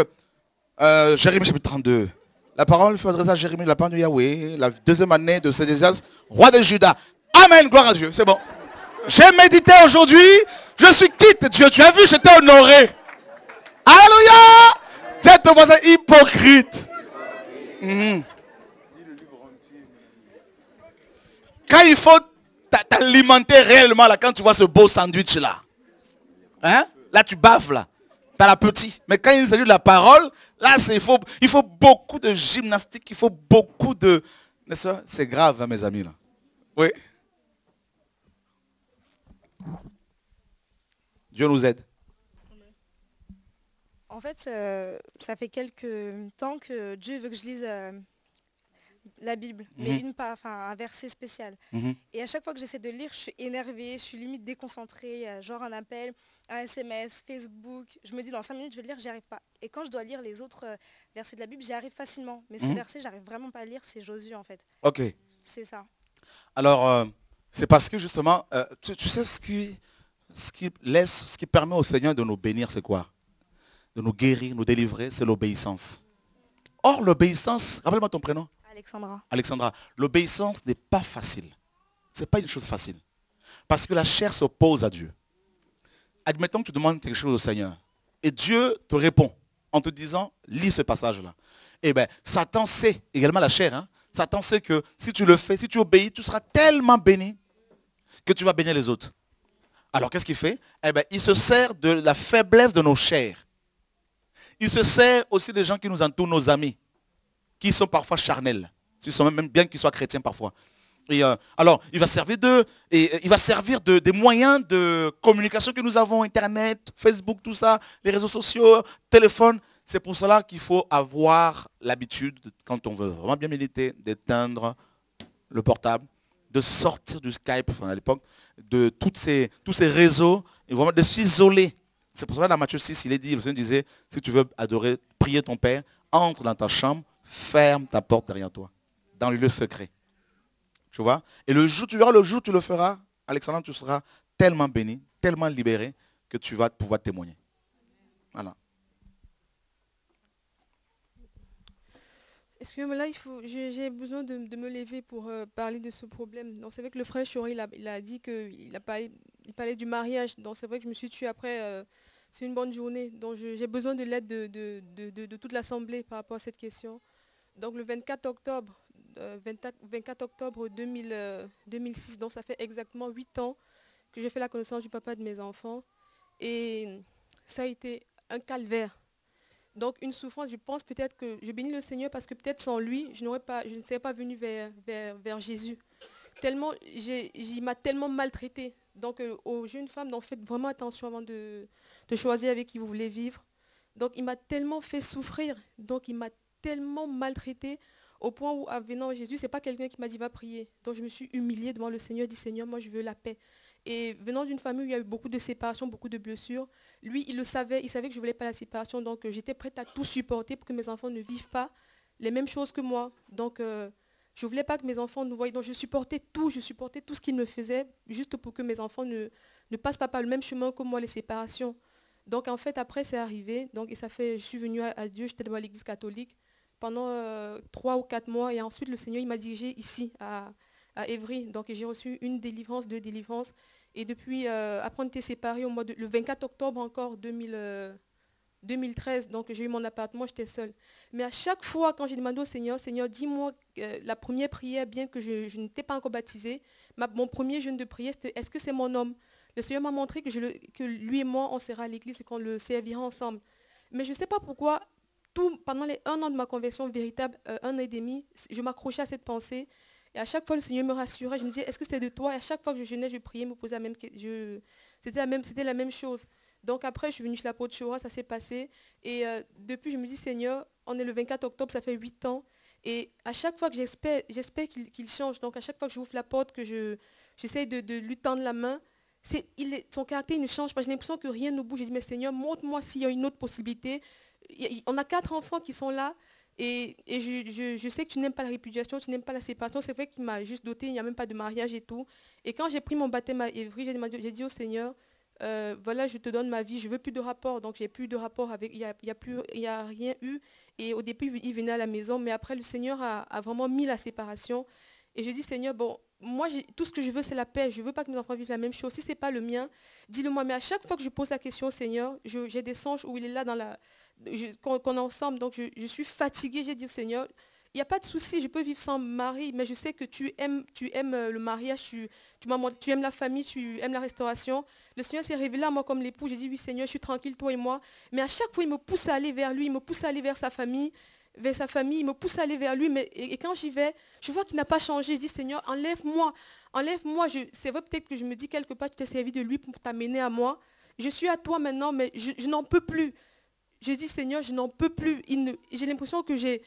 euh, Jérémie chapitre 32. La parole fut adressée à Jérémie, la parole de Yahweh, la deuxième année de Sédésias, roi de Juda. Amen, gloire à Dieu, c'est bon. J'ai médité aujourd'hui, je suis quitte, Dieu. Tu as vu, j'étais honoré. Alléluia C'est ton voisin hypocrite. Mhm. Quand il faut t'alimenter réellement, là, quand tu vois ce beau sandwich là, hein? là tu baves là, petite. Mais quand il s'agit de la parole, là il faut, il faut beaucoup de gymnastique, il faut beaucoup de... C'est grave, hein, mes amis. Là. Oui. Dieu nous aide. En fait, euh, ça fait quelques temps que Dieu veut que je lise euh, la Bible, mais mhm. une pas, enfin un verset spécial. Mhm. Et à chaque fois que j'essaie de lire, je suis énervée, je suis limite déconcentrée, genre un appel, un SMS, Facebook. Je me dis dans cinq minutes je vais le lire, j'y arrive pas. Et quand je dois lire les autres euh, versets de la Bible, j'y arrive facilement. Mais ce mhm. verset, j'arrive vraiment pas à lire, c'est Josué en fait. Ok. C'est ça. Alors, euh, c'est parce que justement, euh, tu, sais ce qui, ce qui laisse, ce qui permet au Seigneur de nous bénir, c'est quoi? De nous guérir, nous délivrer, c'est l'obéissance. Or, l'obéissance, rappelle-moi ton prénom. Alexandra. Alexandra, l'obéissance n'est pas facile. Ce n'est pas une chose facile. Parce que la chair s'oppose à Dieu. Admettons que tu demandes quelque chose au Seigneur. Et Dieu te répond en te disant, lis ce passage-là. Eh bien, Satan sait, également la chair, hein, Satan sait que si tu le fais, si tu obéis, tu seras tellement béni que tu vas bénir les autres. Alors qu'est-ce qu'il fait? Eh bien, il se sert de la faiblesse de nos chairs. Il se sert aussi des gens qui nous entourent, nos amis qui sont parfois charnels. Ils sont même bien qu'ils soient chrétiens parfois. Euh, alors, il va servir de, des moyens de communication que nous avons, Internet, Facebook, tout ça, les réseaux sociaux, téléphone. C'est pour cela qu'il faut avoir l'habitude, quand on veut vraiment bien méditer, d'éteindre le portable, de sortir du Skype, à l'époque, de toutes ces, tous ces réseaux, et vraiment de s'isoler. C'est pour cela dans Matthieu 6, il est dit, le Seigneur disait, si tu veux adorer, prier ton Père, entre dans ta chambre, ferme ta porte derrière toi, dans le lieu secret. Tu vois? Et le jour, où tu le feras, Alexandre, tu seras tellement béni, tellement libéré, que tu vas pouvoir témoigner. Voilà. Excusez-moi, là, j'ai besoin de, me lever pour euh, parler de ce problème? Donc, c'est vrai que le frère Chori, il a, il a dit qu'il il parlait du mariage. Donc, c'est vrai que je me suis tuée après. Euh, c'est une bonne journée. Donc, j'ai besoin de l'aide de, de, toute l'Assemblée par rapport à cette question. Donc le 24 octobre, 24, euh, octobre 2000, 2006, euh, donc ça fait exactement 8 ans que j'ai fait la connaissance du papa de mes enfants. Et ça a été un calvaire. Donc une souffrance, je pense peut-être que je bénis le Seigneur parce que peut-être sans lui, je, ne serais pas venue vers, vers, Jésus. Tellement, il m'a tellement maltraité. Donc euh, aux jeunes femmes, donc faites vraiment attention avant de, de choisir avec qui vous voulez vivre. Donc il m'a tellement fait souffrir. Donc il m'a tellement maltraité au point où, en venant à Jésus, ce n'est pas quelqu'un qui m'a dit va prier. Donc je me suis humiliée devant le Seigneur, dit Seigneur, moi je veux la paix. Et venant d'une famille où il y a eu beaucoup de séparations, beaucoup de blessures, lui, il le savait, il savait que je ne voulais pas la séparation. Donc euh, j'étais prête à tout supporter pour que mes enfants ne vivent pas les mêmes choses que moi. Donc euh, je ne voulais pas que mes enfants nous voient. Donc je supportais tout, je supportais tout ce qu'il me faisait, juste pour que mes enfants ne, ne passent pas par le même chemin que moi, les séparations. Donc en fait, après, c'est arrivé. Donc, et ça fait, je suis venue à, Dieu, j'étais dans l'église catholique pendant euh, trois ou quatre mois. Et ensuite, le Seigneur, il m'a dirigé ici, à, Évry. Donc, j'ai reçu une délivrance, deux délivrances. Et depuis, euh, après, on était séparés au mois de, le 24 octobre encore 2000, 2013. Euh, donc, j'ai eu mon appartement, j'étais seule. Mais à chaque fois, quand j'ai demandé au Seigneur, Seigneur, dis-moi la première prière, bien que je, n'étais pas encore baptisée, mon premier jeûne de prière, c'était est-ce que c'est mon homme? Le Seigneur m'a montré que, que, lui et moi, on sera à l'église et qu'on le servira ensemble. Mais je ne sais pas pourquoi, pendant les un an de ma conversion véritable, euh, un an et demi, je m'accrochais à cette pensée. Et à chaque fois, le Seigneur me rassurait. Je me disais, est-ce que c'est de toi? Et à chaque fois que je jeûnais, je priais, me posais la même question. C'était la même, chose. Donc après, je suis venue chez l'apôtre Chora, ça s'est passé. Et euh, depuis, je me dis, Seigneur, on est le 24 octobre, ça fait 8 ans. Et à chaque fois que j'espère, qu'il change. Donc à chaque fois que j'ouvre la porte, que je, j'essaie de, lui tendre la main, son caractère ne change pas. J'ai l'impression que rien ne bouge. J'ai dit, mais Seigneur, montre-moi s'il y a une autre possibilité. On a quatre enfants qui sont là. Et, je, sais que tu n'aimes pas la répudiation, tu n'aimes pas la séparation. C'est vrai qu'il m'a juste doté, il n'y a même pas de mariage et tout. Et quand j'ai pris mon baptême à j'ai dit au Seigneur, euh, voilà, je te donne ma vie, je veux plus de rapport. Donc j'ai plus de rapport avec, il n'y a rien eu. Et au début, il venait à la maison, mais après, le Seigneur a, vraiment mis la séparation. Et je dis, Seigneur, bon, moi, tout ce que je veux, c'est la paix. Je ne veux pas que mes enfants vivent la même chose. Si ce n'est pas le mien, dis-le-moi. Mais à chaque fois que je pose la question au Seigneur, j'ai des songes où il est là dans la... qu'on est ensemble. Donc je, suis fatiguée. J'ai dit au Seigneur, il n'y a pas de souci, je peux vivre sans mari, mais je sais que tu aimes, tu aimes euh, le mariage, tu, tu, aimes la famille, tu aimes la restauration. Le Seigneur s'est révélé à moi comme l'époux. J'ai dit, oui Seigneur, je suis tranquille, toi et moi. Mais à chaque fois, il me pousse à aller vers lui, il me pousse à aller vers sa famille, vers sa famille, il me pousse à aller vers lui. Mais, et, quand j'y vais, je vois qu'il n'a pas changé. Je dis, Seigneur, enlève-moi, enlève-moi. C'est vrai peut-être que je me dis quelque part, tu t'es servi de lui pour t'amener à moi. Je suis à toi maintenant, mais je, n'en peux plus. Je dis, Seigneur, je n'en peux plus. J'ai l'impression que j'ai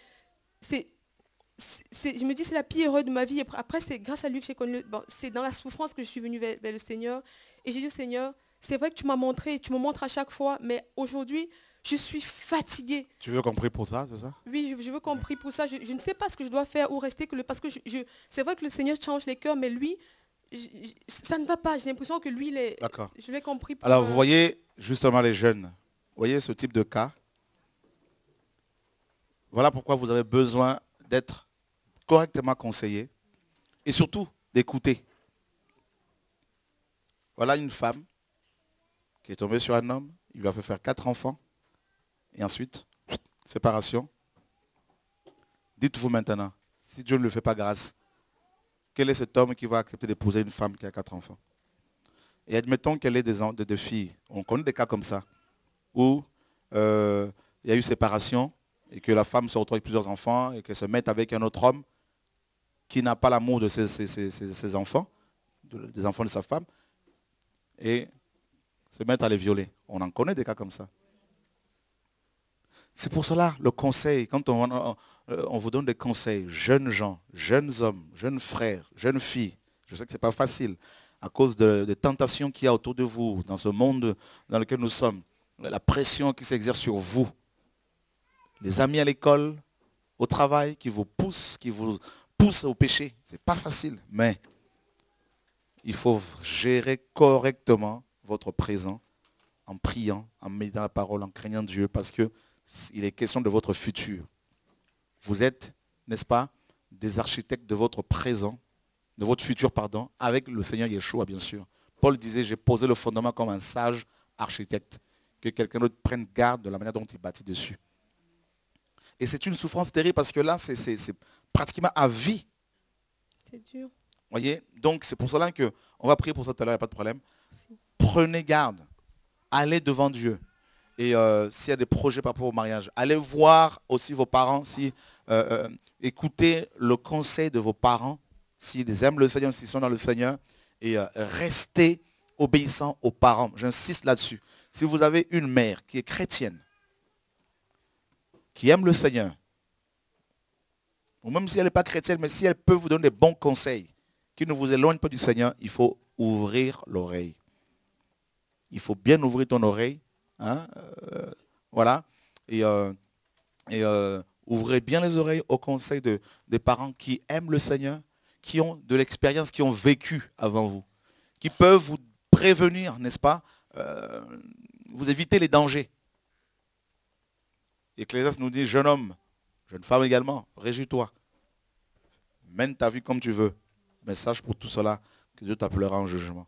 je me dis c'est la pire erreur de ma vie. Après, c'est grâce à lui que j'ai connu. c'est dans la souffrance que je suis venue vers, le Seigneur. Et j'ai dit Seigneur, c'est vrai que tu m'as montré, tu me montres à chaque fois, mais aujourd'hui, je suis fatiguée. Tu veux qu'on prie pour ça, c'est ça? Oui, je, veux qu'on prie pour ça. Je, ne sais pas ce que je dois faire ou rester que le. Parce que je, c'est vrai que le Seigneur change les cœurs, mais lui, ça ne va pas. J'ai l'impression que lui, il est. D'accord. Je l'ai compris. Alors, vous voyez justement les jeunes. Voyez ce type de cas. Voilà pourquoi vous avez besoin d'être correctement conseillé et surtout d'écouter. Voilà une femme qui est tombée sur un homme, il lui a fait faire quatre enfants, et ensuite, séparation. Dites-vous maintenant, si Dieu ne lui fait pas grâce, quel est cet homme qui va accepter d'épouser une femme qui a quatre enfants? Et admettons qu'elle ait des, des, filles. On connaît des cas comme ça, où euh, il y a eu séparation, et que la femme se retrouve avec plusieurs enfants, et qu'elle se mette avec un autre homme, qui n'a pas l'amour de ses, enfants, des enfants de sa femme, et se mettre à les violer. On en connaît des cas comme ça. C'est pour cela le conseil, quand on, on, vous donne des conseils, jeunes gens, jeunes hommes, jeunes frères, jeunes filles, je sais que ce n'est pas facile, à cause des tentations qu'il y a autour de vous, dans ce monde dans lequel nous sommes, la pression qui s'exerce sur vous, les amis à l'école, au travail, qui vous poussent, qui vous pousse au péché. Ce n'est pas facile, mais il faut gérer correctement votre présent en priant, en méditant la parole, en craignant Dieu, parce qu'il est question de votre futur. Vous êtes, n'est-ce pas, des architectes de votre présent, de votre futur, pardon, avec le Seigneur Yeshua, bien sûr. Paul disait, j'ai posé le fondement comme un sage architecte, que quelqu'un d'autre prenne garde de la manière dont il bâtit dessus. Et c'est une souffrance terrible parce que là, c'est pratiquement à vie. C'est dur. voyez? Donc c'est pour cela que on va prier pour ça tout à l'heure, il n'y a pas de problème. Prenez garde. Allez devant Dieu. Et euh, s'il y a des projets par rapport au mariage, allez voir aussi vos parents, si euh, euh, écoutez le conseil de vos parents, s'ils aiment le Seigneur, s'ils sont dans le Seigneur, et restez obéissants aux parents. J'insiste là-dessus. Si vous avez une mère qui est chrétienne, qui aime le Seigneur, ou même si elle n'est pas chrétienne, mais si elle peut vous donner des bons conseils, qui ne vous éloignent pas du Seigneur, il faut ouvrir l'oreille. Il faut bien ouvrir ton oreille. Hein, euh, voilà. Et, euh, euh, ouvrez bien les oreilles aux conseils de, des parents qui aiment le Seigneur, qui ont de l'expérience, qui ont vécu avant vous, qui peuvent vous prévenir, n'est-ce pas Vous éviter les dangers. Ecclésias nous dit, jeune homme, Jeune femme également, réjouis-toi. Mène ta vie comme tu veux. Mais sache pour tout cela que Dieu t'appellera en jugement.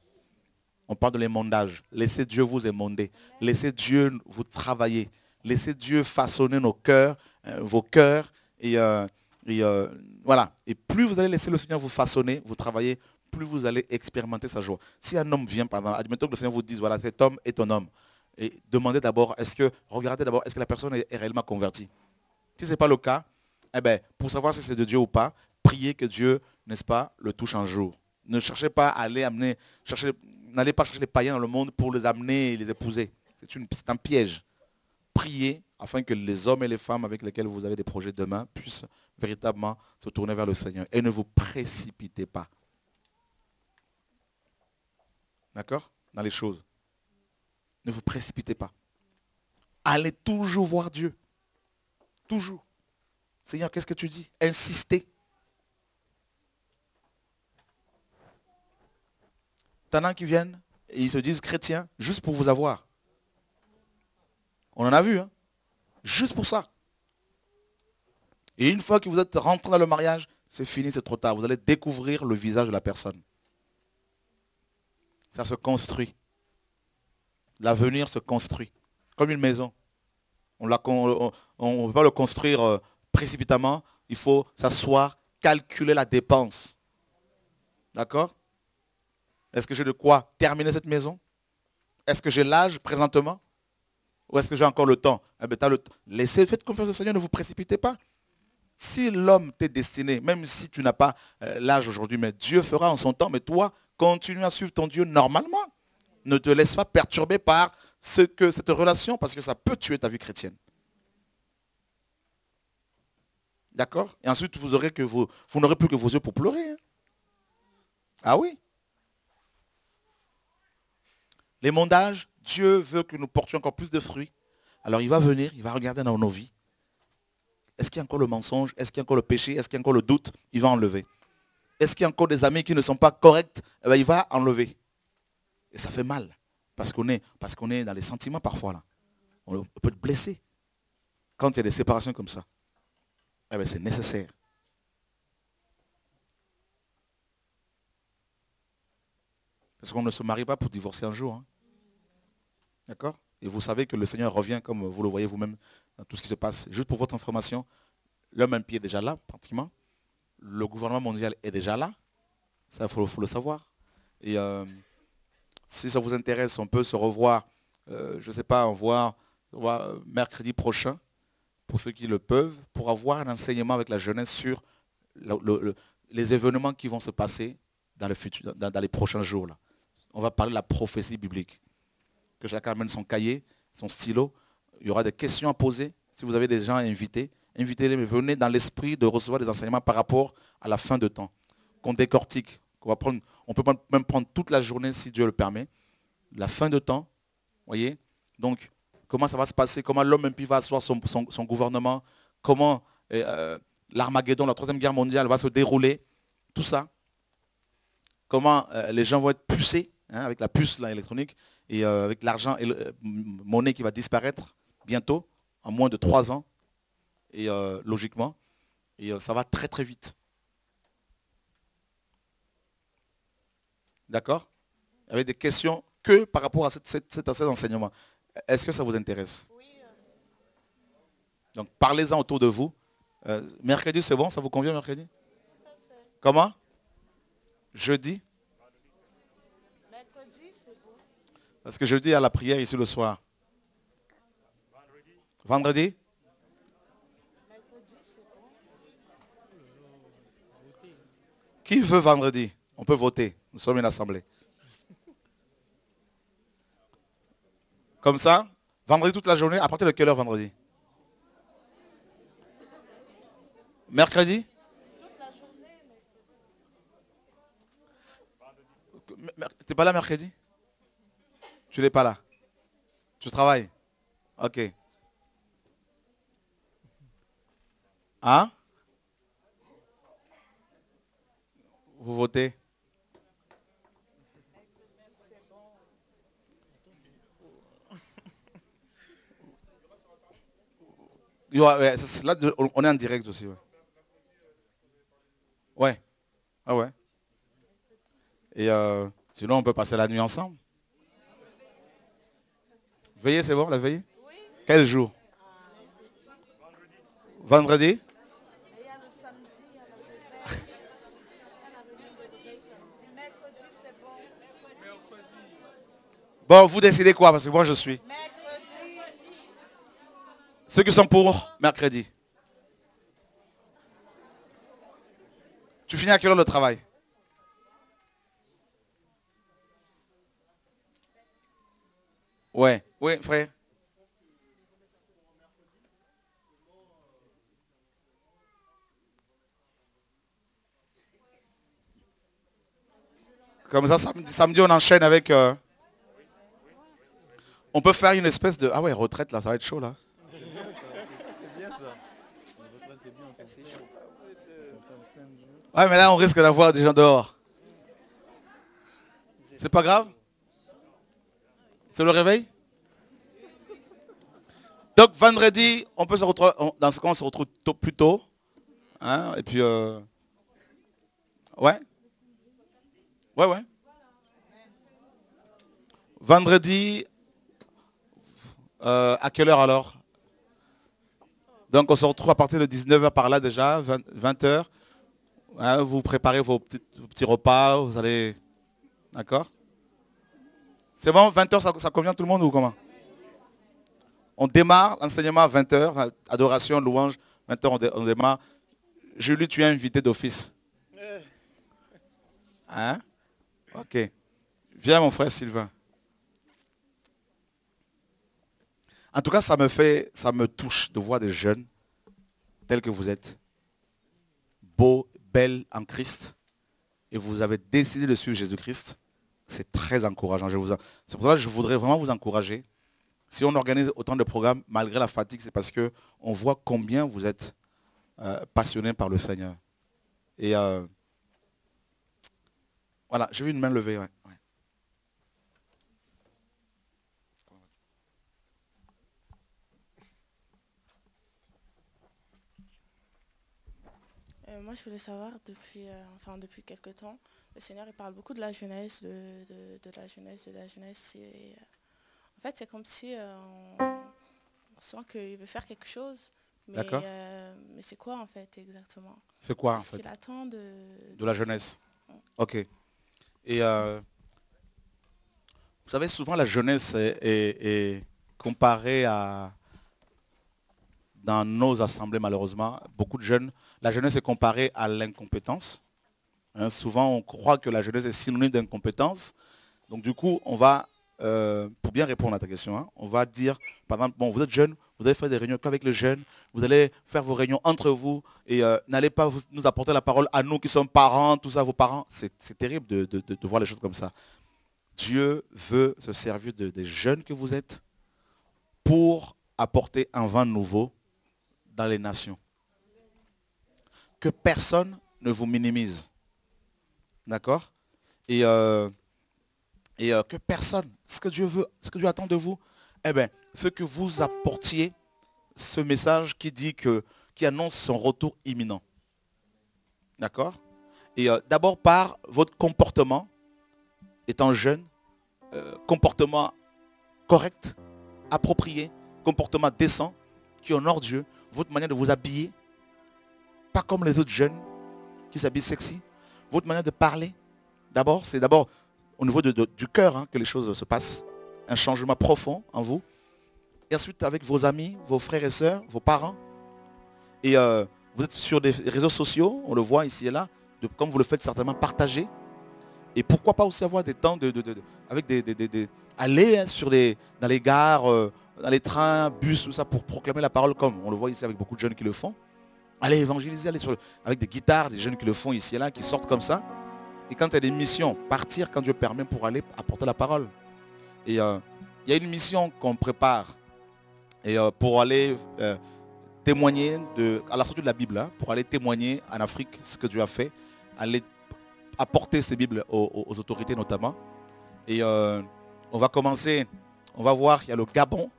On parle de l'émondage. Laissez Dieu vous émonder. Laissez Dieu vous travailler. Laissez Dieu façonner nos cœurs, euh, vos cœurs. Et, euh, euh, voilà. Et plus vous allez laisser le Seigneur vous façonner, vous travailler, plus vous allez expérimenter sa joie. Si un homme vient, par exemple, admettons que le Seigneur vous dise, voilà, cet homme est ton homme. Et demandez d'abord, est-ce que, regardez d'abord, est-ce que la personne est réellement convertie? Si ce n'est pas le cas, eh ben, pour savoir si c'est de Dieu ou pas, priez que Dieu, n'est-ce pas, le touche un jour. Ne cherchez pas à aller amener, n'allez pas chercher les païens dans le monde pour les amener et les épouser. C'est un piège. Priez afin que les hommes et les femmes avec lesquels vous avez des projets demain puissent véritablement se tourner vers le Seigneur. Et ne vous précipitez pas. D'accord? Dans les choses. Ne vous précipitez pas. Allez toujours voir Dieu. Toujours. Seigneur, qu'est-ce que tu dis? Insistez. T'en as qui viennent et ils se disent chrétiens juste pour vous avoir. On en a vu, hein Juste pour ça. Et une fois que vous êtes rentré dans le mariage, c'est fini, c'est trop tard. Vous allez découvrir le visage de la personne. Ça se construit. L'avenir se construit. Comme une maison. On ne veut pas le construire euh, précipitamment. Il faut s'asseoir, calculer la dépense. D'accord? Est-ce que j'ai de quoi terminer cette maison? Est-ce que j'ai l'âge présentement? Ou est-ce que j'ai encore le temps? Eh bien, Laissez, faites confiance au Seigneur, ne vous précipitez pas. Si l'homme t'est destiné, même si tu n'as pas euh, l'âge aujourd'hui, mais Dieu fera en son temps, mais toi, continue à suivre ton Dieu normalement. Ne te laisse pas perturber par ce que, cette relation, parce que ça peut tuer ta vie chrétienne. D'accord? Et ensuite, vous n'aurez plus que vos yeux pour pleurer. Hein. Ah oui? Les mondages, Dieu veut que nous portions encore plus de fruits. Alors il va venir, il va regarder dans nos vies. Est-ce qu'il y a encore le mensonge? Est-ce qu'il y a encore le péché? Est-ce qu'il y a encore le doute? Il va enlever. Est-ce qu'il y a encore des amis qui ne sont pas corrects? Eh ben, Il va enlever. Et ça fait mal. Parce qu'on est, parce qu'on est dans les sentiments parfois là. On peut être blessé. Quand il y a des séparations comme ça. Eh ben, c'est nécessaire. Parce qu'on ne se marie pas pour divorcer un jour. Hein. D'accord? Et vous savez que le Seigneur revient comme vous le voyez vous-même dans tout ce qui se passe. Juste pour votre information, l'homme un pied est déjà là, pratiquement. Le gouvernement mondial est déjà là. Ça, il faut, le savoir. Et euh, si ça vous intéresse, on peut se revoir, euh, je ne sais pas, en voir, euh, mercredi prochain, pour ceux qui le peuvent, pour avoir un enseignement avec la jeunesse sur les événements qui vont se passer dans, le futur, dans, les prochains jours. On va parler de la prophétie biblique que chacun amène son cahier, son stylo. Il y aura des questions à poser. Si vous avez des gens à inviter, invitez-les, mais venez dans l'esprit de recevoir des enseignements par rapport à la fin de temps. Qu'on décortique. Qu'on va prendre, on peut même prendre toute la journée si Dieu le permet. La fin de temps, voyez Donc, comment ça va se passer? Comment l'homme impie va asseoir son, gouvernement? Comment euh, l'Armageddon, la troisième guerre mondiale va se dérouler? Tout ça. Comment euh, les gens vont être pucés hein, avec la puce électronique et euh, avec l'argent et la euh, monnaie qui va disparaître bientôt, en moins de trois ans, et euh, logiquement, et ça va très très vite. D'accord? Avec des questions que par rapport à cet enseignement. Est-ce que ça vous intéresse? Donc parlez-en autour de vous. mercredi, c'est bon? Ça vous convient mercredi? Comment? Jeudi? Parce que je dis à la prière ici le soir. Vendredi? Qui veut vendredi? On peut voter. Nous sommes une assemblée. Comme ça, vendredi toute la journée, à partir de quelle heure vendredi? Mercredi? T'es pas là mercredi? Tu n'es pas là. Tu travailles? Ok. Hein? Vous votez? Là, on est en direct aussi. Ouais. Ah ouais. Et euh, sinon, on peut passer la nuit ensemble. Veillez, c'est bon, la veille Quel jour? Vendredi? Bon, vous décidez quoi? Parce que moi, je suis. Ceux qui sont pour mercredi. Tu finis à quelle heure le travail? Ouais, oui, frère. Comme ça, samedi, on enchaîne avec... Euh, on peut faire une espèce de... Ah ouais, retraite, là, ça va être chaud, là. Ouais, mais là, on risque d'avoir des gens dehors. C'est pas grave? C'est le réveil? Donc, vendredi, on peut se retrouver... Dans ce cas, on se retrouve plus tôt. Hein, et puis... Euh, ouais Ouais, ouais. Vendredi, euh, à quelle heure alors? Donc on se retrouve à partir de 19h par là déjà, 20, h hein, vous préparez vos petits, repas, vous allez... D'accord? C'est bon 20h, ça, ça, convient tout le monde ou comment? On démarre l'enseignement à 20h, adoration, louange, 20h on, démarre. Julie, tu es invité d'office. Hein? Ok. Viens mon frère Sylvain. En tout cas, ça me fait, ça me touche de voir des jeunes tels que vous êtes, beaux, belles en Christ, et vous avez décidé de suivre Jésus-Christ. C'est très encourageant. C'est pour ça que je voudrais vraiment vous encourager. Si on organise autant de programmes, malgré la fatigue, c'est parce qu'on voit combien vous êtes euh, passionnés par le Seigneur. Et euh, voilà, j'ai vu une main levée. Moi, je voulais savoir, depuis, euh, enfin, depuis quelques temps, le Seigneur il parle beaucoup de la jeunesse, de, la jeunesse, de la jeunesse. Et, euh, en fait, c'est comme si on, sent qu'il veut faire quelque chose, mais, mais c'est quoi en fait exactement? C'est quoi en fait qu'il attend de, de la jeunesse Ok. Et vous savez, souvent la jeunesse est, est comparée à, dans nos assemblées malheureusement, beaucoup de jeunes la jeunesse est comparée à l'incompétence. Hein, souvent, on croit que la jeunesse est synonyme d'incompétence. Donc, du coup, on va, euh, pour bien répondre à ta question, hein, on va dire, par exemple, bon, vous êtes jeune, vous allez faire des réunions qu'avec les jeunes, vous allez faire vos réunions entre vous et euh, n'allez pas nous apporter la parole à nous qui sommes parents, tout ça, vos parents. C'est terrible de, voir les choses comme ça. Dieu veut se servir des jeunes que vous êtes pour apporter un vent nouveau dans les nations que personne ne vous minimise. D'accord? Et, euh, et euh, que personne, ce que Dieu veut, ce que Dieu attend de vous, eh bien, ce que vous apportiez ce message qui dit que, qui annonce son retour imminent. D'accord? Et euh, d'abord par votre comportement, étant jeune, comportement correct, approprié, comportement décent, qui honore Dieu, votre manière de vous habiller, pas comme les autres jeunes qui s'habillent sexy. Votre manière de parler, d'abord, c'est d'abord au niveau du cœur hein, que les choses se passent. Un changement profond en vous. Et ensuite avec vos amis, vos frères et sœurs, vos parents. Et euh, vous êtes sur des réseaux sociaux, on le voit ici et là, comme vous le faites certainement, partager. Et pourquoi pas aussi avoir des temps de, avec des, aller hein, sur des, dans les gares, euh, dans les trains, bus, tout ça, pour proclamer la parole comme on le voit ici avec beaucoup de jeunes qui le font. Allez évangéliser, avec des guitares, des jeunes qui le font ici et là, qui sortent comme ça. Et quand il y a des missions, partir quand Dieu permet pour aller apporter la parole. Et euh, il y a une mission qu'on prépare euh, pour aller euh, témoigner à la sortie de la Bible, hein, pour aller témoigner en Afrique ce que Dieu a fait, aller apporter ces Bibles aux, autorités notamment. Et on va commencer, on va voir, il y a le Gabon.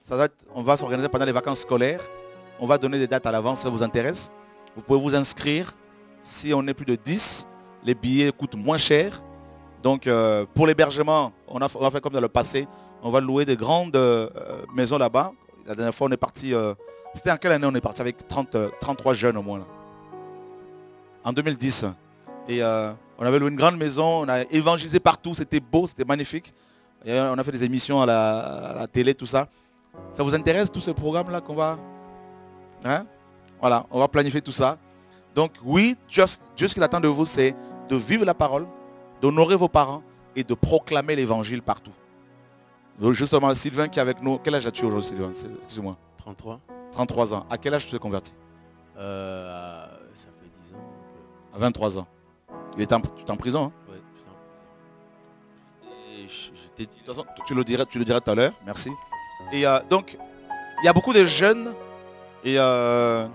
Ça on va s'organiser pendant les vacances scolaires. On va donner des dates à l'avance, ça vous intéresse. Vous pouvez vous inscrire. Si on est plus de 10, les billets coûtent moins cher. Donc euh, pour l'hébergement, on, va faire comme dans le passé. On va louer des grandes euh, maisons là-bas. La dernière fois, on est parti... Euh, c'était en quelle année? On est parti avec 30, 33 jeunes au moins En 2010. Et on avait loué une grande maison, on a évangélisé partout, c'était beau, c'était magnifique. on a fait des émissions à la, à la télé, tout ça. Ça vous intéresse tous ces programmes-là qu'on va Hein? Voilà, on va planifier tout ça. Donc oui, Dieu, Dieu ce qu'il attend de vous, c'est de vivre la parole, d'honorer vos parents et de proclamer l'évangile partout. Donc justement, Sylvain qui est avec nous, quel âge as-tu aujourd'hui Sylvain? Excuse-moi. 33. 33 ans. À quel âge tu t'es converti? Euh, Ça fait 10 ans. À 23 ans. Il est en, tu es en prison hein? Oui, Et je, t'ai dit, de toute façon, tu le diras, tu le diras tout à l'heure, merci. Et euh, donc, il y a beaucoup de jeunes et euh,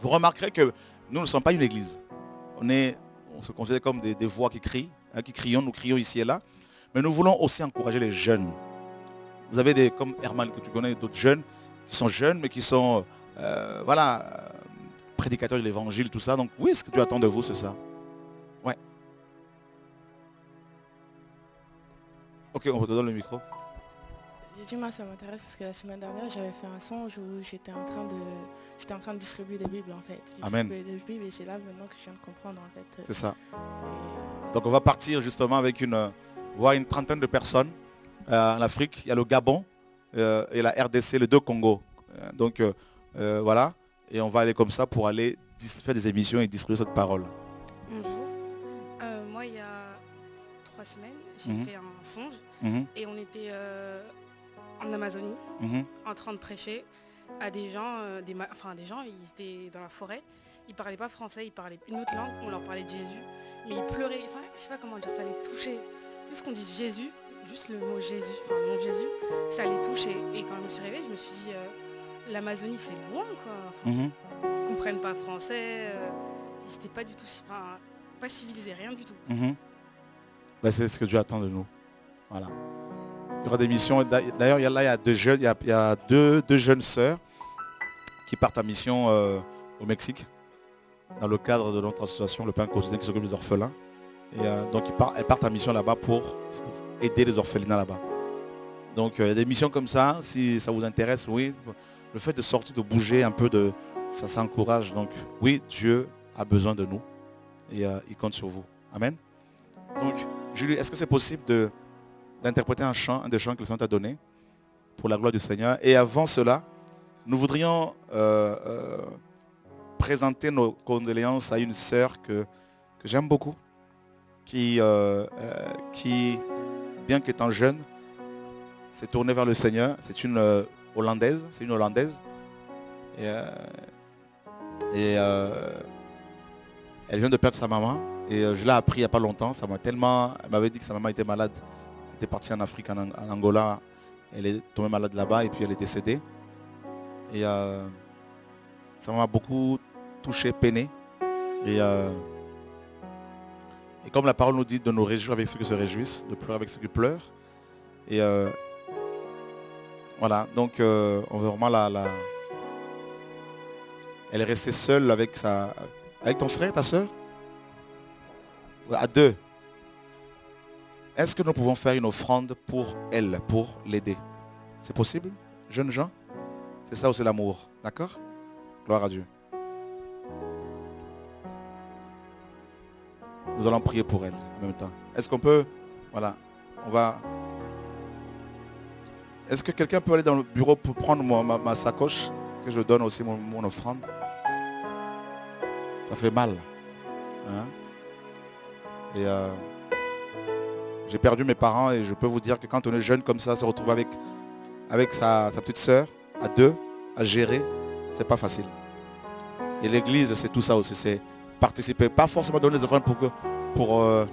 vous remarquerez que nous ne sommes pas une église. On, est, on se considère comme des, voix qui crient, hein, qui crions, nous crions ici et là. Mais nous voulons aussi encourager les jeunes. Vous avez des, comme Herman que tu connais, d'autres jeunes qui sont jeunes mais qui sont, euh, voilà, prédicateurs de l'évangile, tout ça. Donc oui, ce que tu attends de vous, c'est ça? Ouais. Ok, on te donne le micro. J'ai dit moi ça m'intéresse parce que la semaine dernière j'avais fait un songe où j'étais en train de j'étais en train de distribuer des Bibles en fait. Amen. Des Bibles et c'est là maintenant que je viens de comprendre en fait. C'est ça. Donc on va partir justement avec une voir une trentaine de personnes euh, en Afrique. Il y a le Gabon euh, et la RDC, les deux Congo. Euh, donc voilà. Et on va aller comme ça pour aller faire des émissions et distribuer cette parole. Bonjour. moi il y a trois semaines, j'ai mhm. fait un songe mhm. et on était en Amazonie, mhm. en train de prêcher à des gens, euh, des, enfin des gens, ils étaient dans la forêt, ils parlaient pas français, ils parlaient une autre langue, on leur parlait de Jésus, mais ils pleuraient, enfin je sais pas comment dire, ça les touchait. Juste qu'on dise Jésus, juste le mot Jésus, enfin le nom Jésus, ça les touchait. Et quand je me suis réveillée, je me suis dit, euh, l'Amazonie c'est loin quoi. Mhm. Ils comprennent pas français, euh, ils n'étaient pas du tout, pas civilisés, rien du tout. Mhm. Bah, c'est ce que Dieu attend de nous. Voilà. Il y aura des missions. D'ailleurs, là, il y a deux jeunes, il y a, deux, jeunes sœurs qui partent en mission euh, au Mexique dans le cadre de notre association, le Pain quotidien qui s'occupe des orphelins. Et euh, donc, elles partent en mission là-bas pour aider les orphelinats là-bas. Donc, euh, il y a des missions comme ça, si ça vous intéresse, oui. Le fait de sortir, de bouger un peu, ça s'encourage. Donc, oui, Dieu a besoin de nous et il compte sur vous. Amen. Donc, Julie, est-ce que c'est possible de d'interpréter un chant, un des chants que le Seigneur t'a donné pour la gloire du Seigneur. Et avant cela, nous voudrions euh, euh, présenter nos condoléances à une sœur que, que j'aime beaucoup, qui, euh, qui, bien qu'étant jeune, s'est tournée vers le Seigneur. C'est une Hollandaise, c'est une Hollandaise. Et, et elle vient de perdre sa maman. Et je l'ai appris il n'y a pas longtemps. Ça m'a tellement. Elle m'avait dit que sa maman était malade était partie en Afrique, en, Angola. Elle est tombée malade là-bas et puis elle est décédée. Et euh, ça m'a beaucoup touché, peiné. Et, euh, et, comme la parole nous dit de nous réjouir avec ceux qui se réjouissent, de pleurer avec ceux qui pleurent. Et euh, voilà, donc on veut vraiment la, la, Elle est restée seule avec sa. Avec ton frère, ta soeur À deux. Est-ce que nous pouvons faire une offrande pour elle, pour l'aider? C'est possible Jeunes gens? C'est ça aussi l'amour? D'accord? Gloire à Dieu. Nous allons prier pour elle en même temps. Est-ce qu'on peut... Voilà. On va... Est-ce que quelqu'un peut aller dans le bureau pour prendre ma, sacoche Que je donne aussi mon, offrande? Ça fait mal. Hein? Et... Euh, j'ai perdu mes parents et je peux vous dire que quand on est jeune comme ça, se retrouver avec, avec sa, petite soeur à deux, à gérer, c'est pas facile. Et l'église, c'est tout ça aussi, c'est participer, pas forcément donner des offrandes pour, pour euh,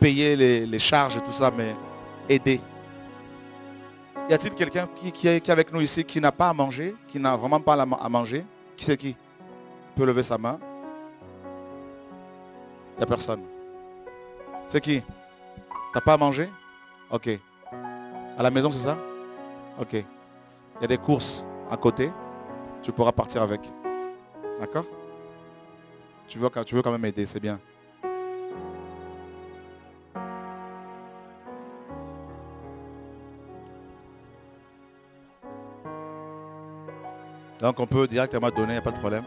payer les, charges et tout ça, mais aider. Y a-t-il quelqu'un qui, est, avec nous ici qui n'a pas à manger, qui n'a vraiment pas à manger Qui c'est qui peut lever sa main? Il n'y a personne. C'est qui? T'as pas à manger? Ok. À la maison, c'est ça? Ok. Il y a des courses à côté. Tu pourras partir avec. D'accord? Tu veux, tu veux quand même aider, c'est bien. Donc on peut directement donner, il n'y a pas de problème.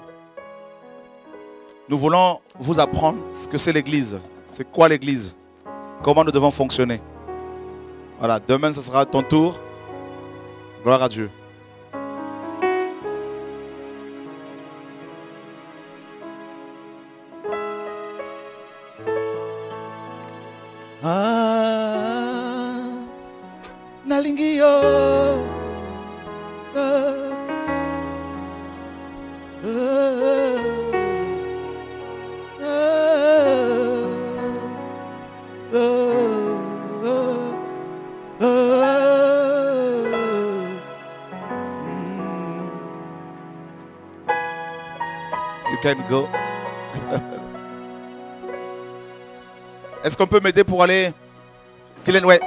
Nous voulons vous apprendre ce que c'est l'église. C'est quoi l'église? Comment nous devons fonctionner? Voilà, demain ce sera ton tour. Gloire à Dieu. Go. Est-ce qu'on peut m'aider pour aller? Kylian, ouais.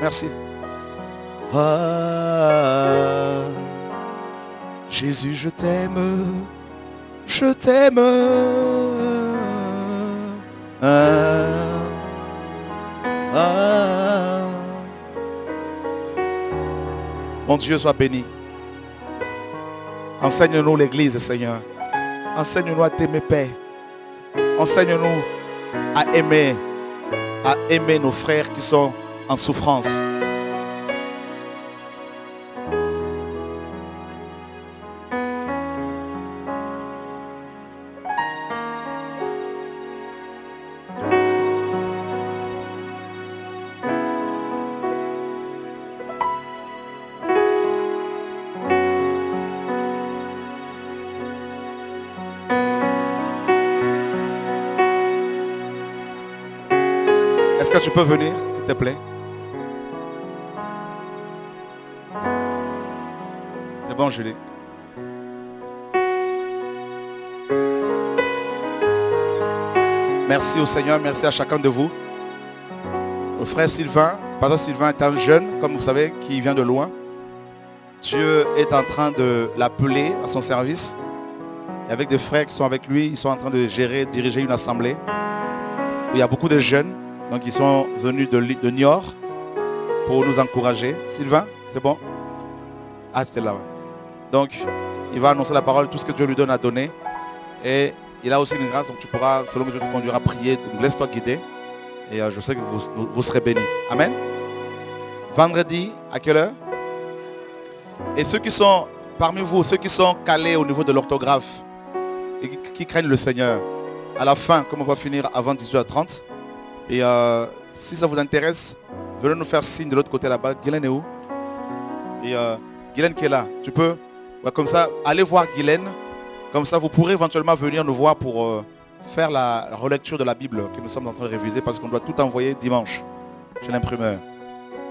Merci. Ah, Jésus, je t'aime. Je t'aime. Ah, ah. Mon Dieu soit béni. Enseigne-nous l'Église, Seigneur. Enseigne-nous à t'aimer, Père. Enseigne-nous à aimer, à aimer nos frères qui sont en souffrance. Venir, s'il te plaît? C'est bon, Julie. Merci au Seigneur, merci à chacun de vous. Le frère Sylvain, Pasteur Sylvain est un jeune, comme vous savez, qui vient de loin. Dieu est en train de l'appeler à son service. Et avec des frères qui sont avec lui, ils sont en train de gérer, diriger une assemblée. Il y a beaucoup de jeunes, donc ils sont venus de, de Niort pour nous encourager. Sylvain, c'est bon? Ah, tu es là. Donc, il va annoncer la parole, tout ce que Dieu lui donne à donner. Et il a aussi une grâce, donc tu pourras, selon que Dieu te conduira, prier. Donc laisse-toi guider. Et euh, je sais que vous, vous serez bénis. Amen. Vendredi, à quelle heure? Et ceux qui sont, parmi vous, ceux qui sont calés au niveau de l'orthographe et qui, qui craignent le Seigneur, à la fin, comme on va finir avant 18h30, et euh, si ça vous intéresse, venez nous faire signe de l'autre côté là-bas. Guylaine est où? Et euh, Guylaine qui est là, tu peux Ouais, Comme ça, allez voir Guylaine. Comme ça, vous pourrez éventuellement venir nous voir pour euh, faire la relecture de la Bible que nous sommes en train de réviser parce qu'on doit tout envoyer dimanche chez l'imprimeur.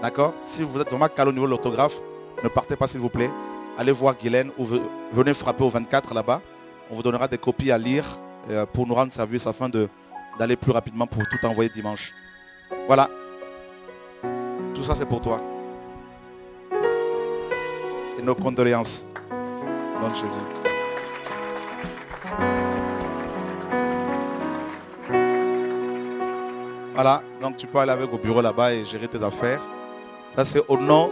D'accord? Si vous êtes vraiment calé au niveau de l'orthographe, ne partez pas s'il vous plaît. Allez voir Guylaine ou ve- venez frapper au 24 là-bas. On vous donnera des copies à lire euh, pour nous rendre service afin de- d'aller plus rapidement pour tout envoyer dimanche. Voilà. Tout ça c'est pour toi. Et nos condoléances. Au Jésus. Voilà, donc tu peux aller avec au bureau là-bas et gérer tes affaires. Ça c'est au nom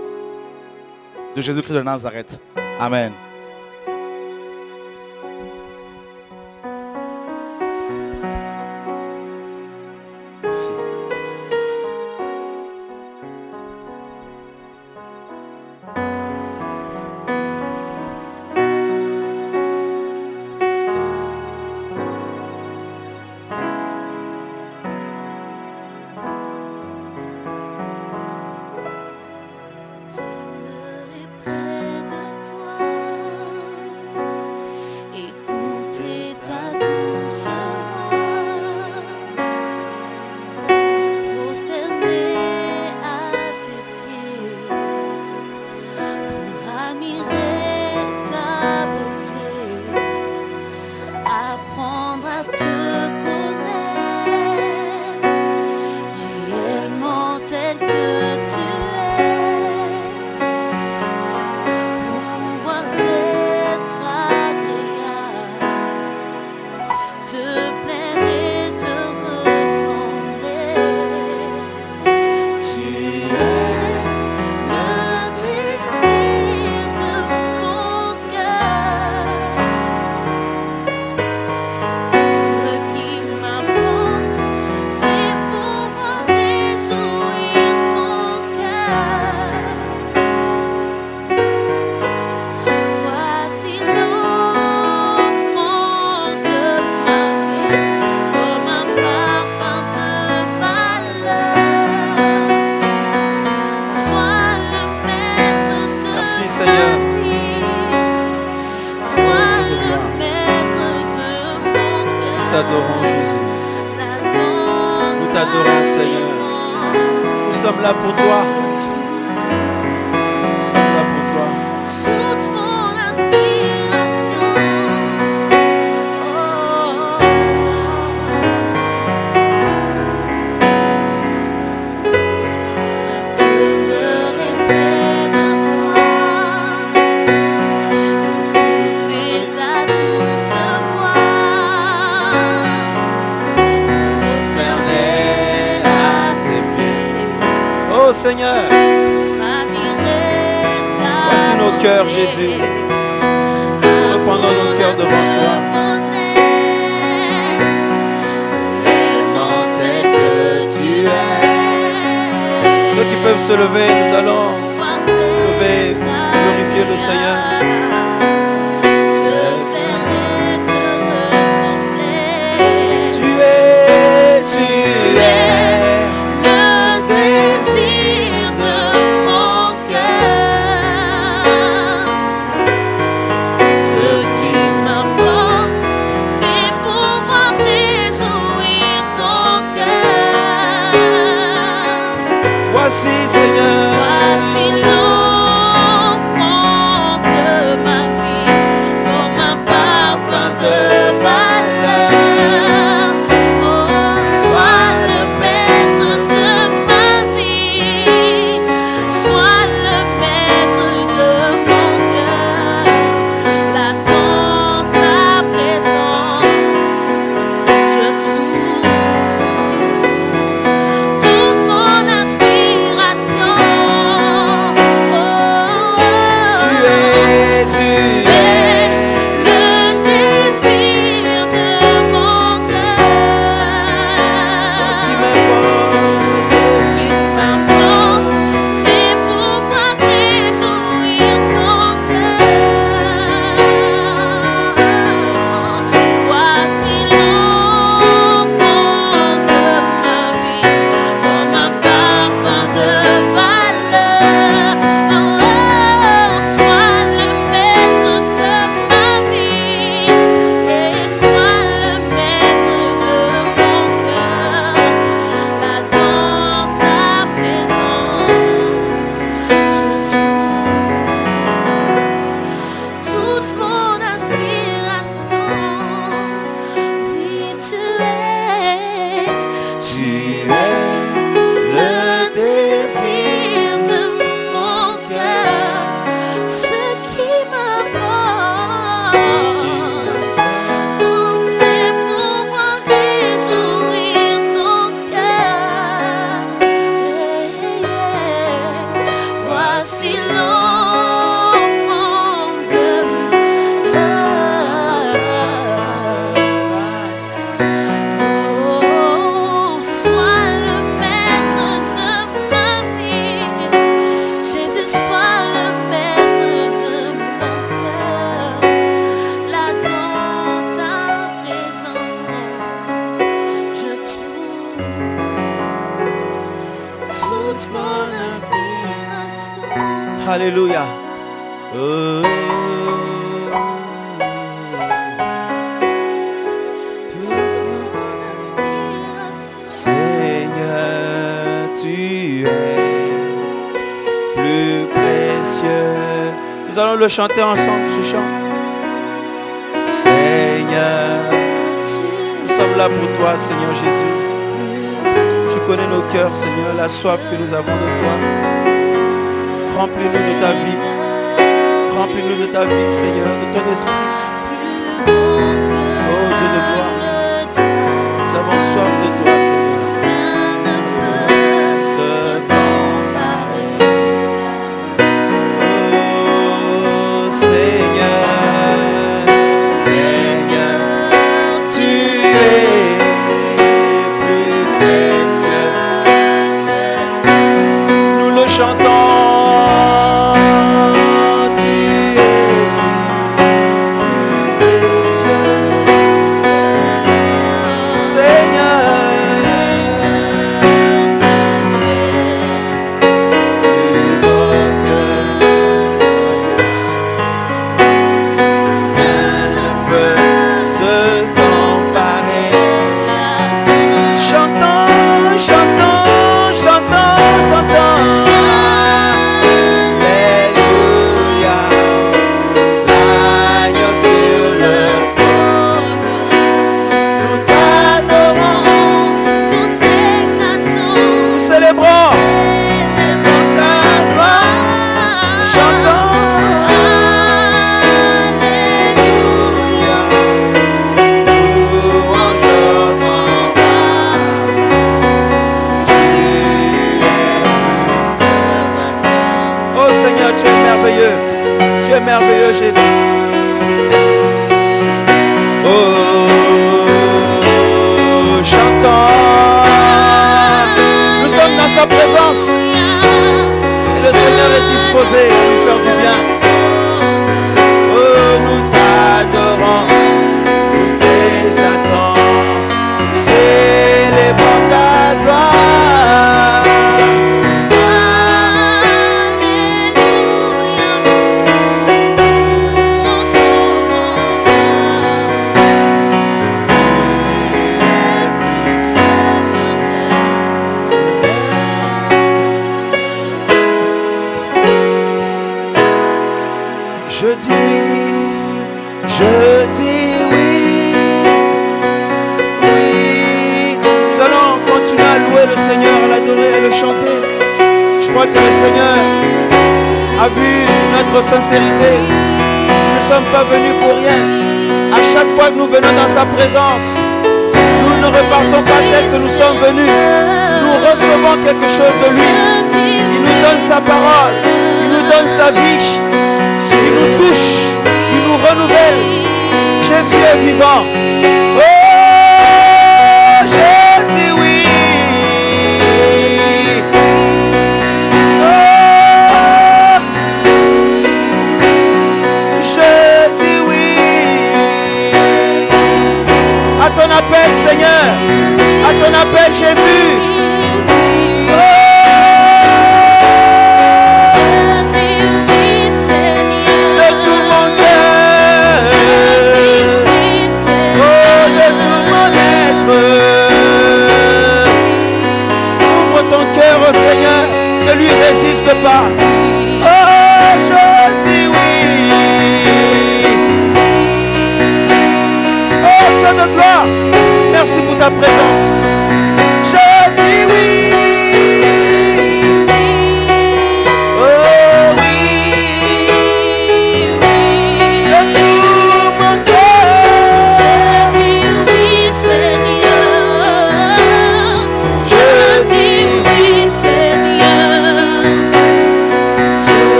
de Jésus-Christ de Nazareth. Amen. chanter ensemble ce chant. Seigneur, nous sommes là pour toi, Seigneur Jésus. Tu connais nos cœurs, Seigneur, la soif que nous avons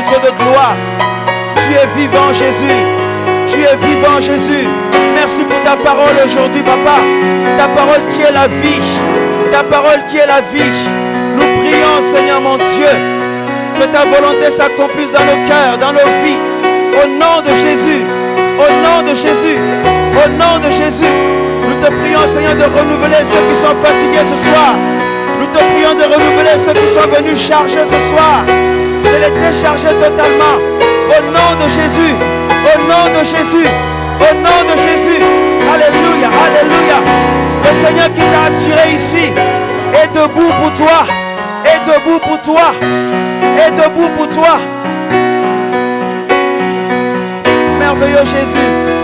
Dieu de gloire. Tu es vivant, Jésus. Tu es vivant, Jésus. Merci pour ta parole aujourd'hui, Papa. Ta parole qui est la vie. Ta parole qui est la vie. Nous prions, Seigneur mon Dieu, que ta volonté s'accomplisse dans nos cœurs, dans nos vies. Au nom de Jésus. Au nom de Jésus. Au nom de Jésus. Nous te prions, Seigneur, de renouveler ceux qui sont fatigués ce soir. Nous te prions de renouveler ceux qui sont venus charger ce soir de les décharger totalement. Au nom de Jésus, au nom de Jésus, au nom de Jésus. Alléluia, alléluia. Le Seigneur qui t'a attiré ici est debout pour toi, est debout pour toi, est debout pour toi. Merveilleux Jésus.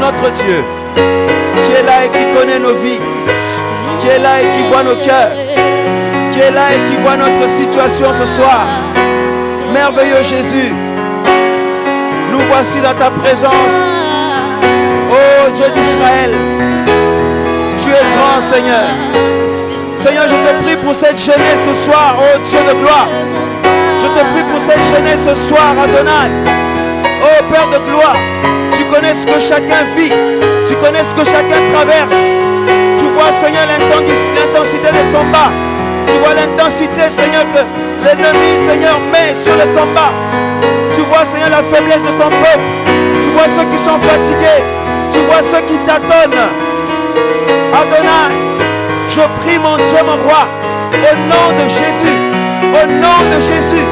Notre Dieu, qui est là et qui connaît nos vies, qui est là et qui voit nos cœurs, qui est là et qui voit notre situation ce soir. Merveilleux Jésus, nous voici dans ta présence. Oh Dieu d'Israël, tu es grand Seigneur. Seigneur, je te prie pour cette jeunesse ce soir, oh Dieu de gloire. Je te prie pour cette jeunesse ce soir, Adonai. Oh Père de gloire, connais ce que chacun vit, tu connais ce que chacun traverse. Tu vois, Seigneur, l'inten- l'intensité des combats. Tu vois l'intensité, Seigneur, que l'ennemi, Seigneur, met sur le combat. Tu vois, Seigneur, la faiblesse de ton peuple. Tu vois ceux qui sont fatigués. Tu vois ceux qui tâtonnent. Adonai, je prie mon Dieu, mon roi, au nom de Jésus, au nom de Jésus,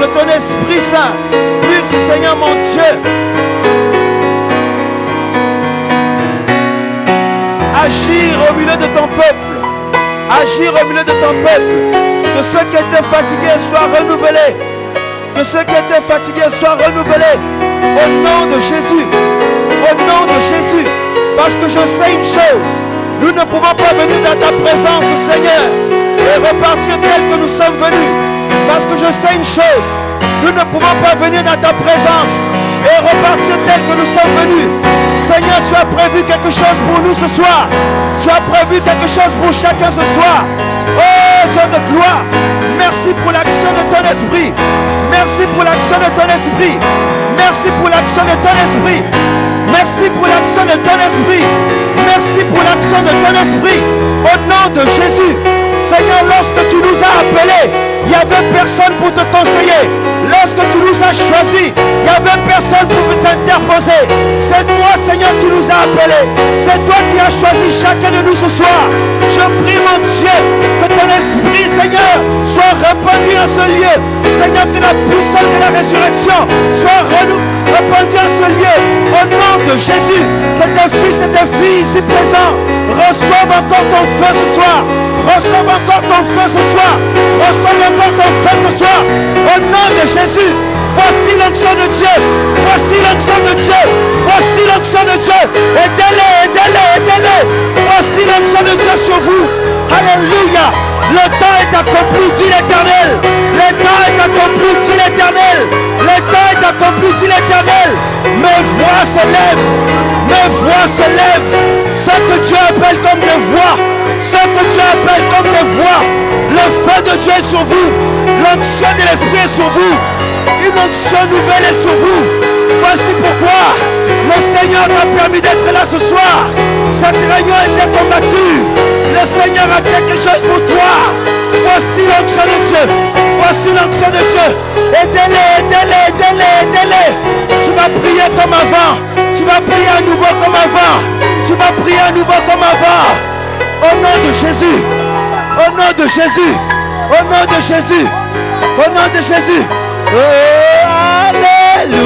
que ton Esprit Saint puisse, Seigneur mon Dieu, agir au milieu de ton peuple, agir au milieu de ton peuple, que ceux qui étaient fatigués soient renouvelés, que ceux qui étaient fatigués soient renouvelés, au nom de Jésus, au nom de Jésus, parce que je sais une chose, nous ne pouvons pas venir dans ta présence, Seigneur, et repartir tel que nous sommes venus. Parce que je sais une chose, nous ne pouvons pas venir dans ta présence et repartir tel que nous sommes venus. Seigneur, tu as prévu quelque chose pour nous ce soir. Tu as prévu quelque chose pour chacun ce soir. Oh Dieu de gloire, merci pour l'action de ton esprit. Merci pour l'action de ton esprit. Merci pour l'action de ton esprit. Merci pour l'action de ton esprit. Merci pour l'action de ton esprit. Au nom de Jésus. Seigneur, lorsque tu nous as appelés, il n'y avait personne pour te conseiller. Lorsque tu nous as choisis, il n'y avait personne pour t'interposer. C'est toi, Seigneur, qui nous as appelés. C'est toi qui as choisi chacun de nous ce soir. Je prie, mon Dieu, que ton esprit, Seigneur, soit répandu en ce lieu. Seigneur, que la puissance de la résurrection soit répandue en ce lieu. Au nom de Jésus, que tes fils et tes filles ici présents reçoivent encore ton feu ce soir. Reçoivent encore ton feu ce soir. Reçoivent encore ton feu ce soir. Au nom de Jésus, voici l'onction de Dieu. Voici l'onction de Dieu. Voici l'onction de Dieu. Aidez-les, aidez-les, aidez-les. Voici l'onction de Dieu sur vous. Alléluia. Le temps est accompli, dit l'Éternel. Le temps est accompli, dit l'Éternel. Le temps est accompli, dit l'Éternel. Mes voix se lèvent. Mes voix se lèvent. Ce que Dieu appelle comme des voix. Ce que Dieu appelle comme des voix. Le feu de Dieu est sur vous. L'onction de l'Esprit est sur vous. Une onction nouvelle est sur vous. Voici pourquoi le Seigneur m'a permis d'être là ce soir. Cette réunion était combattue. Le Seigneur a quelque chose pour toi. Voici l'onction de Dieu. Voici l'onction de Dieu. Aidez-les, aidez-les, aidez-les, aidez-les. Tu vas prier comme avant. Tu vas prier à nouveau comme avant. Tu vas prier à nouveau comme avant. Au nom de Jésus. Au nom de Jésus. Au nom de Jésus. Au nom de Jésus. Alléluia.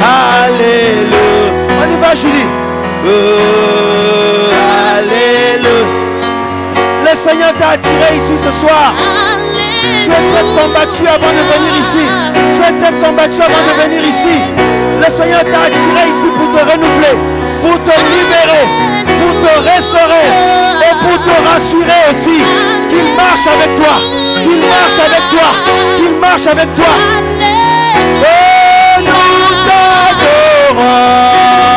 Alléluia. On y va, Julie. Oh, Alléluia. Le Seigneur t'a attiré ici ce soir. Tu étais combattu avant de venir ici. Tu étais combattu avant de venir ici. Le Seigneur t'a attiré ici pour te renouveler, pour te libérer, pour te restaurer et pour te rassurer aussi qu'il marche avec toi, qu'il marche avec toi, qu'il marche avec toi. Nous t'adorons.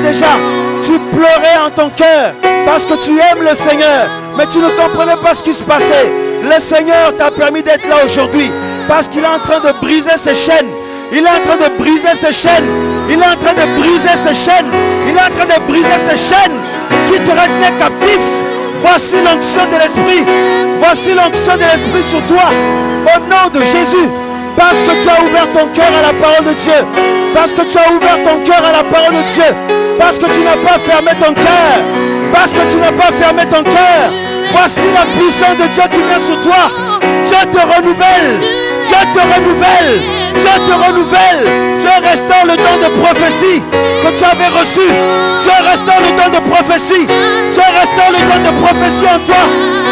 Déjà. Tu pleurais en ton cœur parce que tu aimes le Seigneur, mais tu ne comprenais pas ce qui se passait. Le Seigneur t'a permis d'être là aujourd'hui parce qu'il est en train de briser ses chaînes. Il est en train de briser ses chaînes. Il est en train de briser ses chaînes. Il est en train de briser ses chaînes qui te retenaient captif. Voici l'onction de l'Esprit. Voici l'onction de l'Esprit sur toi. Au nom de Jésus. Parce que tu as ouvert ton cœur à la parole de Dieu. Parce que tu as ouvert ton cœur à la parole de Dieu. Parce que tu n'as pas fermé ton cœur. Parce que tu n'as pas fermé ton cœur. Voici la puissance de Dieu qui vient sur toi. Dieu te renouvelle. Dieu te renouvelle. Dieu te renouvelle. Dieu restaure le don de prophétie que tu avais reçu. Dieu restaure le don de prophétie. Dieu restaure le don de prophétie en toi.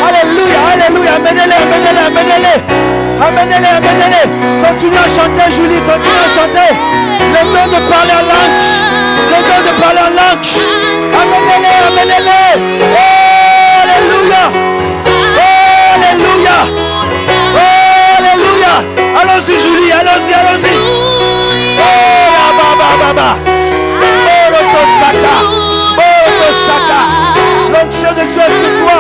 Alléluia, alléluia. Amenez-les, amenez-les, amenez-les. Amenez-les, amenez-les. Continue à chanter, Julie. Continue à chanter. Le don de parler en langue. Le don de parler en langue. Amenez-les, amenez-les. Oh, alléluia. Oh, alléluia. Oh, alléluia. Allons-y, Julie. Allons-y, allons-y. Oh, ba, ba, ba, ba. Oh, l'otosaka. Oh, l'otosaka. L'onction de Dieu sur toi.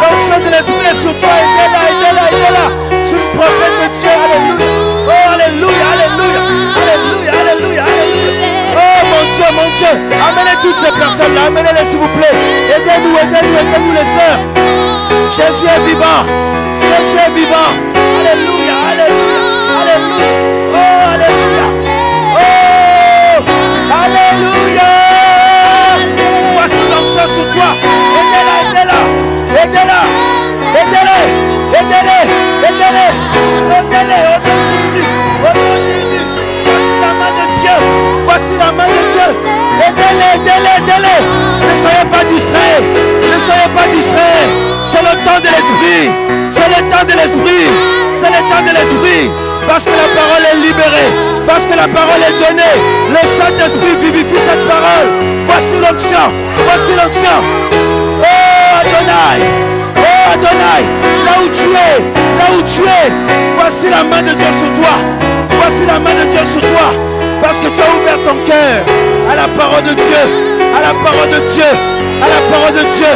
L'onction de l'Esprit sur toi. Aidez-la, aidez-la, aidez-la. Tu es une prophète de Dieu. Alléluia. Oh, alléluia, alléluia. Alléluia, alléluia, alléluia. Oh, mon Dieu, mon Dieu. Amenez toutes ces personnes-là. Amenez-les, s'il vous plaît. Aidez-nous, aidez-nous, aidez-nous, les sœurs. Jésus est vivant. Jésus est vivant. Alléluia, alléluia, alléluia. Oh, alléluia. Oh, alléluia. Temps de l'esprit. C'est le temps de l'esprit. C'est le temps de l'esprit. Parce que la parole est libérée. Parce que la parole est donnée. Le Saint-Esprit vivifie cette parole. Voici l'onction. Voici l'onction. Oh Adonai. Oh Adonai. Là où tu es. Là où tu es. Voici la main de Dieu sur toi. Voici la main de Dieu sur toi. Parce que tu as ouvert ton cœur à la parole de Dieu. À la parole de Dieu. À la parole de Dieu.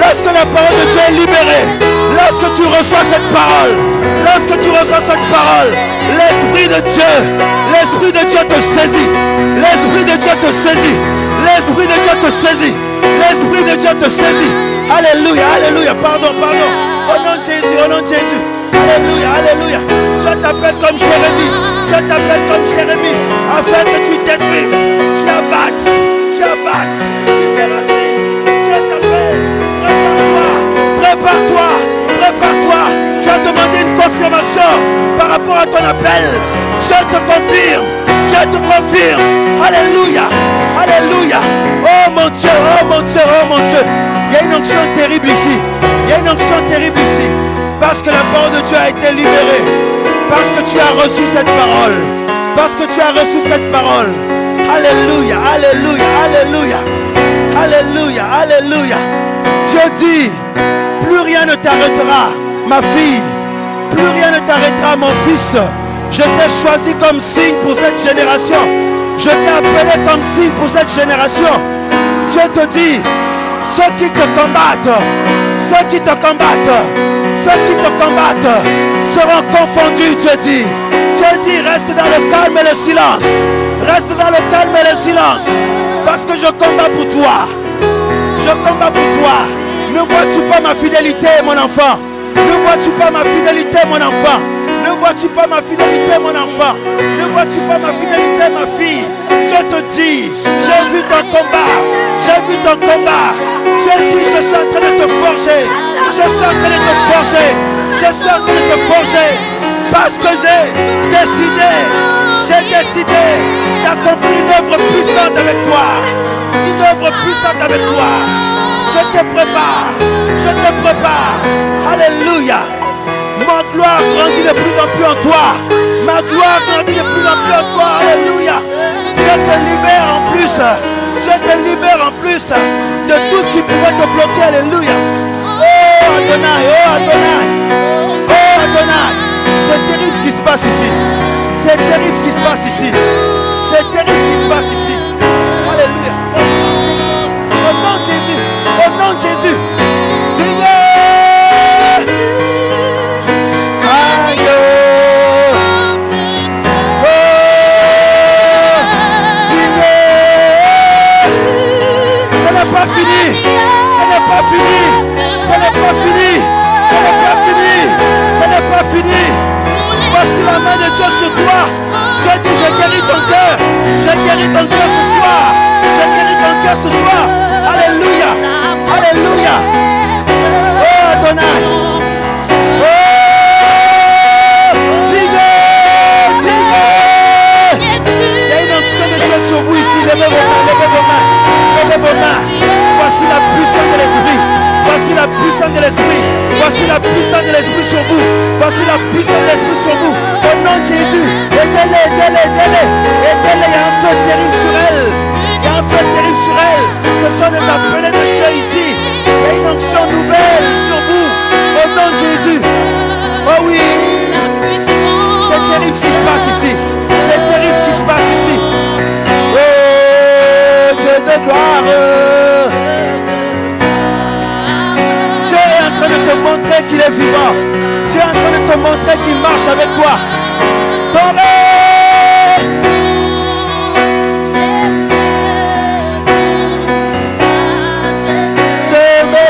Lorsque la parole de Dieu est libérée. Lorsque tu reçois cette parole. Lorsque tu reçois cette parole. L'Esprit de Dieu. L'Esprit de Dieu te saisit. L'Esprit de Dieu te saisit. L'Esprit de Dieu te saisit. L'Esprit de Dieu te saisit. Alléluia, Alléluia. Pardon, pardon. Au nom de Jésus, au nom de Jésus. Alléluia, Alléluia. Dieu t'appelle comme Jérémie. Dieu t'appelle comme Jérémie. Afin que tu détruises. Tu abattes. Tu. Dieu t'appelle. Prépare-toi. Prépare-toi. Prépare-toi. As demandé une confirmation par rapport à ton appel. Dieu te confirme. Dieu te confirme. Alléluia. Alléluia. Oh mon Dieu, oh mon Dieu, oh mon Dieu. Il y a une onction terrible ici. Il y a une onction terrible ici. Parce que la parole de Dieu a été libérée. Parce que tu as reçu cette parole. Parce que tu as reçu cette parole. Alléluia, Alléluia, Alléluia. Alléluia, Alléluia. Dieu dit, plus rien ne t'arrêtera, ma fille. Plus rien ne t'arrêtera, mon fils. Je t'ai choisi comme signe pour cette génération. Je t'ai appelé comme signe pour cette génération. Dieu te dit, ceux qui te combattent, ceux qui te combattent, ceux qui te combattent seront confondus, Dieu dit. Dieu dit, reste dans le calme et le silence. Reste dans le calme et le silence. Parce que je combats pour toi. Je combats pour toi. Ne vois-tu pas ma fidélité, mon enfant? Ne vois-tu pas ma fidélité, mon enfant? Ne vois-tu pas ma fidélité, mon enfant? Ne vois-tu pas ma fidélité, ma fille? Je te dis, j'ai vu ton combat. J'ai vu ton combat. Dieu dit, je suis en train de te forger. Je suis en train de te forger. Je suis en train de te forger. Parce que j'ai décidé, j'ai décidé d'accomplir une œuvre puissante avec toi. Une œuvre puissante avec toi. Je te prépare. Je te prépare. Alléluia. Ma gloire grandit de plus en plus en toi. Ma gloire grandit de plus en plus en toi. Alléluia. Je te libère en plus. Je te libère en plus de tout ce qui pourrait te bloquer. Alléluia. Oh Adonai, oh Adonai. Oh Adonai. C'est terrible ce qui C'est terrible ce qui se passe ici. C'est terrible ce qui se passe ici. Alléluia. Au nom de Jésus. Au nom de Jésus. Guéris ton cœur ce soir. Je guéris ton cœur ce soir. Alléluia. Alléluia. Oh Adonai. Oh Dieu. Dieu. Il y a une de sur vous ici. Levez vos mains. Levez vos mains. Levez vos mains. Voici la puissance de l'Esprit. Voici la puissance de l'Esprit. Voici la puissance de l'Esprit sur vous. Voici la puissance de l'Esprit sur vous. Au nom de Jésus. Aidez-les, aidez-les, aidez-les. Aidez-les. Il y a un feu terrible sur elle. Il y a un feu terrible sur elle. Ce sont des appelés de Dieu ici. Il y a une onction nouvelle sur vous. Au nom de Jésus. Oh oui. C'est terrible ce qui se passe ici. C'est terrible ce qui se passe ici. Oh Dieu de gloire. Qu'il est vivant. Dieu est en train de te montrer qu'il marche avec toi.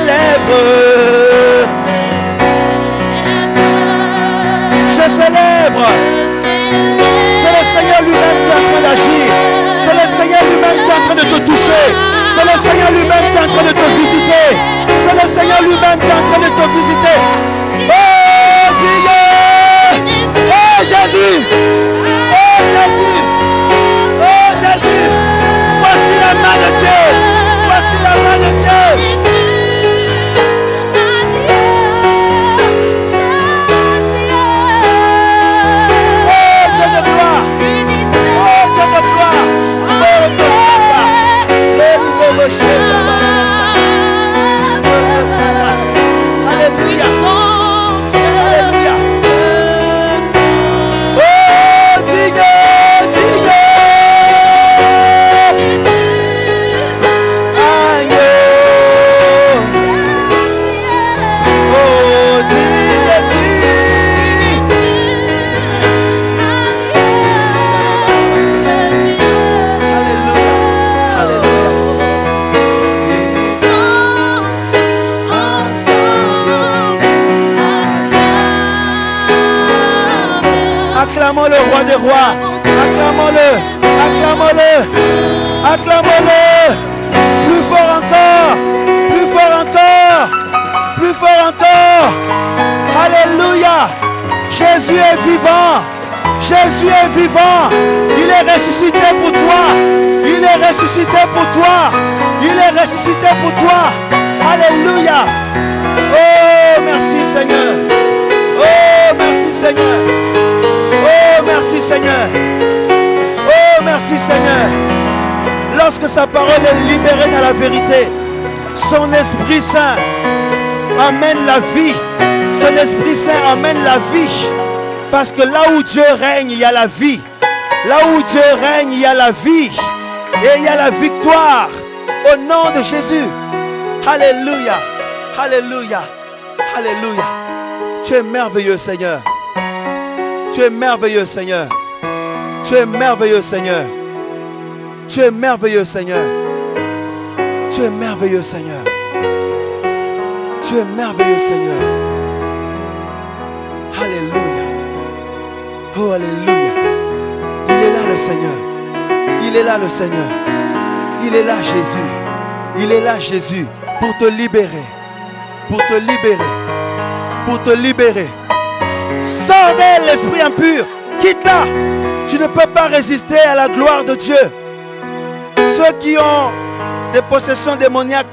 Lèvres. Je célèbre. C'est le Seigneur lui-même qui est en train d'agir. C'est le Seigneur lui-même qui est en train de te toucher. C'est le Seigneur lui-même qui est en train de te visiter. C'est le Seigneur lui-même qui est en train de te visiter. Oh Dieu! Oh Jésus! Oh Jésus! Oh Jésus! Voici la main de Dieu! Vivant. Jésus est vivant. Il est ressuscité pour toi. Il est ressuscité pour toi. Il est ressuscité pour toi. Alléluia. Oh, merci Seigneur. Oh, merci Seigneur. Oh, merci Seigneur. Oh, merci Seigneur. Lorsque sa parole est libérée dans la vérité, son Esprit Saint amène la vie. Son Esprit Saint amène la vie. Parce que là où Dieu règne, il y a la vie. Là où Dieu règne, il y a la vie. Et il y a la victoire. Au nom de Jésus. Alléluia. Alléluia. Alléluia. Tu es merveilleux, Seigneur. Tu es merveilleux, Seigneur. Tu es merveilleux, Seigneur. Tu es merveilleux, Seigneur. Tu es merveilleux, Seigneur. Tu es merveilleux, Seigneur. Alléluia. Oh, Alléluia. Il est là, le Seigneur. Il est là, le Seigneur. Il est là, Jésus. Il est là, Jésus, pour te libérer. Pour te libérer. Pour te libérer. Sors d'elle, l'esprit impur. Quitte-la. Tu ne peux pas résister à la gloire de Dieu. Ceux qui ont des possessions démoniaques,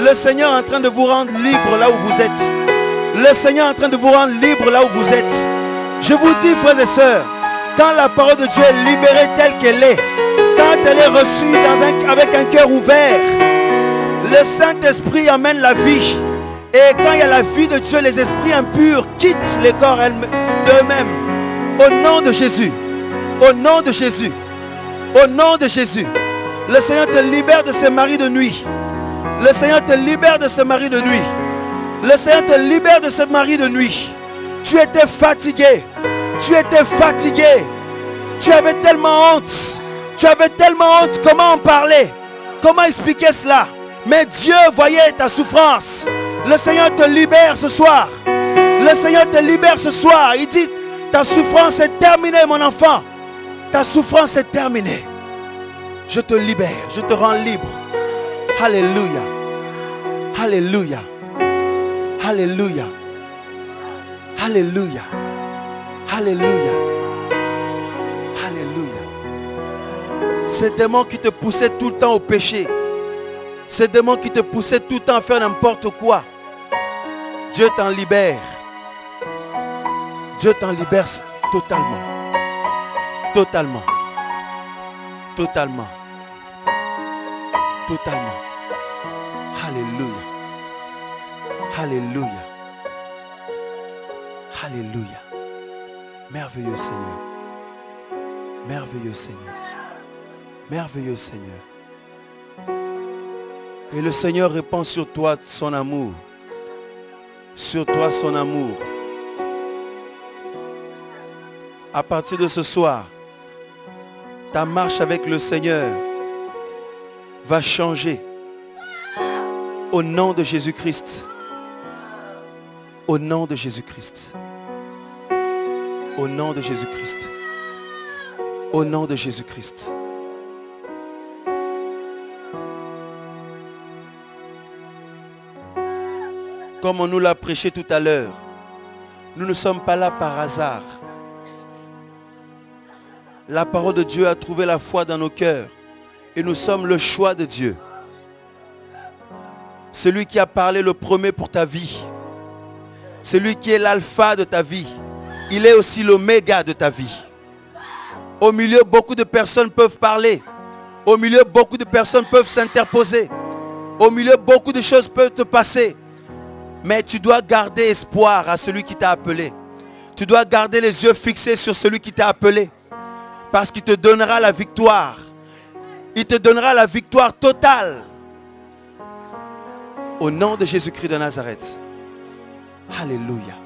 le Seigneur est en train de vous rendre libre là où vous êtes. Le Seigneur est en train de vous rendre libre là où vous êtes. Je vous dis, frères et sœurs, quand la parole de Dieu est libérée telle qu'elle est, quand elle est reçue avec un cœur ouvert, le Saint-Esprit amène la vie. Et quand il y a la vie de Dieu, les esprits impurs quittent les corps d'eux-mêmes. Au nom de Jésus. Au nom de Jésus. Au nom de Jésus. Le Seigneur te libère de ses maris de nuit. Le Seigneur te libère de ce mari de nuit. Le Seigneur te libère de ce mari de nuit. Tu étais fatigué. Tu étais fatigué. Tu avais tellement honte. Tu avais tellement honte. Comment en parler? Comment expliquer cela? Mais Dieu voyait ta souffrance. Le Seigneur te libère ce soir. Le Seigneur te libère ce soir. Il dit, ta souffrance est terminée, mon enfant. Ta souffrance est terminée. Je te libère. Je te rends libre. Alléluia. Alléluia. Alléluia. Alléluia. Alléluia. Alléluia. Ces démons qui te poussaient tout le temps au péché. Ces démons qui te poussaient tout le temps à faire n'importe quoi. Dieu t'en libère. Dieu t'en libère totalement. Totalement. Totalement. Totalement. Alléluia. Alléluia. Alléluia. Merveilleux Seigneur. Merveilleux Seigneur. Merveilleux Seigneur. Et le Seigneur répand sur toi son amour. Sur toi son amour. À partir de ce soir, ta marche avec le Seigneur va changer. Au nom de Jésus-Christ. Au nom de Jésus-Christ. Au nom de Jésus-Christ. Au nom de Jésus-Christ. Comme on nous l'a prêché tout à l'heure, nous ne sommes pas là par hasard. La parole de Dieu a trouvé la foi dans nos cœurs et nous sommes le choix de Dieu. Celui qui a parlé le premier pour ta vie. Celui qui est l'alpha de ta vie. Il est aussi l'oméga de ta vie. Au milieu, beaucoup de personnes peuvent parler. Au milieu, beaucoup de personnes peuvent s'interposer. Au milieu, beaucoup de choses peuvent te passer. Mais tu dois garder espoir à celui qui t'a appelé. Tu dois garder les yeux fixés sur celui qui t'a appelé. Parce qu'il te donnera la victoire. Il te donnera la victoire totale. Au nom de Jésus-Christ de Nazareth. Alléluia.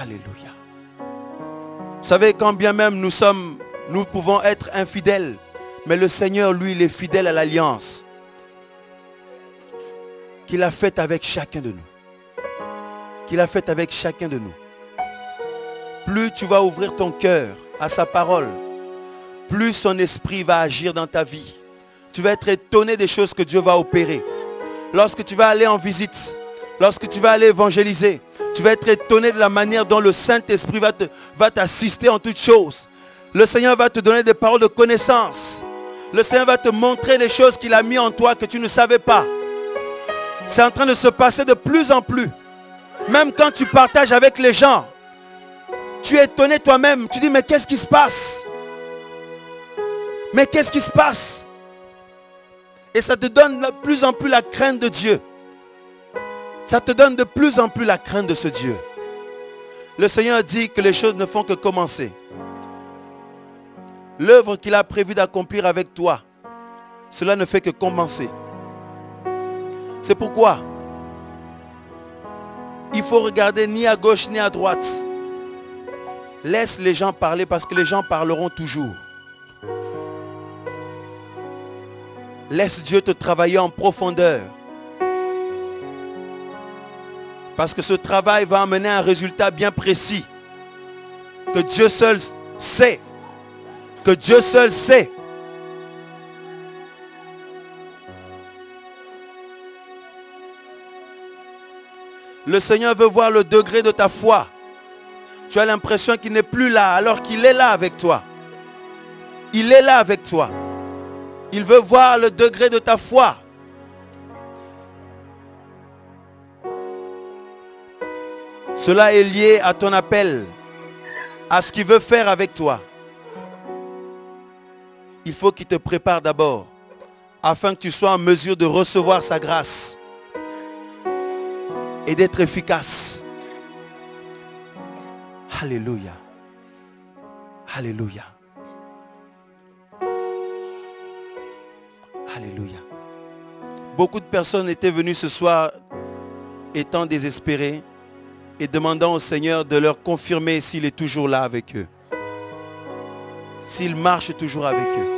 Alléluia. Vous savez, quand bien même nous sommes, nous pouvons être infidèles. Mais le Seigneur, lui, il est fidèle à l'alliance qu'il a fait avec chacun de nous. Qu'il a fait avec chacun de nous. Plus tu vas ouvrir ton cœur à sa parole, plus son esprit va agir dans ta vie. Tu vas être étonné des choses que Dieu va opérer. Lorsque tu vas aller en visite, lorsque tu vas aller évangéliser, tu vas être étonné de la manière dont le Saint-Esprit va t'assister en toutes choses. Le Seigneur va te donner des paroles de connaissance. Le Seigneur va te montrer les choses qu'il a mis en toi que tu ne savais pas. C'est en train de se passer de plus en plus. Même quand tu partages avec les gens, tu es étonné toi-même. Tu dis, mais qu'est-ce qui se passe? Mais qu'est-ce qui se passe? Et ça te donne de plus en plus la crainte de Dieu. Ça te donne de plus en plus la crainte de ce Dieu. Le Seigneur dit que les choses ne font que commencer. L'œuvre qu'il a prévu d'accomplir avec toi, cela ne fait que commencer. C'est pourquoi il faut regarder ni à gauche ni à droite. Laisse les gens parler parce que les gens parleront toujours. Laisse Dieu te travailler en profondeur. Parce que ce travail va amener un résultat bien précis. Que Dieu seul sait. Que Dieu seul sait. Le Seigneur veut voir le degré de ta foi. Tu as l'impression qu'il n'est plus là alors qu'il est là avec toi. Il est là avec toi. Il veut voir le degré de ta foi. Cela est lié à ton appel, à ce qu'il veut faire avec toi. Il faut qu'il te prépare d'abord, afin que tu sois en mesure de recevoir sa grâce et d'être efficace. Alléluia. Alléluia. Alléluia. Beaucoup de personnes étaient venues ce soir étant désespérées et demandant au Seigneur de leur confirmer s'il est toujours là avec eux. S'il marche toujours avec eux.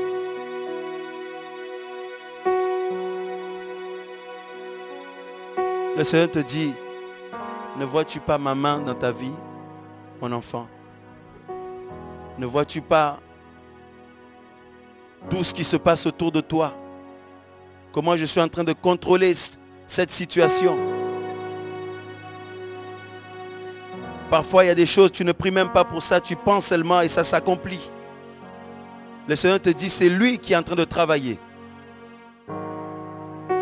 Le Seigneur te dit, ne vois-tu pas ma main dans ta vie, mon enfant? Ne vois-tu pas tout ce qui se passe autour de toi? Comment je suis en train de contrôler cette situation? Parfois, il y a des choses, tu ne pries même pas pour ça, tu penses seulement et ça s'accomplit. Le Seigneur te dit, c'est lui qui est en train de travailler.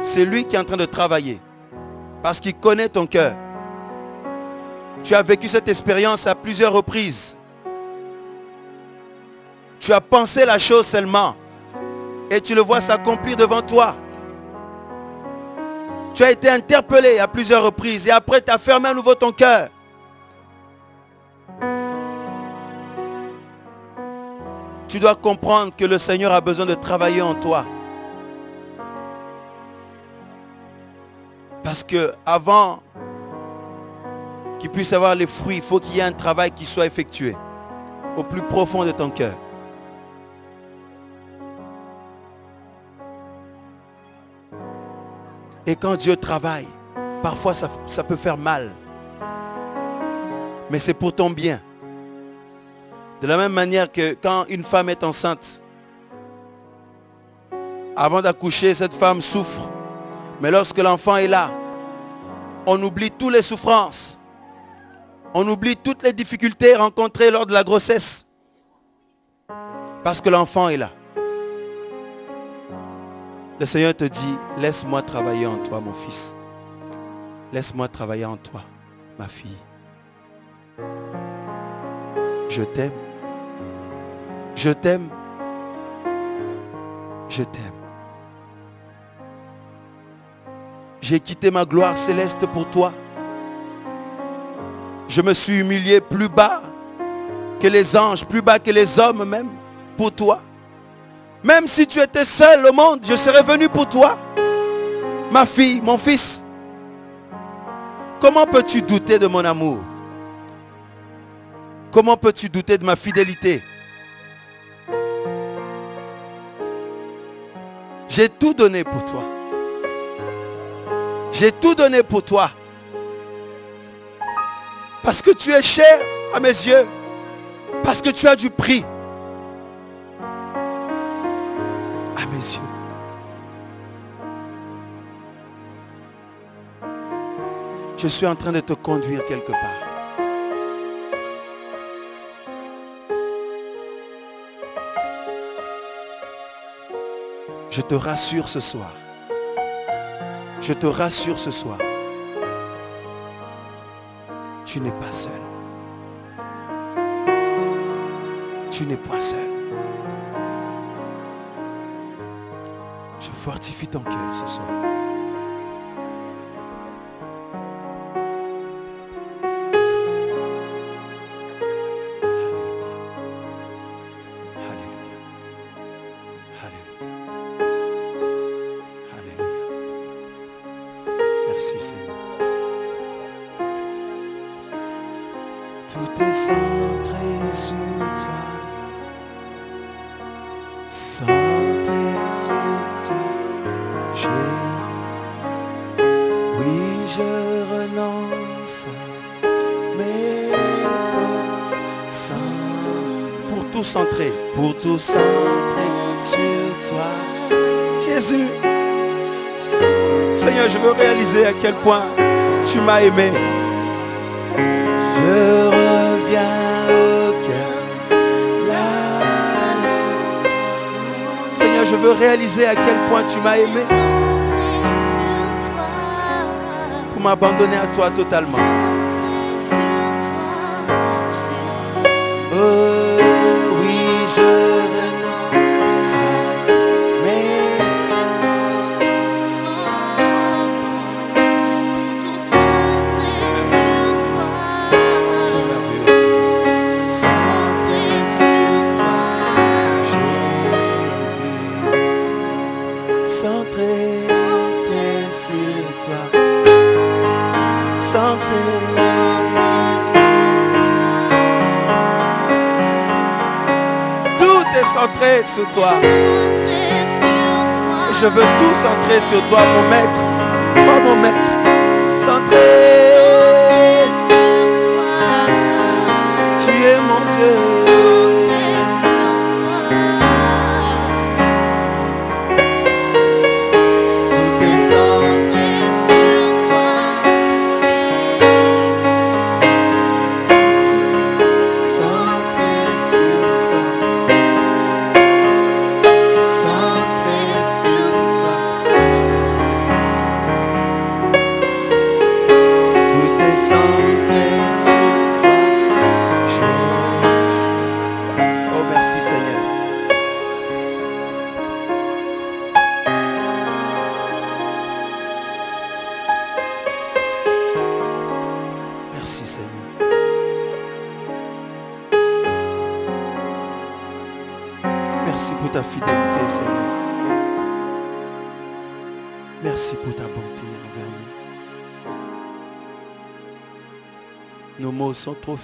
C'est lui qui est en train de travailler. Parce qu'il connaît ton cœur. Tu as vécu cette expérience à plusieurs reprises. Tu as pensé la chose seulement. Et tu le vois s'accomplir devant toi. Tu as été interpellé à plusieurs reprises. Et après, tu as fermé à nouveau ton cœur. Tu dois comprendre que le Seigneur a besoin de travailler en toi. Parce que avant qu'il puisse avoir les fruits, il faut qu'il y ait un travail qui soit effectué au plus profond de ton cœur. Et quand Dieu travaille, parfois ça, ça peut faire mal. Mais c'est pour ton bien. De la même manière que quand une femme est enceinte, avant d'accoucher, cette femme souffre. Mais lorsque l'enfant est là, on oublie toutes les souffrances. On oublie toutes les difficultés rencontrées lors de la grossesse. Parce que l'enfant est là. Le Seigneur te dit, laisse-moi travailler en toi, mon fils. Laisse-moi travailler en toi, ma fille. Je t'aime. Je t'aime. Je t'aime. J'ai quitté ma gloire céleste pour toi. Je me suis humilié plus bas que les anges, plus bas que les hommes même, pour toi. Même si tu étais seul au monde, je serais venu pour toi. Ma fille, mon fils. Comment peux-tu douter de mon amour? Comment peux-tu douter de ma fidélité? J'ai tout donné pour toi. J'ai tout donné pour toi. Parce que tu es cher à mes yeux. Parce que tu as du prix. À mes yeux. Je suis en train de te conduire quelque part. Je te rassure ce soir. Je te rassure ce soir. Tu n'es pas seul. Tu n'es pas seul. Je fortifie ton cœur ce soir. Veux réaliser à quel point tu m'as aimé. Je reviens au cœur. Seigneur, je veux réaliser à quel point tu m'as aimé. Pour m'abandonner à toi totalement. Je veux tout centrer sur toi, mon maître.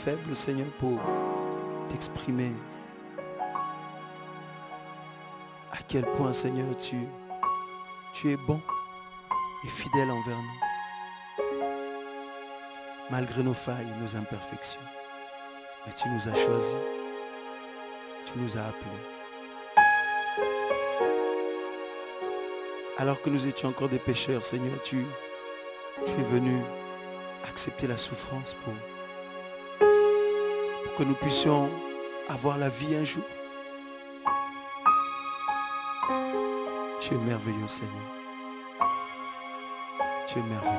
Faibles Seigneur pour t'exprimer à quel point Seigneur tu, es bon et fidèle envers nous malgré nos failles et nos imperfections. Mais tu nous as choisis. Tu nous as appelés. Alors que nous étions encore des pécheurs, Seigneur, tu, tu es venu accepter la souffrance pour, pour que nous puissions avoir la vie un jour. Tu es merveilleux, Seigneur. Tu es merveilleux.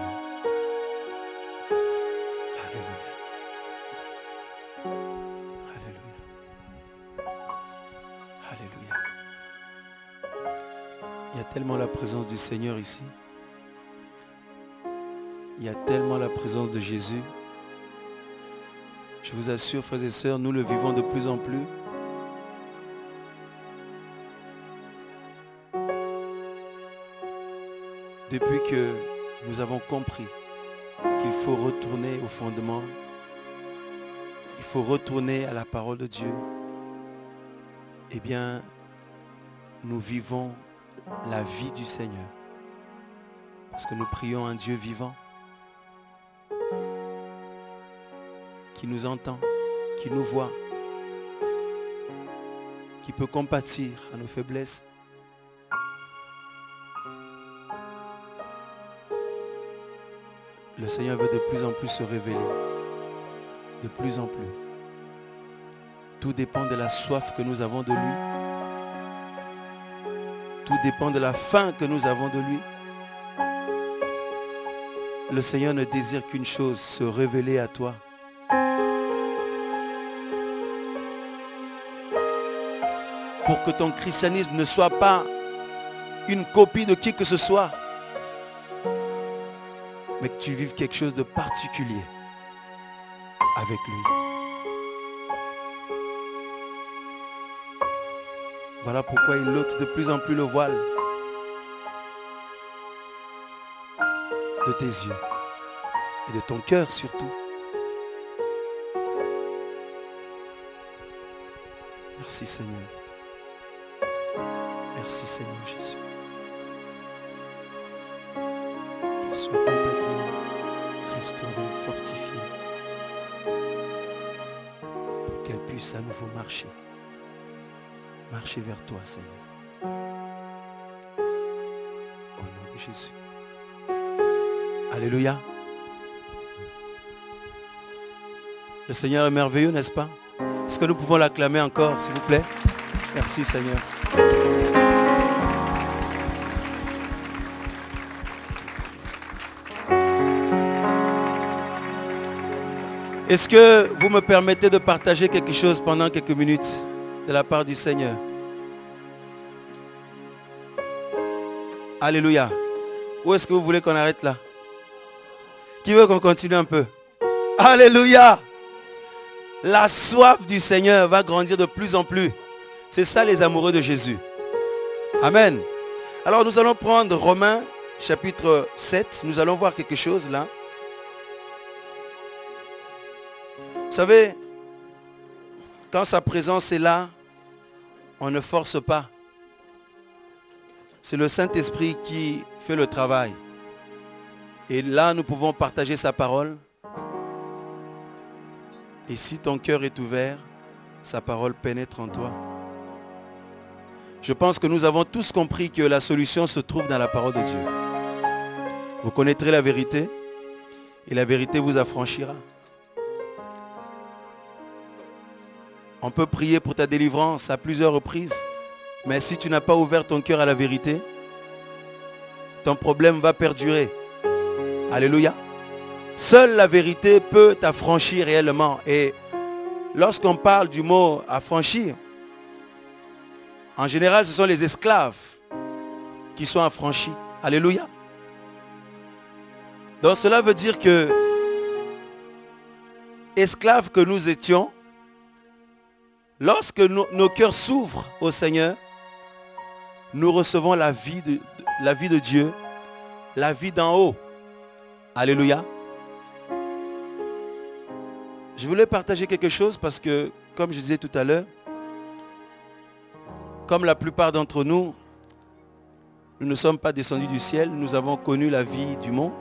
Alléluia. Il y a tellement la présence du Seigneur ici. Il y a tellement la présence de Jésus. Je vous assure, frères et sœurs, nous le vivons de plus en plus. Depuis que nous avons compris qu'il faut retourner au fondement, il faut retourner à la parole de Dieu, eh bien, nous vivons la vie du Seigneur. Parce que nous prions un Dieu vivant qui nous entend, qui nous voit, qui peut compatir à nos faiblesses. Le Seigneur veut de plus en plus se révéler, de plus en plus. Tout dépend de la soif que nous avons de lui. Tout dépend de la faim que nous avons de lui. Le Seigneur ne désire qu'une chose, se révéler à toi. Pour que ton christianisme ne soit pas une copie de qui que ce soit, mais que tu vives quelque chose de particulier avec lui. Voilà pourquoi il ôte de plus en plus le voile de tes yeux et de ton cœur surtout. Merci Seigneur. Merci Seigneur Jésus. Qu'il soit complètement restauré, fortifié. Pour qu'elle puisse à nouveau marcher. Marcher vers toi Seigneur. Au nom de Jésus. Alléluia. Le Seigneur est merveilleux, n'est-ce pas? Est-ce que nous pouvons l'acclamer encore, s'il vous plaît? Merci Seigneur. Est-ce que vous me permettez de partager quelque chose pendant quelques minutes de la part du Seigneur? Alléluia. Où est-ce que vous voulez qu'on arrête là? Qui veut qu'on continue un peu? Alléluia. La soif du Seigneur va grandir de plus en plus. C'est ça les amoureux de Jésus. Amen. Alors nous allons prendre Romains chapitre 7. Nous allons voir quelque chose là. Savez, quand sa présence est là, on ne force pas. C'est le Saint-Esprit qui fait le travail. Et là, nous pouvons partager sa parole. Et si ton cœur est ouvert, sa parole pénètre en toi. Je pense que nous avons tous compris que la solution se trouve dans la parole de Dieu. Vous connaîtrez la vérité et la vérité vous affranchira. On peut prier pour ta délivrance à plusieurs reprises. Mais si tu n'as pas ouvert ton cœur à la vérité, ton problème va perdurer. Alléluia. Seule la vérité peut t'affranchir réellement. Et lorsqu'on parle du mot affranchir, en général, ce sont les esclaves qui sont affranchis. Alléluia. Donc cela veut dire que esclaves que nous étions, Lorsque nos, cœurs s'ouvrent au Seigneur, nous recevons la vie de, la vie de Dieu, la vie d'en haut. Alléluia. Je voulais partager quelque chose parce que, comme je disais tout à l'heure, comme la plupart d'entre nous, nous ne sommes pas descendus du ciel, nous avons connu la vie du monde.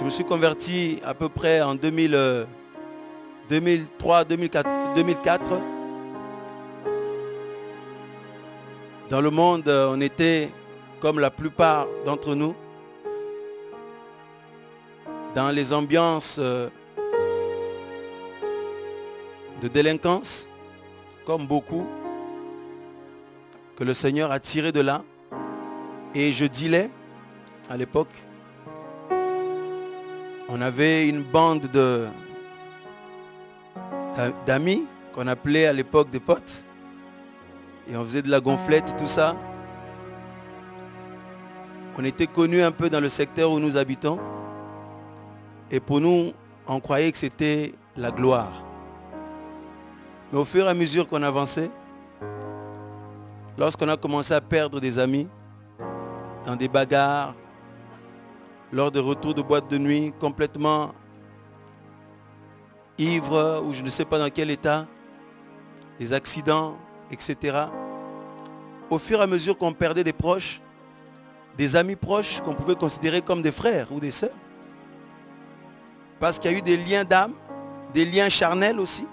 Je me suis converti à peu près en 2000, 2003, 2004, 2004. Dans le monde, on était, comme la plupart d'entre nous, dans les ambiances euh, de délinquance, comme beaucoup, que le Seigneur a tiré de là. Et je dilais à l'époque on avait une bande de d'amis qu'on appelait à l'époque des potes. Et on faisait de la gonflette, tout ça. On était connus un peu dans le secteur où nous habitons. Et pour nous, on croyait que c'était la gloire. Mais au fur et à mesure qu'on avançait, lorsqu'on a commencé à perdre des amis, dans des bagarres, lors de retours de boîte de nuit, complètement ivre ou je ne sais pas dans quel état, des accidents, etc. Au fur et à mesure qu'on perdait des proches, des amis proches qu'on pouvait considérer comme des frères ou des sœurs, parce qu'il y a eu des liens d'âme, des liens charnels aussi.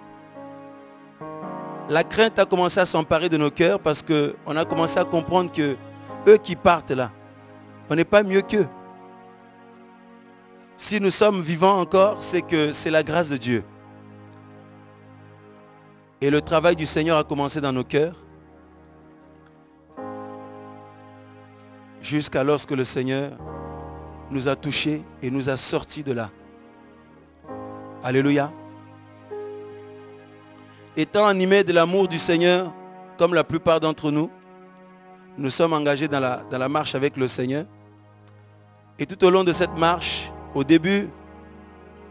La crainte a commencé à s'emparer de nos cœurs parce qu'on a commencé à comprendre que eux qui partent là, on n'est pas mieux qu'eux. Si nous sommes vivants encore, c'est que c'est la grâce de Dieu. Et le travail du Seigneur a commencé dans nos cœurs. Jusqu'à lorsque le Seigneur nous a touchés et nous a sortis de là. Alléluia. Étant animés de l'amour du Seigneur, comme la plupart d'entre nous, nous sommes engagés dans la, dans la marche avec le Seigneur. Et tout au long de cette marche, au début,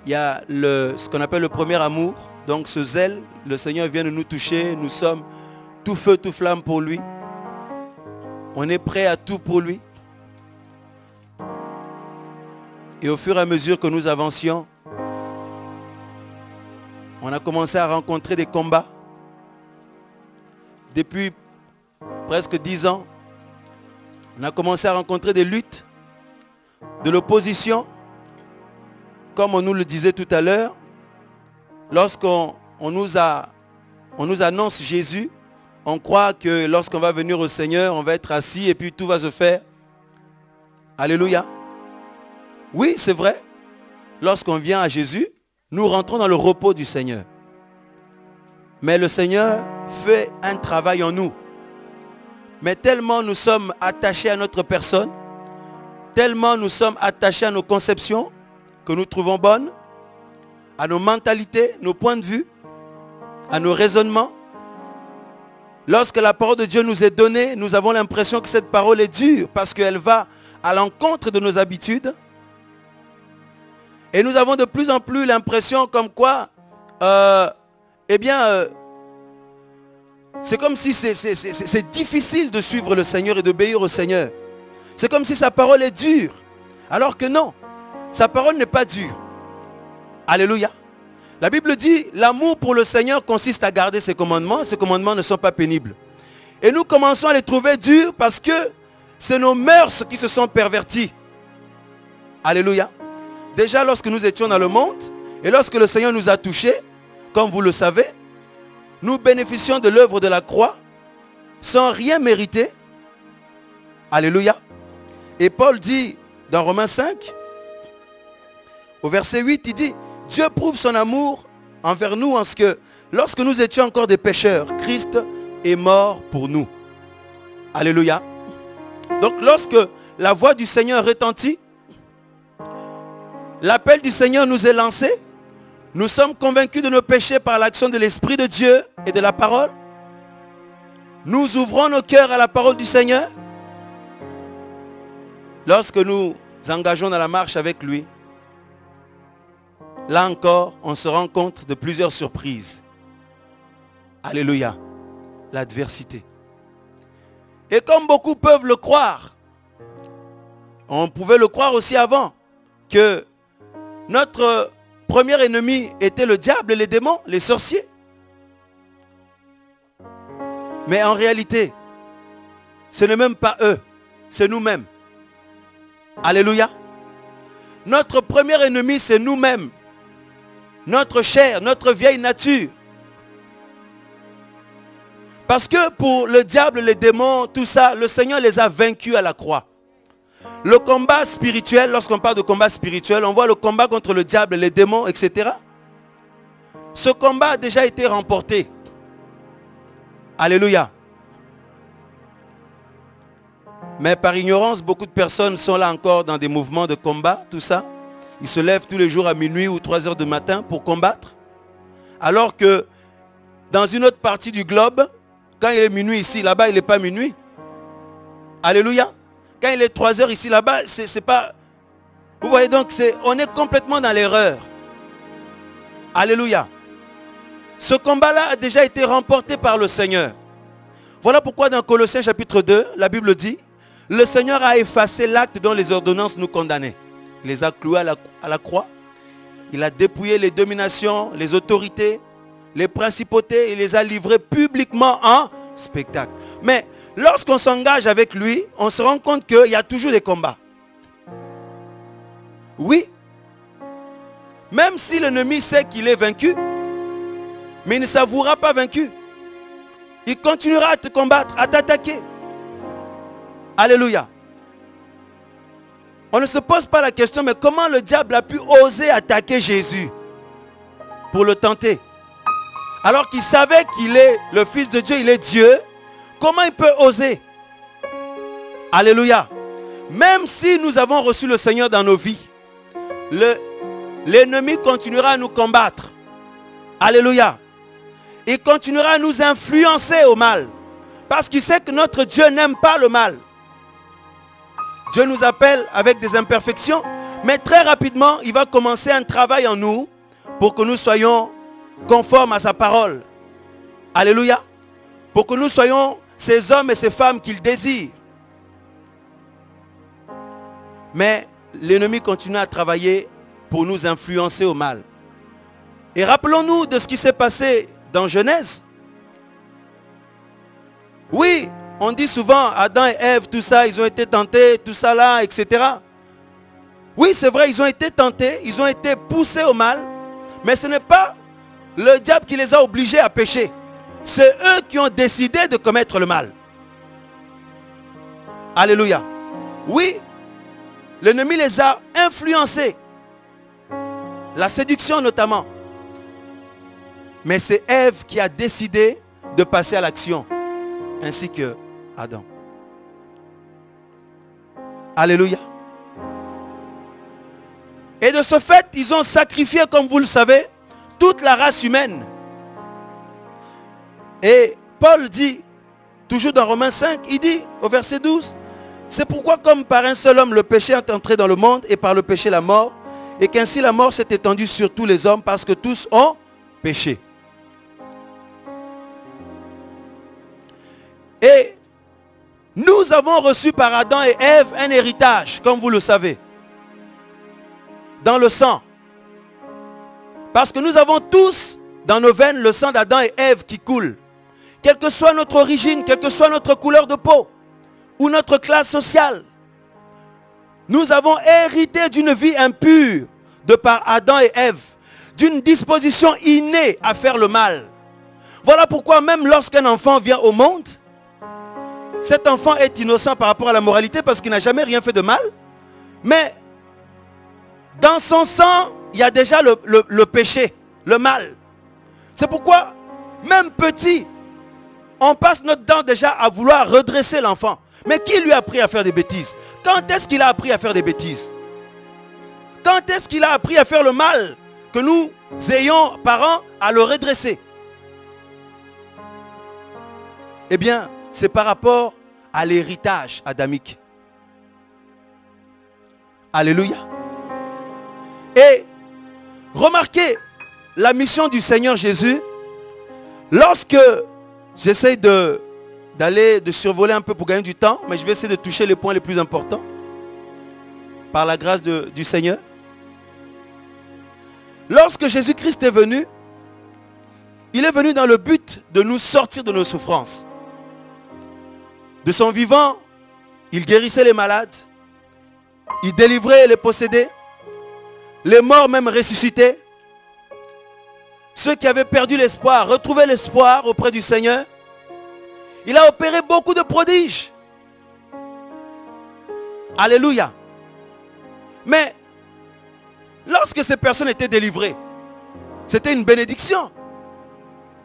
il y a ce qu'on appelle le premier amour. Donc ce zèle, le Seigneur vient de nous toucher. Nous sommes tout feu, tout flamme pour lui. On est prêt à tout pour lui. Et au fur et à mesure que nous avancions, On a commencé à rencontrer des combats. Depuis presque dix ans, on a commencé à rencontrer des luttes, de l'opposition. Comme on nous le disait tout à l'heure, lorsqu'on nous, a, on nous annonce Jésus, on croit que lorsqu'on va venir au Seigneur, on va être assis et puis tout va se faire. Alléluia. Oui, c'est vrai. Lorsqu'on vient à Jésus, nous rentrons dans le repos du Seigneur. Mais le Seigneur fait un travail en nous. Mais tellement nous sommes attachés à notre personne, tellement nous sommes attachés à nos conceptions que nous trouvons bonnes, à nos mentalités, nos points de vue, à nos raisonnements. Lorsque la parole de Dieu nous est donnée, nous avons l'impression que cette parole est dure parce qu'elle va à l'encontre de nos habitudes. Et nous avons de plus en plus l'impression comme quoi, euh, eh bien, euh, c'est comme si c'est difficile de suivre le Seigneur et d'obéir au Seigneur. C'est comme si sa parole est dure. Alors que non, sa parole n'est pas dure. Alléluia. La Bible dit, l'amour pour le Seigneur consiste à garder ses commandements. Ses commandements ne sont pas pénibles. Et nous commençons à les trouver durs parce que c'est nos mœurs qui se sont perverties. Alléluia. Déjà lorsque nous étions dans le monde et lorsque le Seigneur nous a touchés, comme vous le savez, nous bénéficions de l'œuvre de la croix sans rien mériter. Alléluia. Et Paul dit dans Romains 5, au verset 8, il dit, Dieu prouve son amour envers nous en ce que lorsque nous étions encore des pécheurs, Christ est mort pour nous. Alléluia. Donc lorsque la voix du Seigneur retentit, l'appel du Seigneur nous est lancé, nous sommes convaincus de nos péchés par l'action de l'Esprit de Dieu et de la parole. Nous ouvrons nos cœurs à la parole du Seigneur. Lorsque nous engageons dans la marche avec lui, là encore, on se rend compte de plusieurs surprises. Alléluia. L'adversité. Et comme beaucoup peuvent le croire, on pouvait le croire aussi avant, que notre premier ennemi était le diable les démons, les sorciers. Mais en réalité, ce n'est même pas eux, c'est nous-mêmes. Alléluia. Notre premier ennemi, c'est nous-mêmes. Notre chair, notre vieille nature. Parce que pour le diable, les démons, tout ça, le Seigneur les a vaincus à la croix. Le combat spirituel, lorsqu'on parle de combat spirituel, on voit le combat contre le diable, les démons, etc. Ce combat a déjà été remporté. Alléluia. Mais par ignorance, beaucoup de personnes sont là encore dans des mouvements de combat, tout ça. Ils se lèvent tous les jours à minuit ou 3 heures du matin pour combattre. Alors que dans une autre partie du globe, quand il est minuit ici, là-bas, il n'est pas minuit. Alléluia. Quand il est 3 heures ici, là-bas, c'est pas... Vous voyez donc, on est complètement dans l'erreur. Alléluia. Ce combat-là a déjà été remporté par le Seigneur. Voilà pourquoi dans Colossiens chapitre 2, la Bible dit, le Seigneur a effacé l'acte dont les ordonnances nous condamnaient. Il les a cloués à la, croix. Il a dépouillé les dominations, les autorités, les principautés. Il les a livrés publiquement en spectacle. Mais lorsqu'on s'engage avec lui, on se rend compte qu'il y a toujours des combats. Oui. Même si l'ennemi sait qu'il est vaincu, mais il ne s'avouera pas vaincu. Il continuera à te combattre, à t'attaquer. Alléluia. On ne se pose pas la question, mais comment le diable a pu oser attaquer Jésus pour le tenter? Alors qu'il savait qu'il est le Fils de Dieu, il est Dieu, Comment il peut oser? Alléluia. Même si nous avons reçu le Seigneur dans nos vies, l'ennemi continuera à nous combattre. Alléluia. Il continuera à nous influencer au mal. Parce qu'il sait que notre Dieu n'aime pas le mal. Dieu nous appelle avec des imperfections. Mais très rapidement, il va commencer un travail en nous pour que nous soyons conformes à sa parole. Alléluia. Pour que nous soyons ces hommes et ces femmes qu'il désire. Mais l'ennemi continue à travailler pour nous influencer au mal. Et rappelons-nous de ce qui s'est passé dans Genèse. Oui, on dit souvent Adam et Ève, tout ça, ils ont été tentés, tout ça là, etc. Oui, c'est vrai, ils ont été tentés, ils ont été poussés au mal, mais ce n'est pas le diable qui les a obligés à pécher. C'est eux qui ont décidé de commettre le mal. Alléluia. Oui, l'ennemi les a influencés. La séduction notamment. Mais c'est Ève qui a décidé de passer à l'action, ainsi que Adam. Alléluia. Et de ce fait, ils ont sacrifié, comme vous le savez, toute la race humaine. Et Paul dit, toujours dans Romains 5, il dit au verset 12, c'est pourquoi comme par un seul homme le péché est entré dans le monde et par le péché la mort, et qu'ainsi la mort s'est étendue sur tous les hommes parce que tous ont péché. Et nous avons reçu par Adam et Ève un héritage, comme vous le savez, dans le sang. Parce que nous avons tous dans nos veines le sang d'Adam et Ève qui coule. Quelle que soit notre origine, quelle que soit notre couleur de peau ou notre classe sociale, nous avons hérité d'une vie impure de par Adam et Ève, d'une disposition innée à faire le mal. Voilà pourquoi même lorsqu'un enfant vient au monde, cet enfant est innocent par rapport à la moralité parce qu'il n'a jamais rien fait de mal. Mais dans son sang, il y a déjà le, péché, le mal. C'est pourquoi, même petit, on passe notre temps déjà à vouloir redresser l'enfant. Mais qui lui a appris à faire des bêtises? Quand est-ce qu'il a appris à faire des bêtises? Quand est-ce qu'il a appris à faire le mal que nous ayons, parents, à le redresser? Eh bien, c'est par rapport à l'héritage adamique. Alléluia. Et remarquez la mission du Seigneur Jésus. Lorsque j'essaie de d'aller, de survoler un peu pour gagner du temps, mais je vais essayer de toucher les points les plus importants par la grâce du Seigneur. Lorsque Jésus-Christ est venu, il est venu dans le but de nous sortir de nos souffrances. De son vivant, il guérissait les malades, il délivrait les possédés, les morts même ressuscités. Ceux qui avaient perdu l'espoir retrouvaient l'espoir auprès du Seigneur. Il a opéré beaucoup de prodiges. Alléluia. Mais lorsque ces personnes étaient délivrées, c'était une bénédiction.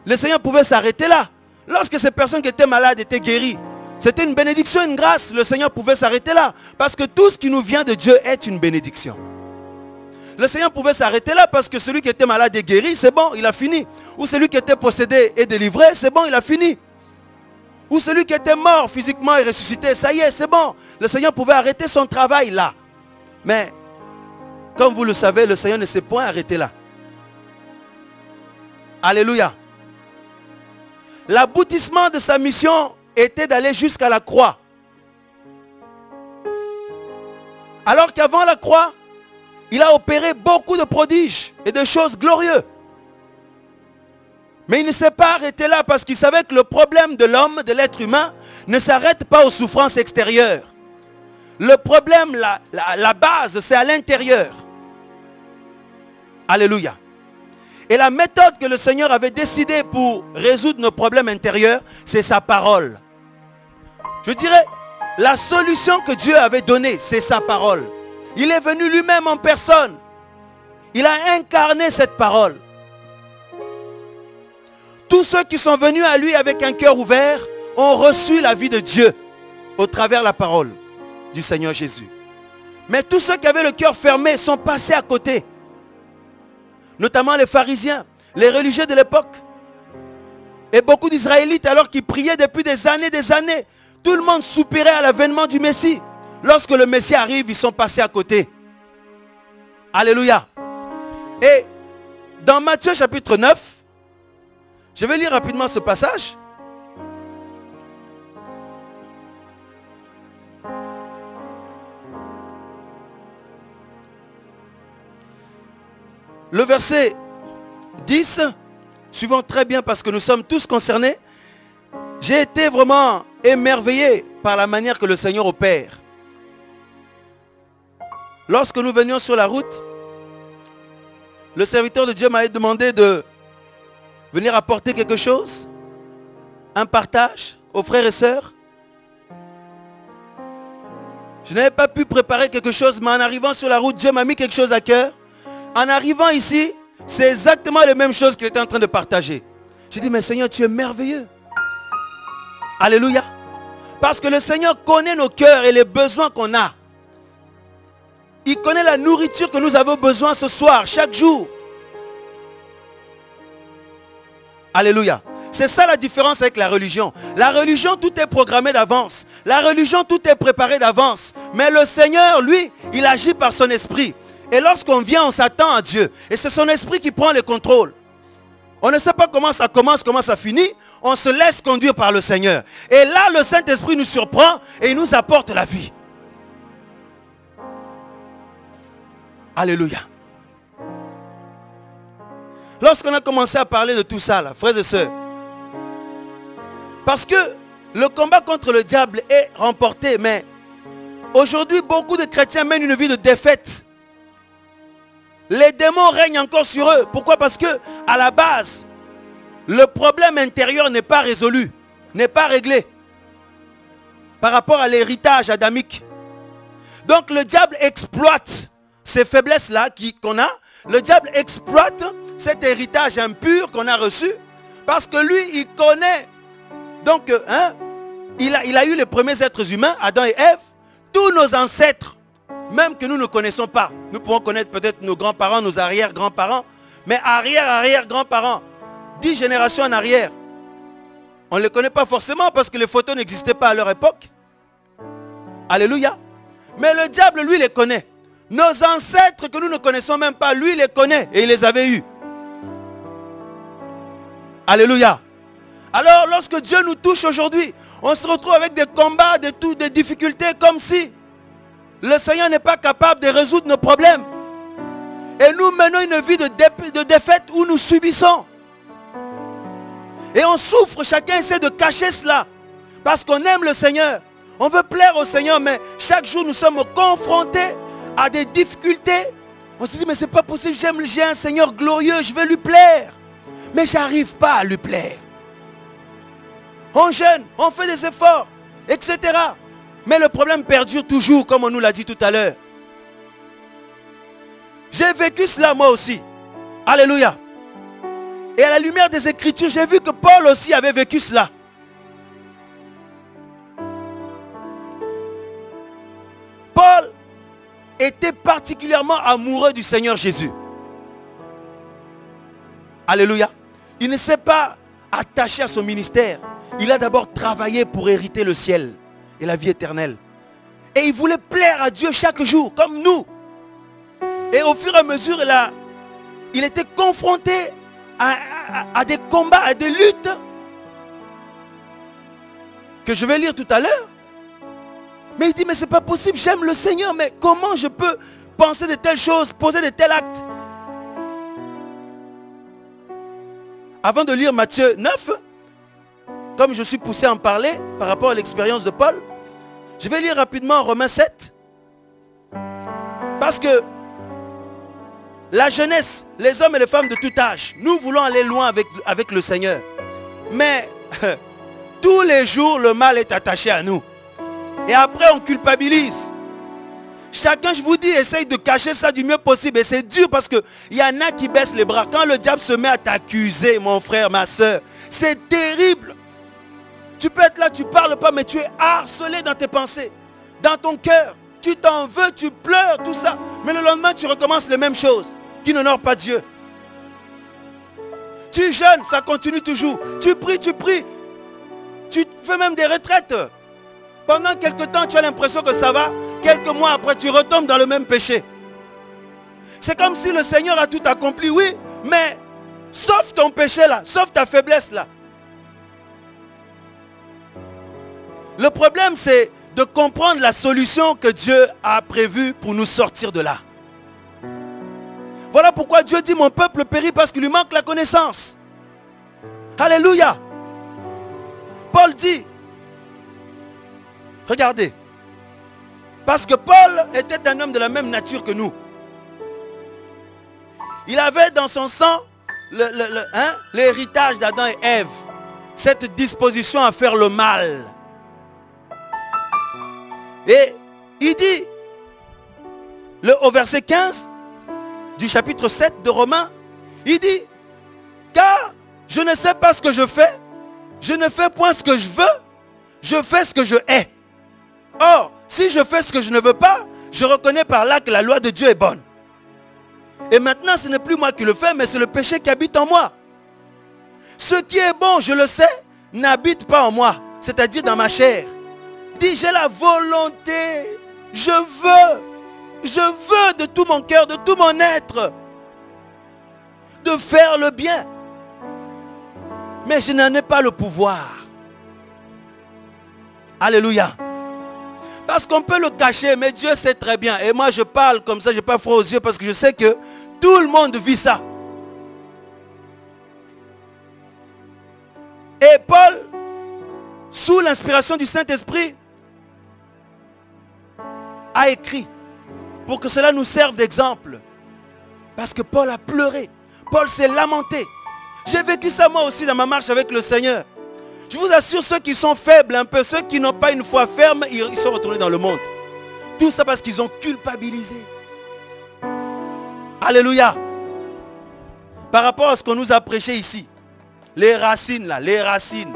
Le Seigneur pouvait s'arrêter là. Lorsque ces personnes qui étaient malades étaient guéries, c'était une bénédiction, une grâce. Le Seigneur pouvait s'arrêter là. Parce que tout ce qui nous vient de Dieu est une bénédiction. Le Seigneur pouvait s'arrêter là parce que celui qui était malade est guéri, c'est bon, il a fini. Ou celui qui était possédé et délivré, c'est bon, il a fini. Ou celui qui était mort physiquement et ressuscité, ça y est, c'est bon. Le Seigneur pouvait arrêter son travail là. Mais, comme vous le savez, le Seigneur ne s'est point arrêté là. Alléluia. L'aboutissement de sa mission était d'aller jusqu'à la croix. Alors qu'avant la croix, il a opéré beaucoup de prodiges et de choses glorieuses. Mais il ne s'est pas arrêté là parce qu'il savait que le problème de l'homme, de l'être humain, ne s'arrête pas aux souffrances extérieures. Le problème, la, la base, c'est à l'intérieur. Alléluia. Et la méthode que le Seigneur avait décidé pour résoudre nos problèmes intérieurs, c'est sa parole. Je dirais, la solution que Dieu avait donnée, c'est sa parole. Il est venu lui-même en personne. Il a incarné cette parole. Tous ceux qui sont venus à lui avec un cœur ouvert ont reçu la vie de Dieu au travers la parole du Seigneur Jésus. Mais tous ceux qui avaient le cœur fermé sont passés à côté. Notamment les pharisiens, les religieux de l'époque. Et beaucoup d'Israélites alors qu'ils priaient depuis des années, des années tout le monde soupirait à l'avènement du Messie. Lorsque le Messie arrive, ils sont passés à côté. Alléluia. Et dans Matthieu chapitre 9, je vais lire rapidement ce passage. Le verset 10, suivant très bien parce que nous sommes tous concernés, j'ai été vraiment émerveillé par la manière que le Seigneur opère. Lorsque nous venions sur la route, le serviteur de Dieu m'avait demandé de venir apporter quelque chose, un partage aux frères et sœurs. Je n'avais pas pu préparer quelque chose, mais en arrivant sur la route, Dieu m'a mis quelque chose à cœur. En arrivant ici, c'est exactement les mêmes choses qu'il était en train de partager. J'ai dit, mais Seigneur, tu es merveilleux. Alléluia. Parce que le Seigneur connaît nos cœurs et les besoins qu'on a. Il connaît la nourriture que nous avons besoin ce soir, chaque jour. Alléluia. C'est ça la différence avec la religion. La religion, tout est programmé d'avance. La religion, tout est préparé d'avance. Mais le Seigneur, lui, il agit par son esprit. Et lorsqu'on vient, on s'attend à Dieu. Et c'est son esprit qui prend le contrôle. On ne sait pas comment ça commence, comment ça finit. On se laisse conduire par le Seigneur. Et là, le Saint-Esprit nous surprend et il nous apporte la vie. Alléluia. Lorsqu'on a commencé à parler de tout ça, frères et sœurs, parce que le combat contre le diable est remporté, mais aujourd'hui, beaucoup de chrétiens mènent une vie de défaite. Les démons règnent encore sur eux. Pourquoi? Parce que à la base, le problème intérieur n'est pas résolu, n'est pas réglé par rapport à l'héritage adamique. Donc le diable exploite ces faiblesses-là qu'on a. Le diable exploite cet héritage impur qu'on a reçu parce que lui, il connaît donc, hein, il, a, il a eu les premiers êtres humains, Adam et Ève, tous nos ancêtres, même que nous ne connaissons pas. Nous pouvons connaître peut-être nos grands-parents, nos arrière-grands-parents, mais arrière-arrière-grands-parents, dix générations en arrière. On ne les connaît pas forcément parce que les photos n'existaient pas à leur époque. Alléluia. Mais le diable, lui, les connaît. Nos ancêtres que nous ne connaissons même pas, lui, les connaît et il les avait eus. Alléluia. Alors lorsque Dieu nous touche aujourd'hui, on se retrouve avec des combats, des, des difficultés comme si le Seigneur n'est pas capable de résoudre nos problèmes. Et nous menons une vie de, défaite où nous subissons. Et on souffre, chacun essaie de cacher cela. Parce qu'on aime le Seigneur. On veut plaire au Seigneur, mais chaque jour nous sommes confrontés à des difficultés. On se dit, mais c'est pas possible, j'ai un Seigneur glorieux, je veux lui plaire. Mais j'arrive pas à lui plaire on jeûne, on fait des efforts, etc. Mais le problème perdure toujours, comme on nous l'a dit tout à l'heure. J'ai vécu cela moi aussi. Alléluia. Et à la lumière des Écritures, j'ai vu que Paul aussi avait vécu cela. Paul était particulièrement amoureux du Seigneur Jésus. Alléluia. Il ne s'est pas attaché à son ministère. Il a d'abord travaillé pour hériter le ciel et la vie éternelle. Et il voulait plaire à Dieu chaque jour, comme nous. Et au fur et à mesure, il était confronté à, des combats, à des luttes que je vais lire tout à l'heure. Mais il dit, mais c'est pas possible, j'aime le Seigneur, mais comment je peux penser de telles choses, poser de tels actes? Avant de lire Matthieu 9, comme je suis poussé à en parler par rapport à l'expérience de Paul, je vais lire rapidement Romains 7. Parce que la jeunesse, les hommes et les femmes de tout âge, nous voulons aller loin avec, avec le Seigneur. Mais tous les jours, le mal est attaché à nous. Et après, on culpabilise. Chacun, je vous dis, essaye de cacher ça du mieux possible. Et c'est dur parce qu'il y en a qui baissent les bras. Quand le diable se met à t'accuser, mon frère, ma soeur, c'est terrible. Tu peux être là, tu parles pas, mais tu es harcelé dans tes pensées, dans ton cœur. Tu t'en veux, tu pleures, tout ça. Mais le lendemain, tu recommences les mêmes choses qui n'honorent pas Dieu. Tu jeûnes, ça continue toujours. Tu pries, tu pries. Tu fais même des retraites. Pendant quelques temps, tu as l'impression que ça va. Quelques mois après, tu retombes dans le même péché. C'est comme si le Seigneur a tout accompli, oui, mais sauf ton péché là, sauf ta faiblesse là. Le problème, c'est de comprendre la solution que Dieu a prévue pour nous sortir de là. Voilà pourquoi Dieu dit mon peuple périt parce qu'il lui manque la connaissance. Alléluia. Paul dit, regardez, parce que Paul était un homme de la même nature que nous. Il avait dans son sang hein, l'héritage d'Adam et Ève. Cette disposition à faire le mal. Et il dit, au verset 15 du chapitre 7 de Romains, il dit, car je ne sais pas ce que je fais, je ne fais point ce que je veux, je fais ce que je hais. Or, si je fais ce que je ne veux pas, je reconnais par là que la loi de Dieu est bonne. Et maintenant, ce n'est plus moi qui le fais, mais c'est le péché qui habite en moi. Ce qui est bon, je le sais, n'habite pas en moi, c'est-à-dire dans ma chair. Dis, j'ai la volonté, je veux, je veux de tout mon cœur, de tout mon être, de faire le bien. Mais je n'en ai pas le pouvoir. Alléluia. Parce qu'on peut le cacher, mais Dieu sait très bien. Et moi, je parle comme ça, je n'ai pas froid aux yeux parce que je sais que tout le monde vit ça. Et Paul, sous l'inspiration du Saint-Esprit, a écrit pour que cela nous serve d'exemple. Parce que Paul a pleuré. Paul s'est lamenté. J'ai vécu ça moi aussi dans ma marche avec le Seigneur. Je vous assure, ceux qui sont faibles un peu, ceux qui n'ont pas une foi ferme, ils sont retournés dans le monde. Tout ça parce qu'ils ont culpabilisé. Alléluia. Par rapport à ce qu'on nous a prêché ici. Les racines là, les racines.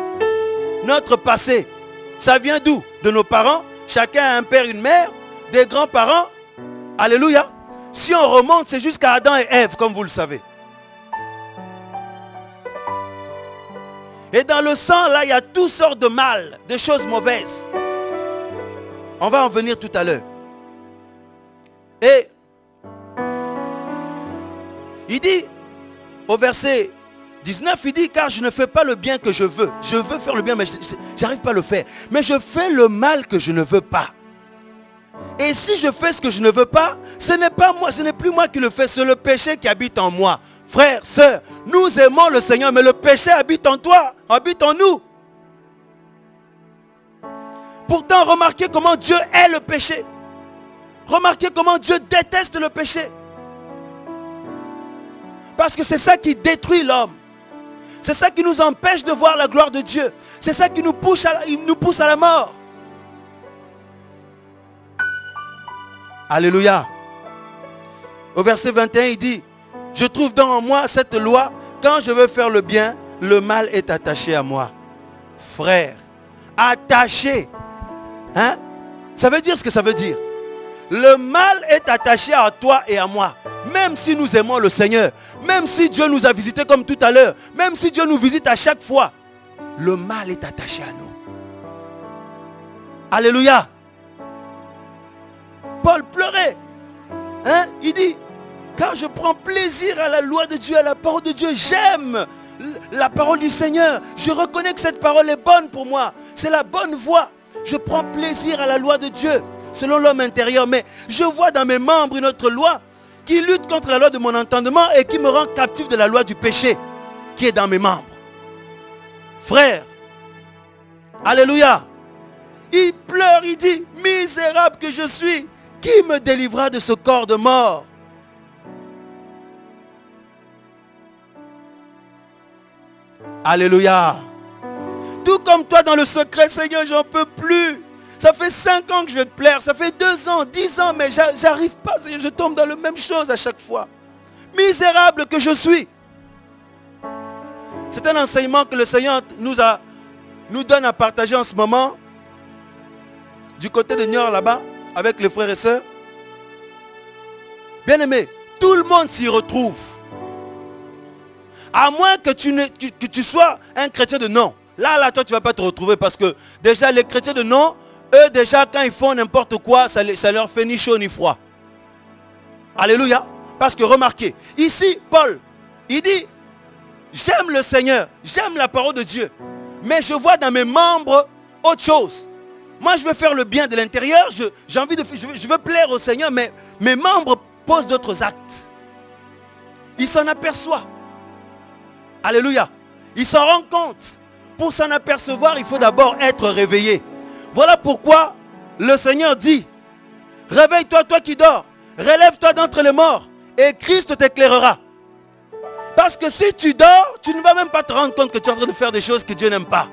Notre passé, ça vient d'où? De nos parents? Chacun a un père, une mère, des grands-parents. Alléluia. Si on remonte, c'est jusqu'à Adam et Ève, comme vous le savez. Et dans le sang, là, il y a toutes sortes de mal, de choses mauvaises. On va en venir tout à l'heure. Et il dit, au verset 19, il dit, car je ne fais pas le bien que je veux. Je veux faire le bien, mais j'arrive pas à le faire. Mais je fais le mal que je ne veux pas. Et si je fais ce que je ne veux pas, ce n'est pas moi, ce n'est plus moi qui le fais, c'est le péché qui habite en moi. Frères, sœurs, nous aimons le Seigneur, mais le péché habite en toi, habite en nous. Pourtant, remarquez comment Dieu est le péché. Remarquez comment Dieu déteste le péché. Parce que c'est ça qui détruit l'homme. C'est ça qui nous empêche de voir la gloire de Dieu. C'est ça qui nous pousse, à, nous pousse à la mort. Alléluia. Au verset 21, il dit, je trouve dans moi cette loi, quand je veux faire le bien, le mal est attaché à moi. Frère, attaché. Hein? Ça veut dire ce que ça veut dire? Le mal est attaché à toi et à moi. Même si nous aimons le Seigneur, même si Dieu nous a visités comme tout à l'heure, même si Dieu nous visite à chaque fois, le mal est attaché à nous. Alléluia. Paul pleurait. Hein? Il dit, car je prends plaisir à la loi de Dieu, à la parole de Dieu. J'aime la parole du Seigneur. Je reconnais que cette parole est bonne pour moi. C'est la bonne voie. Je prends plaisir à la loi de Dieu, selon l'homme intérieur. Mais je vois dans mes membres une autre loi qui lutte contre la loi de mon entendement et qui me rend captif de la loi du péché qui est dans mes membres. Frère, Alléluia. Il pleure, il dit, misérable que je suis, qui me délivra de ce corps de mort? Alléluia. Tout comme toi dans le secret, Seigneur, j'en peux plus. Ça fait cinq ans que je vais te plaire. Ça fait deux ans, dix ans, mais j'arrive pas. Seigneur, je tombe dans la même chose à chaque fois. Misérable que je suis. C'est un enseignement que le Seigneur nous, a, nous donne à partager en ce moment. Du côté de Niort là-bas, avec les frères et sœurs. Bien aimé, tout le monde s'y retrouve. À moins que tu, ne, tu sois un chrétien de non. Là, là, toi, tu ne vas pas te retrouver parce que déjà, les chrétiens de non, eux, déjà, quand ils font n'importe quoi, ça, ça leur fait ni chaud ni froid. Alléluia. Parce que remarquez, ici, Paul, il dit, j'aime le Seigneur, j'aime la parole de Dieu, mais je vois dans mes membres autre chose. Moi, je veux faire le bien de l'intérieur, j'ai envie de, je veux plaire au Seigneur, mais mes membres posent d'autres actes. Il s'en aperçoit. Alléluia. Il s'en rend compte. Pour s'en apercevoir, il faut d'abord être réveillé. Voilà pourquoi le Seigneur dit, réveille-toi toi qui dors, relève-toi d'entre les morts et Christ t'éclairera. Parce que si tu dors, tu ne vas même pas te rendre compte que tu es en train de faire des choses que Dieu n'aime pas.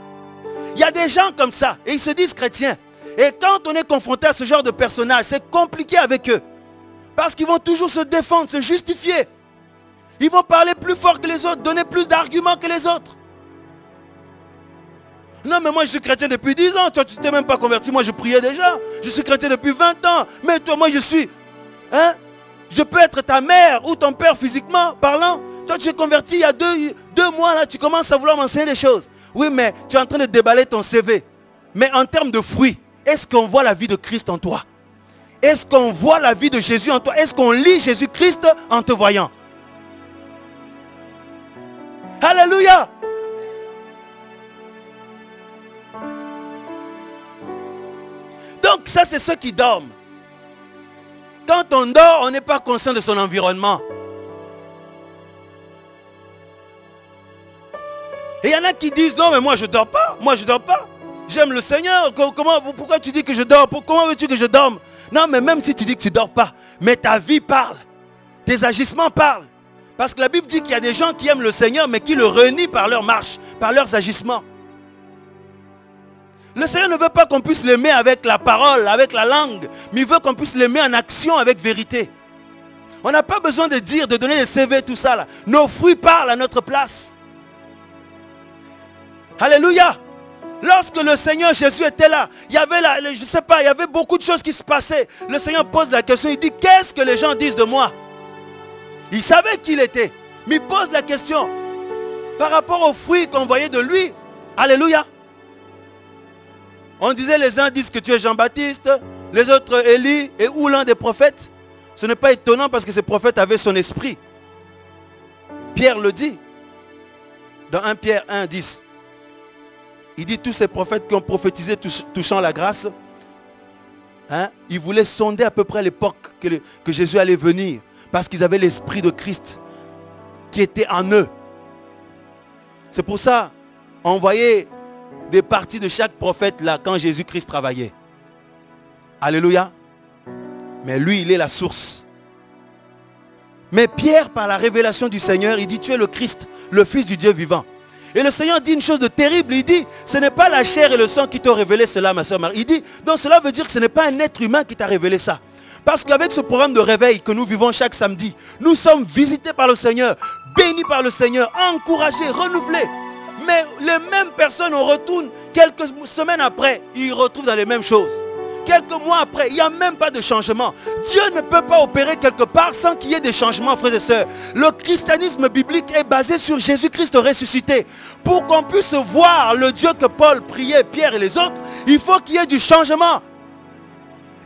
Il y a des gens comme ça et ils se disent chrétiens. Et quand on est confronté à ce genre de personnages, c'est compliqué avec eux. Parce qu'ils vont toujours se défendre, se justifier. Ils vont parler plus fort que les autres, donner plus d'arguments que les autres. Non, mais moi je suis chrétien depuis 10 ans. Toi, tu t'es même pas converti. Moi, je priais déjà. Je suis chrétien depuis 20 ans. Mais toi, moi, je suis. Hein Je peux être ta mère ou ton père physiquement parlant. Toi, tu es converti il y a deux, deux mois, là, tu commences à vouloir m'enseigner des choses. Oui, mais tu es en train de déballer ton CV. Mais en termes de fruits, est-ce qu'on voit la vie de Christ en toi? Est-ce qu'on voit la vie de Jésus en toi? Est-ce qu'on lit Jésus-Christ en te voyant? Alléluia Donc ça, c'est ceux qui dorment. Quand on dort, on n'est pas conscient de son environnement. Et il y en a qui disent, non, mais moi je ne dors pas. Moi je ne dors pas. J'aime le Seigneur. Comment, pourquoi tu dis que je dors? Comment veux-tu que je dorme? Non, mais même si tu dis que tu ne dors pas, mais ta vie parle. Tes agissements parlent. Parce que la Bible dit qu'il y a des gens qui aiment le Seigneur, mais qui le renient par leur marche, par leurs agissements. Le Seigneur ne veut pas qu'on puisse l'aimer avec la parole, avec la langue, mais il veut qu'on puisse l'aimer en action avec vérité. On n'a pas besoin de dire, de donner des CV, tout ça. Là. Nos fruits parlent à notre place. Alléluia. Lorsque le Seigneur Jésus était là, il y avait là, je sais pas, il y avait beaucoup de choses qui se passaient. Le Seigneur pose la question, il dit, qu'est-ce que les gens disent de moi? Il savait qui il était. Mais il pose la question par rapport aux fruits qu'on voyait de lui. Alléluia. On disait les uns disent que tu es Jean-Baptiste, les autres Élie et ou l'un des prophètes. Ce n'est pas étonnant parce que ces prophètes avaient son esprit. Pierre le dit dans 1 Pierre 1, 10. Il dit tous ces prophètes qui ont prophétisé touchant la grâce, hein, ils voulaient sonder à peu près l'époque que, Jésus allait venir parce qu'ils avaient l'esprit de Christ qui était en eux. C'est pour ça, on voyait des parties de chaque prophète là quand Jésus-Christ travaillait. Alléluia. Mais lui, il est la source. Mais Pierre, par la révélation du Seigneur, il dit, tu es le Christ, le Fils du Dieu vivant. Et le Seigneur dit une chose de terrible. Il dit, ce n'est pas la chair et le sang qui t'ont révélé cela, ma soeur Marie. Il dit, donc cela veut dire que ce n'est pas un être humain qui t'a révélé ça. Parce qu'avec ce programme de réveil que nous vivons chaque samedi, nous sommes visités par le Seigneur, bénis par le Seigneur, encouragés, renouvelés. Mais les mêmes personnes, on retourne quelques semaines après, ils retrouvent dans les mêmes choses. Quelques mois après, il n'y a même pas de changement. Dieu ne peut pas opérer quelque part sans qu'il y ait des changements, frères et sœurs. Le christianisme biblique est basé sur Jésus-Christ ressuscité. Pour qu'on puisse voir le Dieu que Paul priait, Pierre et les autres, il faut qu'il y ait du changement.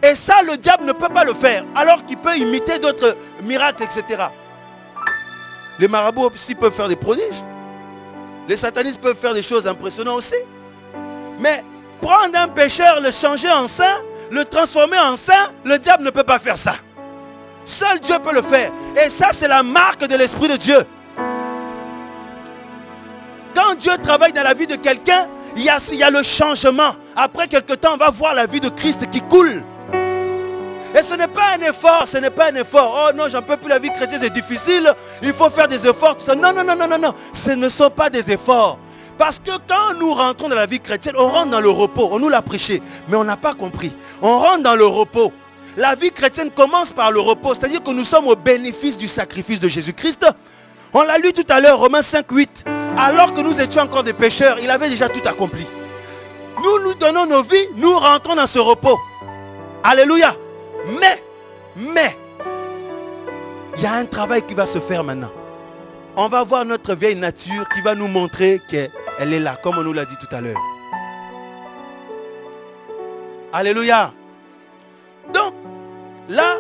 Et ça, le diable ne peut pas le faire, alors qu'il peut imiter d'autres miracles, etc. Les marabouts aussi peuvent faire des prodiges. Les satanistes peuvent faire des choses impressionnantes aussi. Mais prendre un pécheur, le changer en saint, le transformer en saint, le diable ne peut pas faire ça. Seul Dieu peut le faire. Et ça, c'est la marque de l'Esprit de Dieu. Quand Dieu travaille dans la vie de quelqu'un, il y, a, il y a le changement. Après quelque temps, on va voir la vie de Christ qui coule. Et ce n'est pas un effort, ce n'est pas un effort. Oh non, j'en peux plus, la vie chrétienne c'est difficile, il faut faire des efforts. Non, non, non, non, non, non. Ce ne sont pas des efforts. Parce que quand nous rentrons dans la vie chrétienne, on rentre dans le repos. On nous l'a prêché, mais on n'a pas compris. On rentre dans le repos. La vie chrétienne commence par le repos, c'est-à-dire que nous sommes au bénéfice du sacrifice de Jésus-Christ. On l'a lu tout à l'heure, Romains 5, 8. Alors que nous étions encore des pécheurs, il avait déjà tout accompli. Nous nous donnons nos vies, nous rentrons dans ce repos. Alléluia. Mais, mais, il y a un travail qui va se faire maintenant. On va voir notre vieille nature qui va nous montrer qu'elle est là, comme on nous l'a dit tout à l'heure. Alléluia. Donc, là,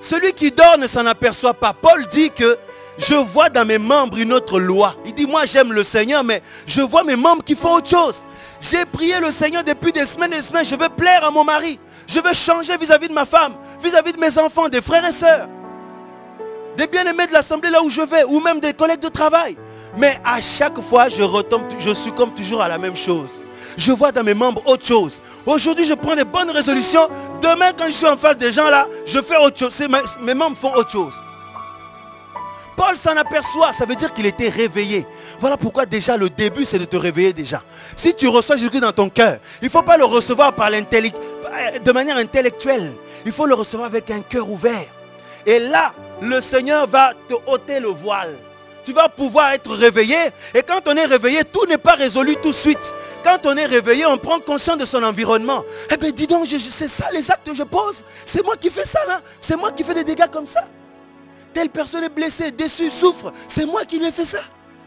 celui qui dort ne s'en aperçoit pas. Paul dit que je vois dans mes membres une autre loi. Il dit, moi j'aime le Seigneur, mais je vois mes membres qui font autre chose. J'ai prié le Seigneur depuis des semaines et des semaines. Je veux plaire à mon mari. Je veux changer vis-à-vis de ma femme, vis-à-vis -vis de mes enfants, des frères et sœurs. Des bien-aimés de l'assemblée là où je vais, ou même des collègues de travail. Mais à chaque fois, je retombe, je suis comme toujours à la même chose. Je vois dans mes membres autre chose. Aujourd'hui, je prends des bonnes résolutions. Demain, quand je suis en face des gens là, je fais autre chose. Mes membres font autre chose. Paul s'en aperçoit, ça veut dire qu'il était réveillé. Voilà pourquoi déjà le début, c'est de te réveiller déjà. Si tu reçois Jésus dans ton cœur, il ne faut pas le recevoir par de manière intellectuelle. Il faut le recevoir avec un cœur ouvert. Et là, le Seigneur va te ôter le voile. Tu vas pouvoir être réveillé. Et quand on est réveillé, tout n'est pas résolu tout de suite. Quand on est réveillé, on prend conscience de son environnement. Eh bien, dis donc, c'est ça les actes que je pose. C'est moi qui fais ça là. C'est moi qui fais des dégâts comme ça. Telle personne est blessée, déçue, souffre. C'est moi qui lui ai fait ça.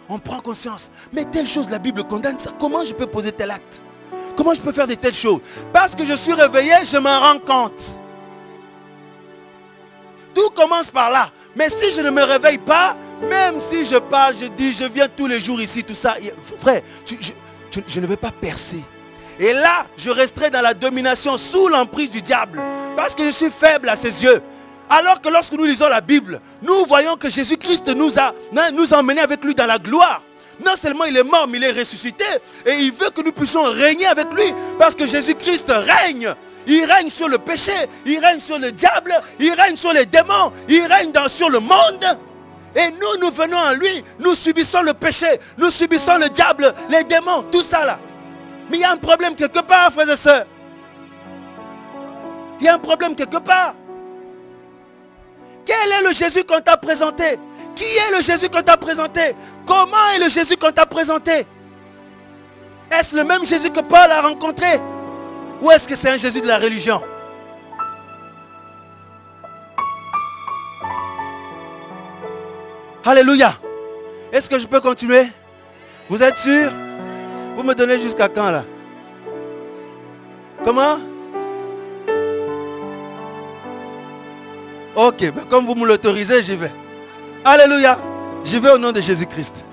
On prend conscience. Mais telle chose, la Bible condamne ça. Comment je peux poser tel acte? Comment je peux faire de telles choses? Parce que je suis réveillé, je m'en rends compte. Tout commence par là. Mais si je ne me réveille pas, même si je parle, je dis, je viens tous les jours ici, tout ça, frère, je, ne vais pas percer. Et là, je resterai dans la domination sous l'emprise du diable. Parce que je suis faible à ses yeux. Alors que lorsque nous lisons la Bible, nous voyons que Jésus-Christ nous a, nous a emmenés avec lui dans la gloire. Non seulement il est mort, mais il est ressuscité. Et il veut que nous puissions régner avec lui. Parce que Jésus-Christ règne. Il règne sur le péché, il règne sur le diable, il règne sur les démons, il règne dans, sur le monde. Et nous, nous venons en lui, nous subissons le péché, nous subissons le diable, les démons, tout ça là. Mais il y a un problème quelque part, frères et sœurs. Il y a un problème quelque part. Quel est le Jésus qu'on t'a présenté? Qui est le Jésus qu'on t'a présenté? Comment est le Jésus qu'on t'a présenté? Est-ce le même Jésus que Paul a rencontré? Ou est-ce que c'est un Jésus de la religion? Alléluia. Est-ce que je peux continuer? Vous êtes sûr? Vous me donnez jusqu'à quand là? Comment? Ok, ben, comme vous me l'autorisez, j'y vais. Alléluia. J'y vais au nom de Jésus-Christ.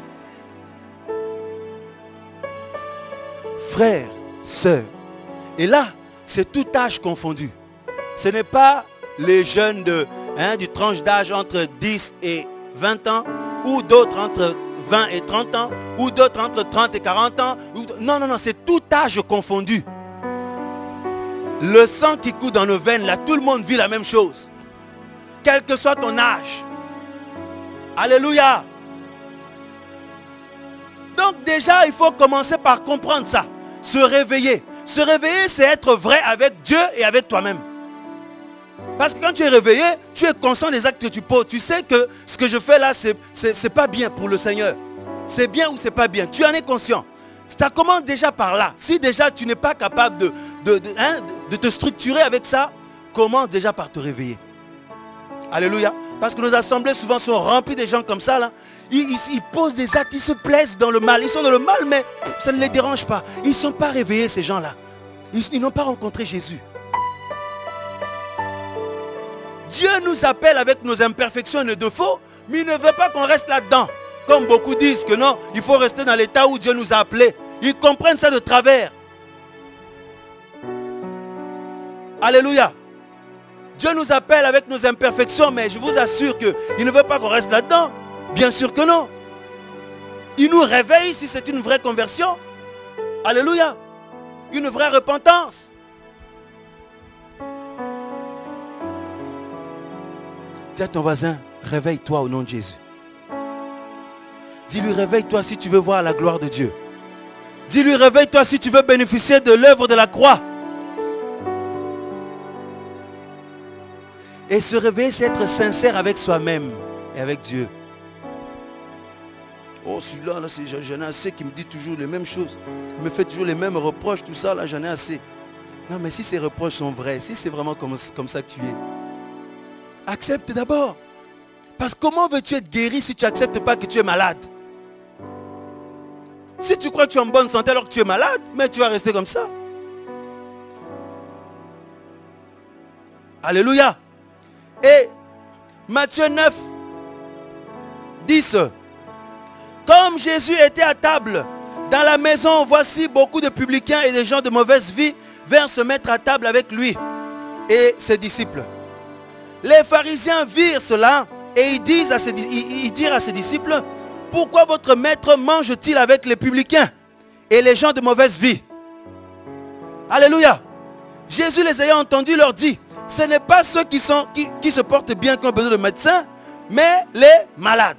Frères, sœurs, et là, c'est tout âge confondu. Ce n'est pas les jeunes de, hein, du tranche d'âge entre 10 et 20 ans, ou d'autres entre 20 et 30 ans, ou d'autres entre 30 et 40 ans. Non, non, non, c'est tout âge confondu. Le sang qui coule dans nos veines, là, tout le monde vit la même chose. Quel que soit ton âge. Alléluia. Donc déjà, il faut commencer par comprendre ça. Se réveiller. Se réveiller, c'est être vrai avec Dieu et avec toi-même. Parce que quand tu es réveillé, tu es conscient des actes que tu poses. Tu sais que ce que je fais là, ce n'est pas bien pour le Seigneur. C'est bien ou c'est pas bien? Tu en es conscient. Ça commence déjà par là. Si déjà tu n'es pas capable de, de, hein, de, te structurer avec ça, commence déjà par te réveiller. Alléluia. Parce que nos assemblées souvent sont remplies de gens comme ça. Ils, posent des actes, ils se plaisent dans le mal. Ils sont dans le mal, mais ça ne les dérange pas. Ils ne sont pas réveillés, ces gens-là. Ils, n'ont pas rencontré Jésus. Dieu nous appelle avec nos imperfections et nos défauts, mais il ne veut pas qu'on reste là-dedans. Comme beaucoup disent que non, il faut rester dans l'état où Dieu nous a appelés. Ils comprennent ça de travers. Alléluia. Dieu nous appelle avec nos imperfections, mais je vous assure qu'il ne veut pas qu'on reste là-dedans. Bien sûr que non. Il nous réveille si c'est une vraie conversion. Alléluia. Une vraie repentance. Dis à ton voisin, réveille-toi au nom de Jésus. Dis-lui, réveille-toi si tu veux voir la gloire de Dieu. Dis-lui, réveille-toi si tu veux bénéficier de l'œuvre de la croix. Et se réveiller, c'est être sincère avec soi-même et avec Dieu. Oh, celui-là, là, j'en ai assez qui me dit toujours les mêmes choses. Il me fait toujours les mêmes reproches, tout ça, là, j'en ai assez. Non, mais si ces reproches sont vrais, si c'est vraiment comme, comme ça que tu es, accepte d'abord. Parce que comment veux-tu être guéri si tu n'acceptes pas que tu es malade? Si tu crois que tu es en bonne santé alors que tu es malade, mais tu vas rester comme ça. Alléluia. Et Matthieu 9, 10. Comme Jésus était à table dans la maison, voici beaucoup de publicains et des gens de mauvaise vie vinrent se mettre à table avec lui et ses disciples. Les pharisiens virent cela Et ils disent à ses, dirent à ses disciples, pourquoi votre maître mange-t-il avec les publicains et les gens de mauvaise vie? Alléluia. Jésus les ayant entendus leur dit, ce n'est pas ceux qui, sont, qui, qui se portent bien qui ont besoin de médecins, mais les malades.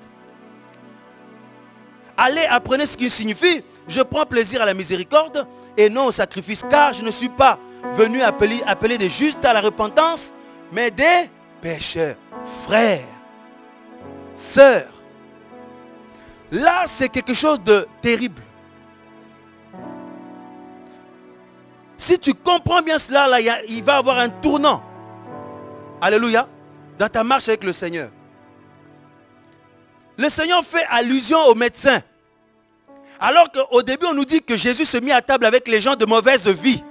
Allez, apprenez ce qui signifie, je prends plaisir à la miséricorde et non au sacrifice, car je ne suis pas venu appeler, des justes à la repentance, mais des pécheurs, frères, sœurs. Là, c'est quelque chose de terrible. Si tu comprends bien cela, il va y avoir un tournant. Alléluia. Dans ta marche avec le Seigneur. Le Seigneur fait allusion aux médecins. Alors qu'au début, on nous dit que Jésus se mit à table avec les gens de mauvaise vie.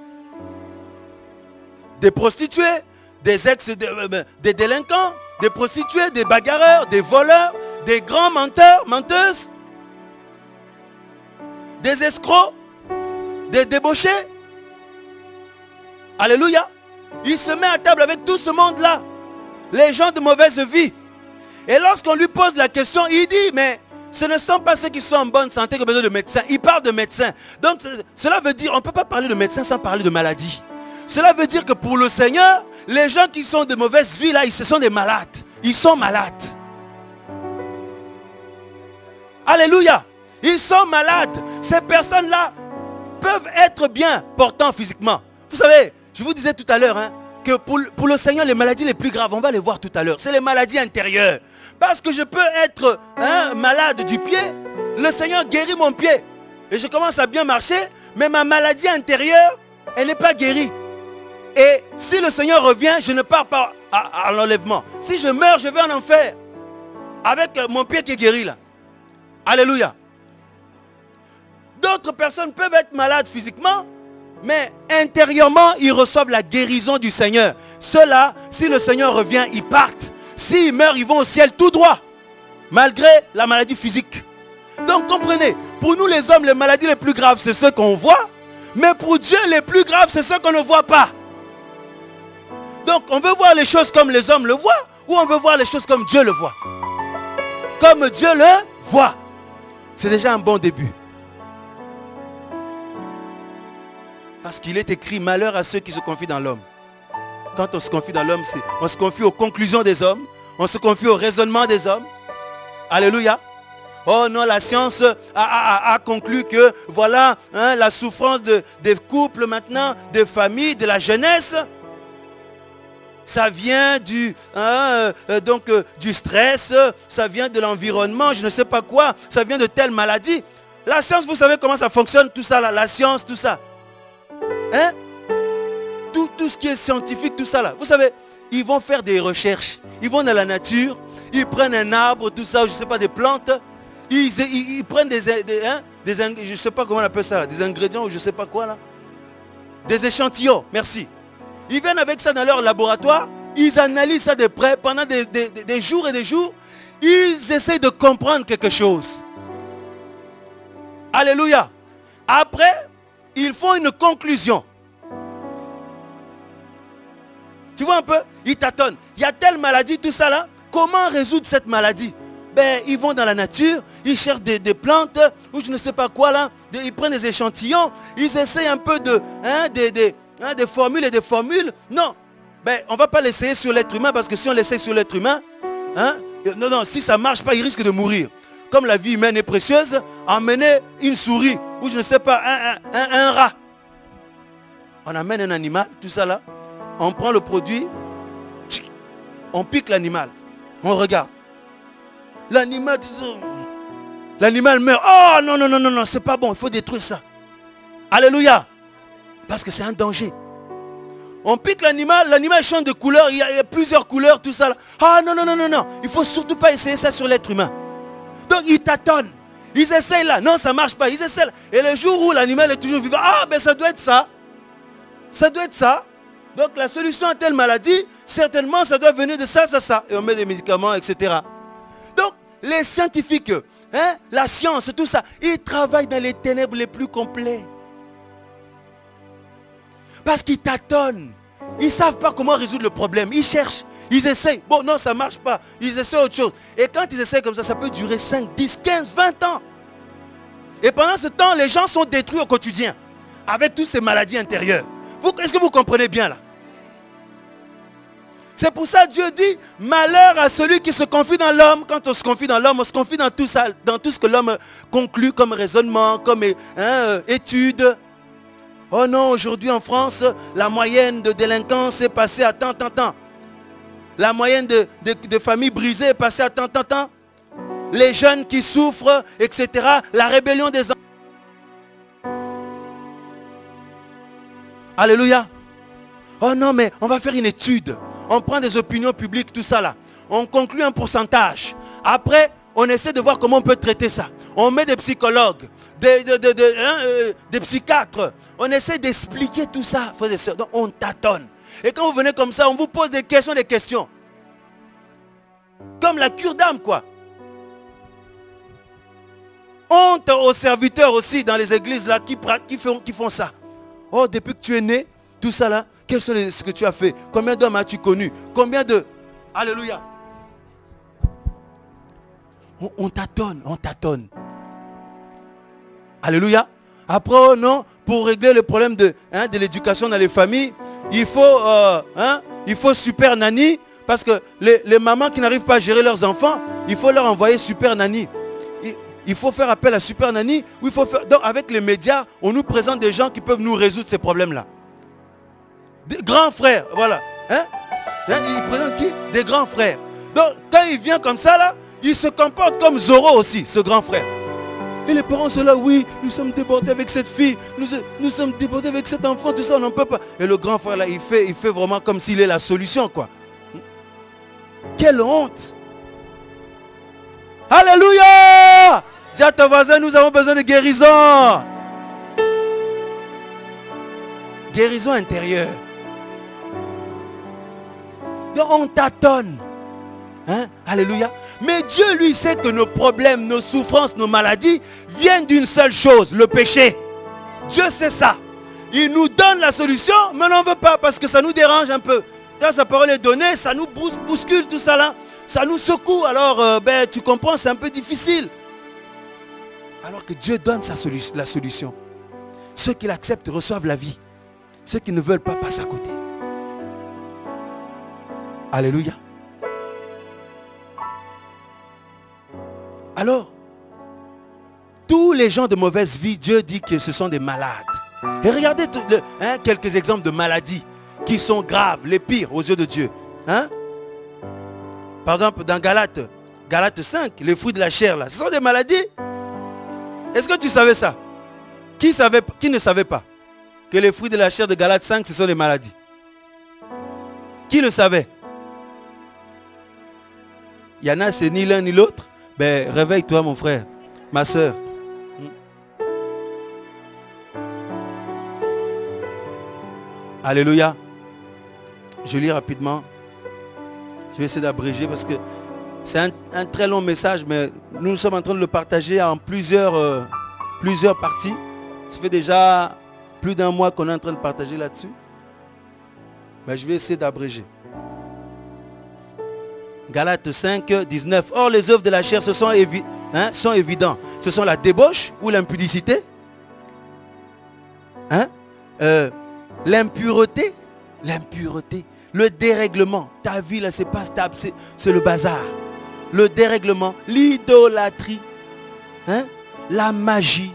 Des prostituées, des ex, euh, ben, des délinquants, des prostituées, des bagarreurs, des voleurs, des grands menteurs, menteuses, des escrocs, des débauchés. Alléluia. Il se met à table avec tout ce monde-là. Les gens de mauvaise vie. Et lorsqu'on lui pose la question, il dit, mais ce ne sont pas ceux qui sont en bonne santé qui ont besoin de médecins. Il parle de médecins. Donc cela veut dire, on ne peut pas parler de médecins sans parler de maladie. Cela veut dire que pour le Seigneur, les gens qui sont de mauvaise vie, là, ils, ce sont des malades. Ils sont malades. Alléluia. Ils sont malades. Ces personnes-là peuvent être bien portants physiquement. Vous savez, je vous disais tout à l'heure, hein, que pour, le Seigneur, les maladies les plus graves, on va les voir tout à l'heure, c'est les maladies intérieures. Parce que je peux être hein, malade du pied, le Seigneur guérit mon pied. Et je commence à bien marcher, mais ma maladie intérieure, elle n'est pas guérie. Et si le Seigneur revient, je ne pars pas à, à l'enlèvement. Si je meurs, je vais en enfer. Avec mon pied qui est guéri là. Alléluia. D'autres personnes peuvent être malades physiquement, mais intérieurement, ils reçoivent la guérison du Seigneur. Ceux-là, si le Seigneur revient, ils partent. S'ils meurent, ils vont au ciel tout droit, malgré la maladie physique. Donc comprenez, pour nous les hommes, les maladies les plus graves, c'est ceux qu'on voit, mais pour Dieu, les plus graves, c'est ceux qu'on ne voit pas. Donc on veut voir les choses comme les hommes le voient, ou on veut voir les choses comme Dieu le voit. Comme Dieu le voit. C'est déjà un bon début. Parce qu'il est écrit malheur à ceux qui se confient dans l'homme. Quand on se confie dans l'homme, on se confie aux conclusions des hommes. On se confie au raisonnement des hommes. Alléluia. Oh non, la science a, conclu que voilà hein, la souffrance de, des couples maintenant, des familles, de la jeunesse. Ça vient du, hein, euh, donc, euh, du stress, ça vient de l'environnement, je ne sais pas quoi, ça vient de telle maladie. La science, vous savez comment ça fonctionne, tout ça, là, la science, tout ça. Hein? Tout, ce qui est scientifique, tout ça là. Vous savez, ils vont faire des recherches. Ils vont dans la nature, ils prennent un arbre, tout ça, je ne sais pas, des plantes. Ils, prennent des, des, hein, je sais pas comment on appelle ça, des ingrédients ou je ne sais pas quoi là. Des échantillons, merci. Ils viennent avec ça dans leur laboratoire, ils analysent ça de près pendant des, des jours et des jours. Ils essayent de comprendre quelque chose. Alléluia. Après, ils font une conclusion. Tu vois un peu? Ils tâtonnent. Il y a telle maladie, tout ça là. Comment résoudre cette maladie? Ben, ils vont dans la nature, ils cherchent des, plantes, ou je ne sais pas quoi là, ils prennent des échantillons, ils essayent un peu de, hein, des, hein, formules et des formules. Non, ben, on ne va pas l'essayer sur l'être humain, parce que si on l'essaye sur l'être humain, hein, non, non, si ça ne marche pas, il risque de mourir comme la vie humaine est précieuse, emmener une souris ou je ne sais pas, un, rat. On amène un animal, tout ça là. On prend le produit, on pique l'animal. On regarde. L'animal, l'animal meurt. Oh non, non, non, non, non, c'est pas bon, il faut détruire ça. Alléluia. Parce que c'est un danger. On pique l'animal, l'animal change de couleur, il y, a, plusieurs couleurs, tout ça. Là. Ah non, non, non, non, non. Il faut surtout pas essayer ça sur l'être humain. Donc ils tâtonnent. Ils essayent là. Non, ça ne marche pas. Ils essayent là. Et le jour où l'animal est toujours vivant, ah ben ça doit être ça. Ça doit être ça. Donc la solution à telle maladie, certainement ça doit venir de ça, ça, ça. Et on met des médicaments, etc. Donc les scientifiques, hein, la science, tout ça, ils travaillent dans les ténèbres les plus complets. Parce qu'ils tâtonnent. Ils ne savent pas comment résoudre le problème. Ils cherchent. Ils essayent. Bon, non, ça ne marche pas. Ils essaient autre chose. Et quand ils essayent comme ça, ça peut durer 5, 10, 15, 20 ans. Et pendant ce temps, les gens sont détruits au quotidien. Avec toutes ces maladies intérieures. Est-ce que vous comprenez bien là? C'est pour ça que Dieu dit, malheur à celui qui se confie dans l'homme. Quand on se confie dans l'homme, on se confie dans tout ça, dans tout ce que l'homme conclut comme raisonnement, comme hein, euh, étude. Oh non, aujourd'hui en France, la moyenne de délinquance est passée à tant, tant, tant. La moyenne de, familles brisées est passée à tant, tant, tant. Les jeunes qui souffrent, etc. La rébellion des enfants. Alléluia. Oh non, mais on va faire une étude on prend des opinions publiques, tout ça là. On conclut un pourcentage. Après, on essaie de voir comment on peut traiter ça. On met des psychologues, des, hein, euh, psychiatres. On essaie d'expliquer tout ça, on tâtonne. Et quand vous venez comme ça, on vous pose des questions, des questions. Comme la cure d'âme, quoi. Honte aux serviteurs aussi dans les églises là qui, font, ça. Oh, depuis que tu es né, tout ça là, Qu'est-ce ce que tu as fait? Combien d'hommes as-tu connu Combien de... Alléluia. On, tâtonne, on tâtonne. Alléluia. Après, non, pour régler le problème de, hein, de l'éducation dans les familles, il faut, euh, hein, il faut super nanny. Parce que les, mamans qui n'arrivent pas à gérer leurs enfants, il faut leur envoyer super nanny. Il, faut faire appel à super nanny. il faut. Donc avec les médias, on nous présente des gens qui peuvent nous résoudre ces problèmes-là. Des grands frères, voilà. Hein? hein? Il présente qui? Des grands frères. Donc, quand il vient comme ça, là, il se comporte comme Zoro aussi, ce grand frère. Et les parents sont là, oui, nous sommes débordés avec cette fille, nous, sommes débordés avec cet enfant, tout ça, on n'en peut pas. Et le grand frère, là, il fait, il fait vraiment comme s'il est la solution, quoi. Quelle honte Alléluia Dis à ton voisin, nous avons besoin de guérison. Guérison intérieure. Donc on tâtonne. Hein? Alléluia. Mais Dieu, lui, sait que nos problèmes, nos souffrances, nos maladies viennent d'une seule chose, le péché. Dieu sait ça. Il nous donne la solution, mais on n'en veut pas parce que ça nous dérange un peu. Quand sa parole est donnée, ça nous bouscule tout ça là. Ça nous secoue. Alors, euh, ben, tu comprends, c'est un peu difficile. Alors que Dieu donne sa la solution. Ceux qui l'acceptent reçoivent la vie. Ceux qui ne veulent pas passent à côté. Alléluia. Alors, tous les gens de mauvaise vie, Dieu dit que ce sont des malades. Et regardez hein, quelques exemples de maladies qui sont graves, les pires aux yeux de Dieu. Hein? Par exemple, dans Galate, Galate 5, les fruits de la chair, là, ce sont des maladies. Est-ce que tu savais ça? Qui, savait, qui ne savait pas que les fruits de la chair de Galate 5, ce sont des maladies? Qui le savait? Il y en a, c'est ni l'un ni l'autre. Ben, réveille-toi, mon frère, ma soeur. Alléluia. Je lis rapidement. Je vais essayer d'abréger parce que c'est un, très long message, mais nous sommes en train de le partager en plusieurs, euh, plusieurs parties. Ça fait déjà plus d'un mois qu'on est en train de partager là-dessus. Mais je vais essayer d'abréger. Galates 5, 19. Or, les œuvres de la chair ce sont, hein, sont évidents. Ce sont la débauche ou l'impudicité? Hein? Euh, l'impureté? L'impureté. Le dérèglement. Ta vie, là, c'est pas stable. C'est le bazar. Le dérèglement. L'idolâtrie. Hein? La magie.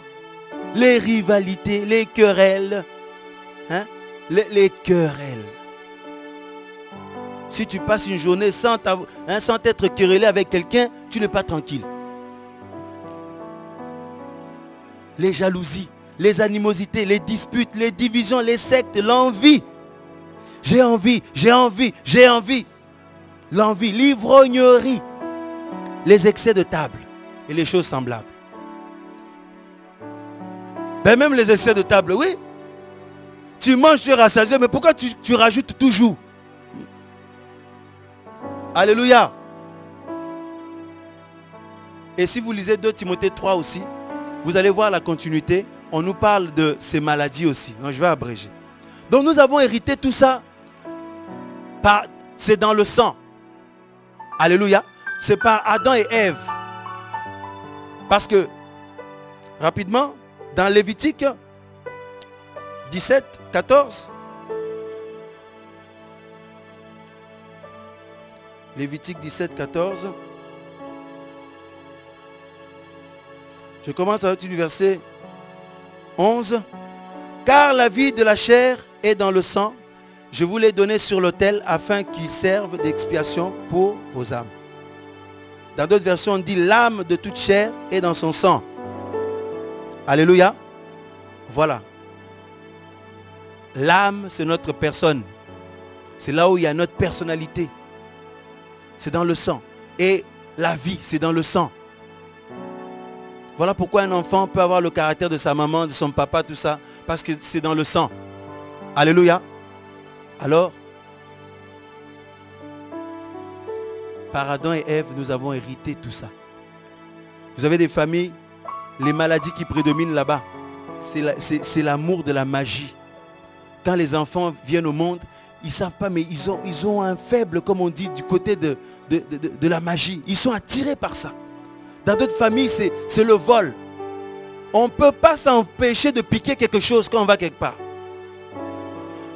Les rivalités. Les querelles. Hein? les querelles. Si tu passes une journée sans, hein, être querellé avec quelqu'un, tu n'es pas tranquille. Les jalousies, les animosités, les disputes, les divisions, les sectes, l'envie. J'ai envie, j'ai envie, j'ai envie. L'envie, l'ivrognerie, les excès de table et les choses semblables. Ben même les excès de table, oui. Tu manges, tu es rassasié, mais pourquoi tu rajoutes toujours? Alléluia. Et si vous lisez 2 Timothée 3 aussi, vous allez voir la continuité. On nous parle de ces maladies aussi. Non, je vais abréger. Donc nous avons hérité tout ça. C'est dans le sang. Alléluia. C'est par Adam et Ève. Parce que, rapidement, dans Lévitique 17, 14, Lévitique 17, 14, je commence à du verset 11. Car la vie de la chair est dans le sang. Je vous l'ai donné sur l'autel afin qu'il serve d'expiation pour vos âmes. Dans d'autres versions, on dit l'âme de toute chair est dans son sang. Alléluia. Voilà. L'âme, c'est notre personne. C'est là où il y a notre personnalité. C'est dans le sang. Et la vie, c'est dans le sang. Voilà pourquoi un enfant peut avoir le caractère de sa maman, de son papa, tout ça. Parce que c'est dans le sang. Alléluia. Alors, par Adam et Ève, nous avons hérité tout ça. Vous avez des familles, les maladies qui prédominent là-bas, c'est l'amour de la magie. Quand les enfants viennent au monde, ils ne savent pas, mais ils ont, ils ont un faible, comme on dit, du côté de, de, de la magie. Ils sont attirés par ça. Dans d'autres familles, c'est le vol. On ne peut pas s'empêcher de piquer quelque chose quand on va quelque part.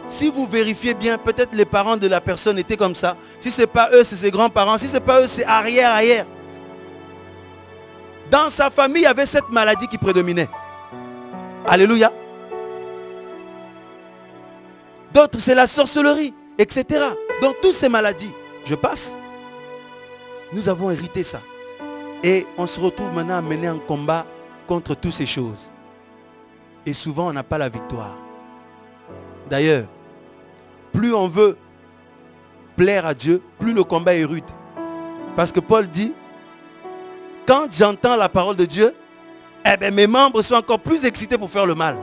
Si vous vérifiez bien, peut-être les parents de la personne étaient comme ça. Si ce n'est pas eux, c'est ses grands-parents. Si ce n'est pas eux, c'est arrière-arrière. Dans sa famille, il y avait cette maladie qui prédominait. Alléluia. D'autres, c'est la sorcellerie, etc. Donc, toutes ces maladies, je passe. Nous avons hérité ça. Et on se retrouve maintenant à mener un combat contre toutes ces choses. Et souvent, on n'a pas la victoire. D'ailleurs, plus on veut plaire à Dieu, plus le combat est rude. Parce que Paul dit, quand j'entends la parole de Dieu, eh bien, mes membres sont encore plus excités pour faire le mal.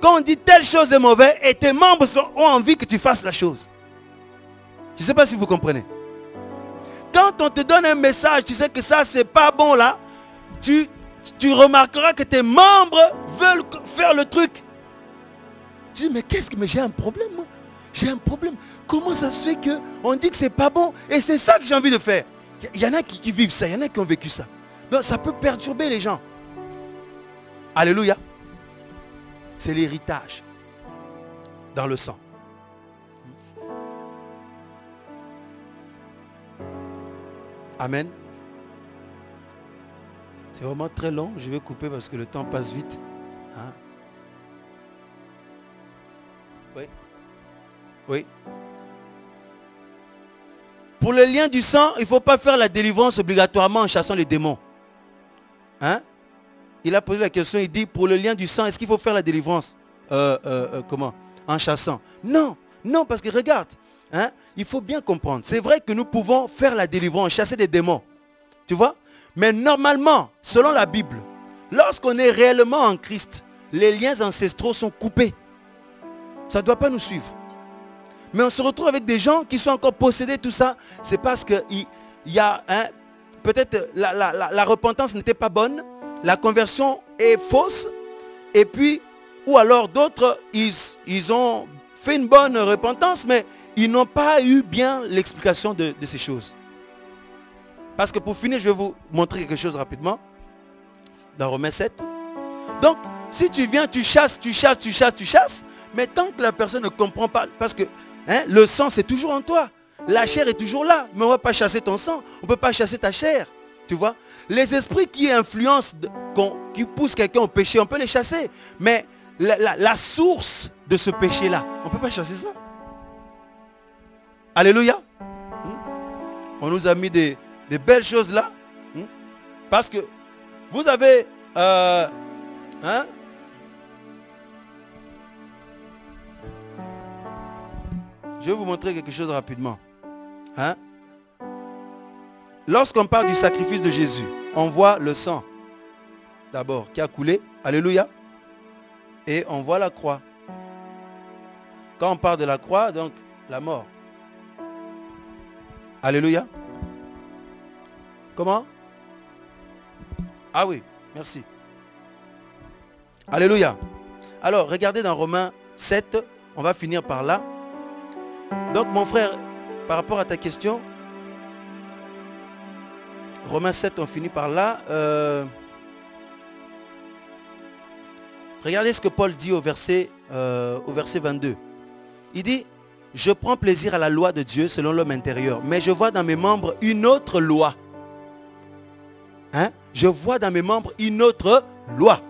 Quand on dit telle chose est mauvaise et tes membres ont envie que tu fasses la chose. Je ne sais pas si vous comprenez. Quand on te donne un message, tu sais que ça, c'est pas bon là, tu, remarqueras que tes membres veulent faire le truc. Tu dis, mais qu'est-ce que... Mais j'ai un problème, moi? J'ai un problème. Comment ça se fait qu'on dit que c'est pas bon Et c'est ça que j'ai envie de faire? Il y, en a qui, vivent ça, il y en a qui ont vécu ça. Donc ça peut perturber les gens. Alléluia. C'est l'héritage dans le sang. Amen. C'est vraiment très long. Je vais couper parce que le temps passe vite. Hein? Oui. Oui. Pour le lien du sang, il ne faut pas faire la délivrance obligatoirement en chassant les démons. Hein? Il a posé la question, il dit, pour le lien du sang, est-ce qu'il faut faire la délivrance euh, euh, euh, Comment En chassant? Non, non, parce que regarde, hein, il faut bien comprendre. C'est vrai que nous pouvons faire la délivrance, chasser des démons. Tu vois? Mais normalement, selon la Bible, lorsqu'on est réellement en Christ, les liens ancestraux sont coupés. Ça ne doit pas nous suivre. Mais on se retrouve avec des gens qui sont encore possédés, tout ça. C'est parce qu'il y a un... Peut-être la, repentance n'était pas bonne. La conversion est fausse. Et puis, ou alors d'autres, ils, ont fait une bonne repentance, mais ils n'ont pas eu bien l'explication de, de, ces choses. Parce que pour finir, je vais vous montrer quelque chose rapidement. Dans Romains 7. Donc, si tu viens, tu chasses, tu chasses, tu chasses, tu chasses, mais tant que la personne ne comprend pas, parce que Hein? Le sang, c'est toujours en toi. La chair est toujours là. Mais on ne va pas chasser ton sang. On ne peut pas chasser ta chair. Tu vois? Les esprits qui influencent, qui poussent quelqu'un au péché, on peut les chasser. Mais la, source de ce péché-là, on ne peut pas chasser ça. Alléluia. Hmm? On nous a mis des, belles choses là. Hmm? Parce que vous avez... Euh, hein? Je vais vous montrer quelque chose rapidement. Hein? Lorsqu'on parle du sacrifice de Jésus, on voit le sang d'abord qui a coulé. Alléluia. Et on voit la croix. Quand on parle de la croix, donc la mort. Alléluia. Comment? Ah oui, merci. Alléluia. Alors, regardez dans Romains 7, on va finir par là. Donc mon frère, par rapport à ta question, Romains 7, on finit par là. Euh, regardez ce que Paul dit au verset, euh, au verset 22. Il dit, je prends plaisir à la loi de Dieu selon l'homme intérieur, mais je vois dans mes membres une autre loi. Hein? Je vois dans mes membres une autre loi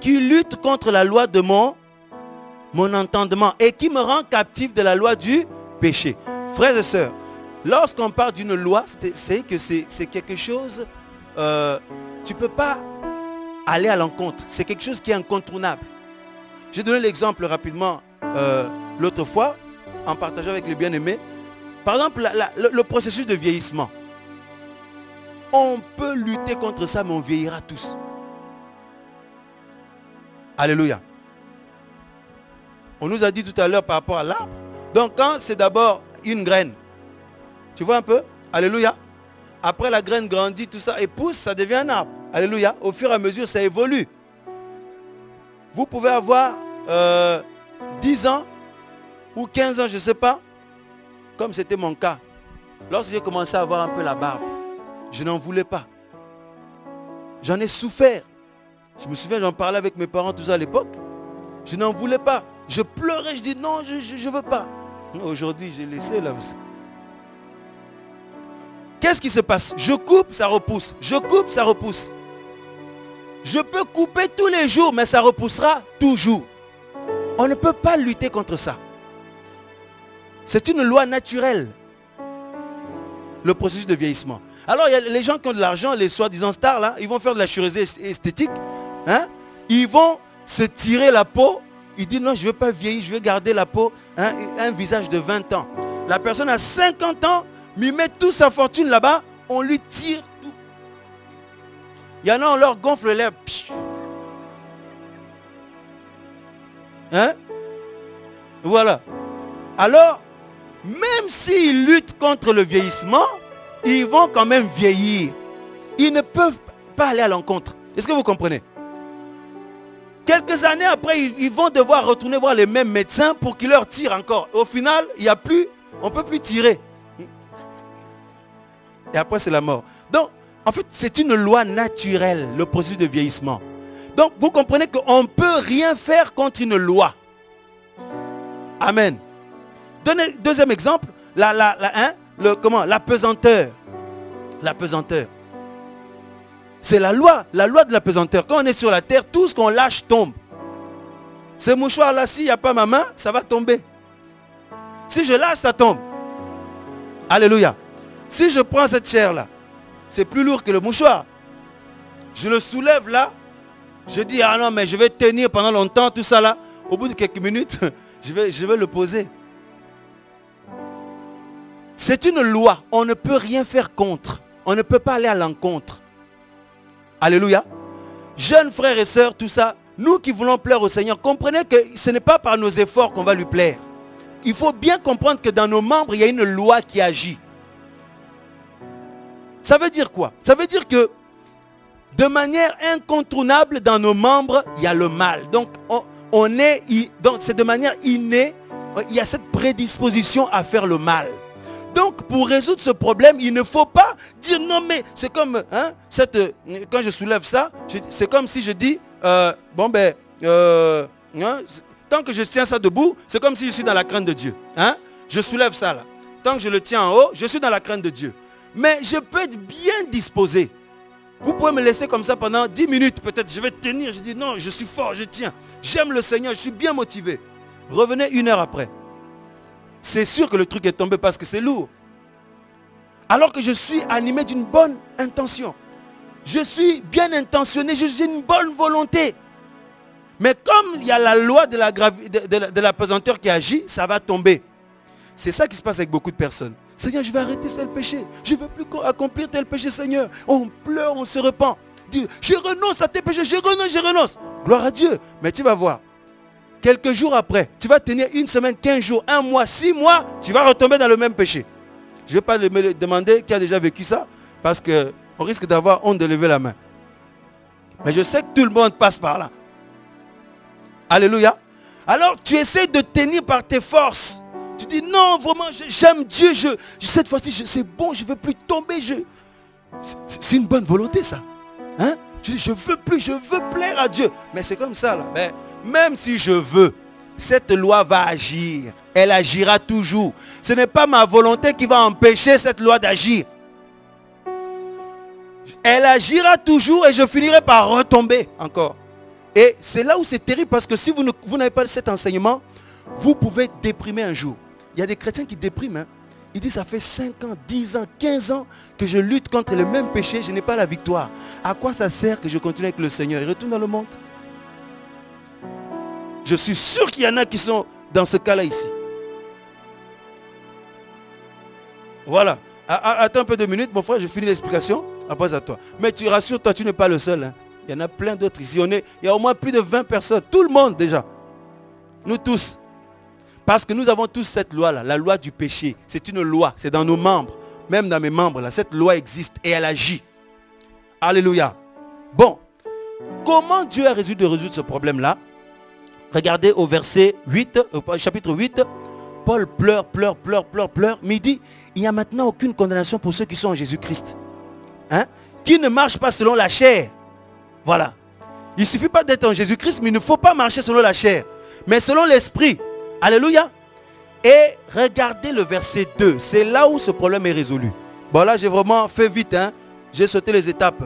qui lutte contre la loi de mon, mon entendement et qui me rend captif de la loi du péché. Frères et sœurs, lorsqu'on parle d'une loi, c'est que c'est quelque chose, euh, tu ne peux pas aller à l'encontre. C'est quelque chose qui est incontournable. J'ai donné l'exemple rapidement euh, l'autre fois en partageant avec les bien-aimés. Par exemple, le, processus de vieillissement. On peut lutter contre ça, mais on vieillira tous. Alléluia. On nous a dit tout à l'heure par rapport à l'arbre. Donc quand c'est d'abord une graine, tu vois un peu? Alléluia. Après la graine grandit, tout ça, et pousse, ça devient un arbre. Alléluia. Au fur et à mesure, ça évolue. Vous pouvez avoir 10 euh, ans ou 15 ans, je ne sais pas, comme c'était mon cas. Lorsque j'ai commencé à avoir un peu la barbe, je n'en voulais pas. J'en ai souffert. Je me souviens, j'en parlais avec mes parents tous à l'époque. Je n'en voulais pas. Je pleurais, je dis non, je ne veux pas. Aujourd'hui, j'ai laissé là. Qu'est-ce qui se passe? Je coupe, ça repousse. Je coupe, ça repousse. Je peux couper tous les jours, mais ça repoussera toujours. On ne peut pas lutter contre ça. C'est une loi naturelle. Le processus de vieillissement. Alors, les gens qui ont de l'argent, les soi-disant stars, là, ils vont faire de la chirurgie esthétique. Hein? Ils vont se tirer la peau. Ils disent non, je ne veux pas vieillir, je veux garder la peau, hein, un visage de 20 ans. La personne a 50 ans, mais il met toute sa fortune là-bas, on lui tire tout. Il y en a, on leur gonfle l'air. Hein? Voilà. Alors, même s'ils luttent contre le vieillissement, ils vont quand même vieillir. Ils ne peuvent pas aller à l'encontre. Est-ce que vous comprenez? Quelques années après, ils vont devoir retourner voir les mêmes médecins pour qu'ils leur tirent encore. Au final, il n'y a plus, on ne peut plus tirer. Et après, c'est la mort. Donc, en fait, c'est une loi naturelle, le processus de vieillissement. Donc, vous comprenez qu'on ne peut rien faire contre une loi. Amen. deuxième exemple, la, la, la, hein, le, comment, la pesanteur. La pesanteur. C'est la loi, la loi de la pesanteur. Quand on est sur la terre, tout ce qu'on lâche tombe. Ce mouchoir-là, s'il n'y a pas ma main, ça va tomber. Si je lâche, ça tombe. Alléluia. Si je prends cette chair-là, c'est plus lourd que le mouchoir. Je le soulève là, je dis, ah non, mais je vais tenir pendant longtemps, tout ça là. Au bout de quelques minutes, je vais, le poser. C'est une loi. On ne peut rien faire contre. On ne peut pas aller à l'encontre. Alléluia. Jeunes frères et sœurs, tout ça, nous qui voulons plaire au Seigneur, comprenez que ce n'est pas par nos efforts qu'on va lui plaire. Il faut bien comprendre que dans nos membres, il y a une loi qui agit. Ça veut dire quoi? Ça veut dire que de manière incontournable dans nos membres, il y a le mal. Donc, on, est, c'est de manière innée, il y a cette prédisposition à faire le mal. Donc, pour résoudre ce problème, il ne faut pas dire non, mais c'est comme, hein, quand je soulève ça, c'est comme si je dis, euh, bon ben, euh, hein, tant que je tiens ça debout, c'est comme si je suis dans la crainte de Dieu. Hein? Je soulève ça là. Tant que je le tiens en haut, je suis dans la crainte de Dieu. Mais je peux être bien disposé. Vous pouvez me laisser comme ça pendant 10 minutes peut-être. Je vais tenir. Je dis non, je suis fort, je tiens. J'aime le Seigneur, je suis bien motivé. Revenez une heure après. C'est sûr que le truc est tombé parce que c'est lourd. Alors que je suis animé d'une bonne intention. Je suis bien intentionné, je suis une bonne volonté. Mais comme il y a la loi de la, de la pesanteur qui agit, ça va tomber. C'est ça qui se passe avec beaucoup de personnes. Seigneur, je vais arrêter tel péché. Je ne veux plus accomplir tel péché, Seigneur. On pleure, on se repent. Je renonce à tes péchés, je renonce, je renonce. Gloire à Dieu. Mais tu vas voir. Quelques jours après, tu vas tenir une semaine, quinze jours, un mois, six mois, tu vas retomber dans le même péché. Je ne vais pas me demander qui a déjà vécu ça, parce qu'on risque d'avoir honte de lever la main. Mais je sais que tout le monde passe par là. Alléluia. Alors tu essaies de tenir par tes forces. Tu dis non, vraiment, j'aime Dieu. Je, cette fois-ci, c'est bon, je ne veux plus tomber. Je... C'est une bonne volonté ça. Hein? Je dis, je veux plus, je veux plaire à Dieu. Mais c'est comme ça là. Mais même si je veux, cette loi va agir. Elle agira toujours. Ce n'est pas ma volonté qui va empêcher cette loi d'agir. Elle agira toujours et je finirai par retomber encore. Et c'est là où c'est terrible parce que si vous, vous n'avez pas cet enseignement, vous pouvez déprimer un jour. Il y a des chrétiens qui dépriment. Hein. Ils disent, ça fait 5 ans, 10 ans, 15 ans que je lutte contre le même péché, je n'ai pas la victoire. À quoi ça sert que je continue avec le Seigneur? Il retourne dans le monde. Je suis sûr qu'il y en a qui sont dans ce cas-là ici. Voilà. Attends un peu de minutes, mon frère, je finis l'explication. Après à toi. Mais tu rassures, toi, tu n'es pas le seul. Hein. Il y en a plein d'autres ici. On est, il y a au moins plus de 20 personnes. Tout le monde déjà. Nous tous. Parce que nous avons tous cette loi-là, la loi du péché. C'est une loi, c'est dans nos membres. Même dans mes membres, là, cette loi existe et elle agit. Alléluia. Bon, comment Dieu a résolu de résoudre ce problème-là? Regardez au verset 8, au chapitre 8, Paul pleure, pleure, pleure, pleure, pleure, mais il dit, il n'y a maintenant aucune condamnation pour ceux qui sont en Jésus-Christ. Hein? Qui ne marche pas selon la chair. Voilà. Il ne suffit pas d'être en Jésus-Christ, mais il ne faut pas marcher selon la chair, mais selon l'esprit. Alléluia. Et regardez le verset 2. C'est là où ce problème est résolu. Bon là, j'ai vraiment fait vite. Hein? J'ai sauté les étapes.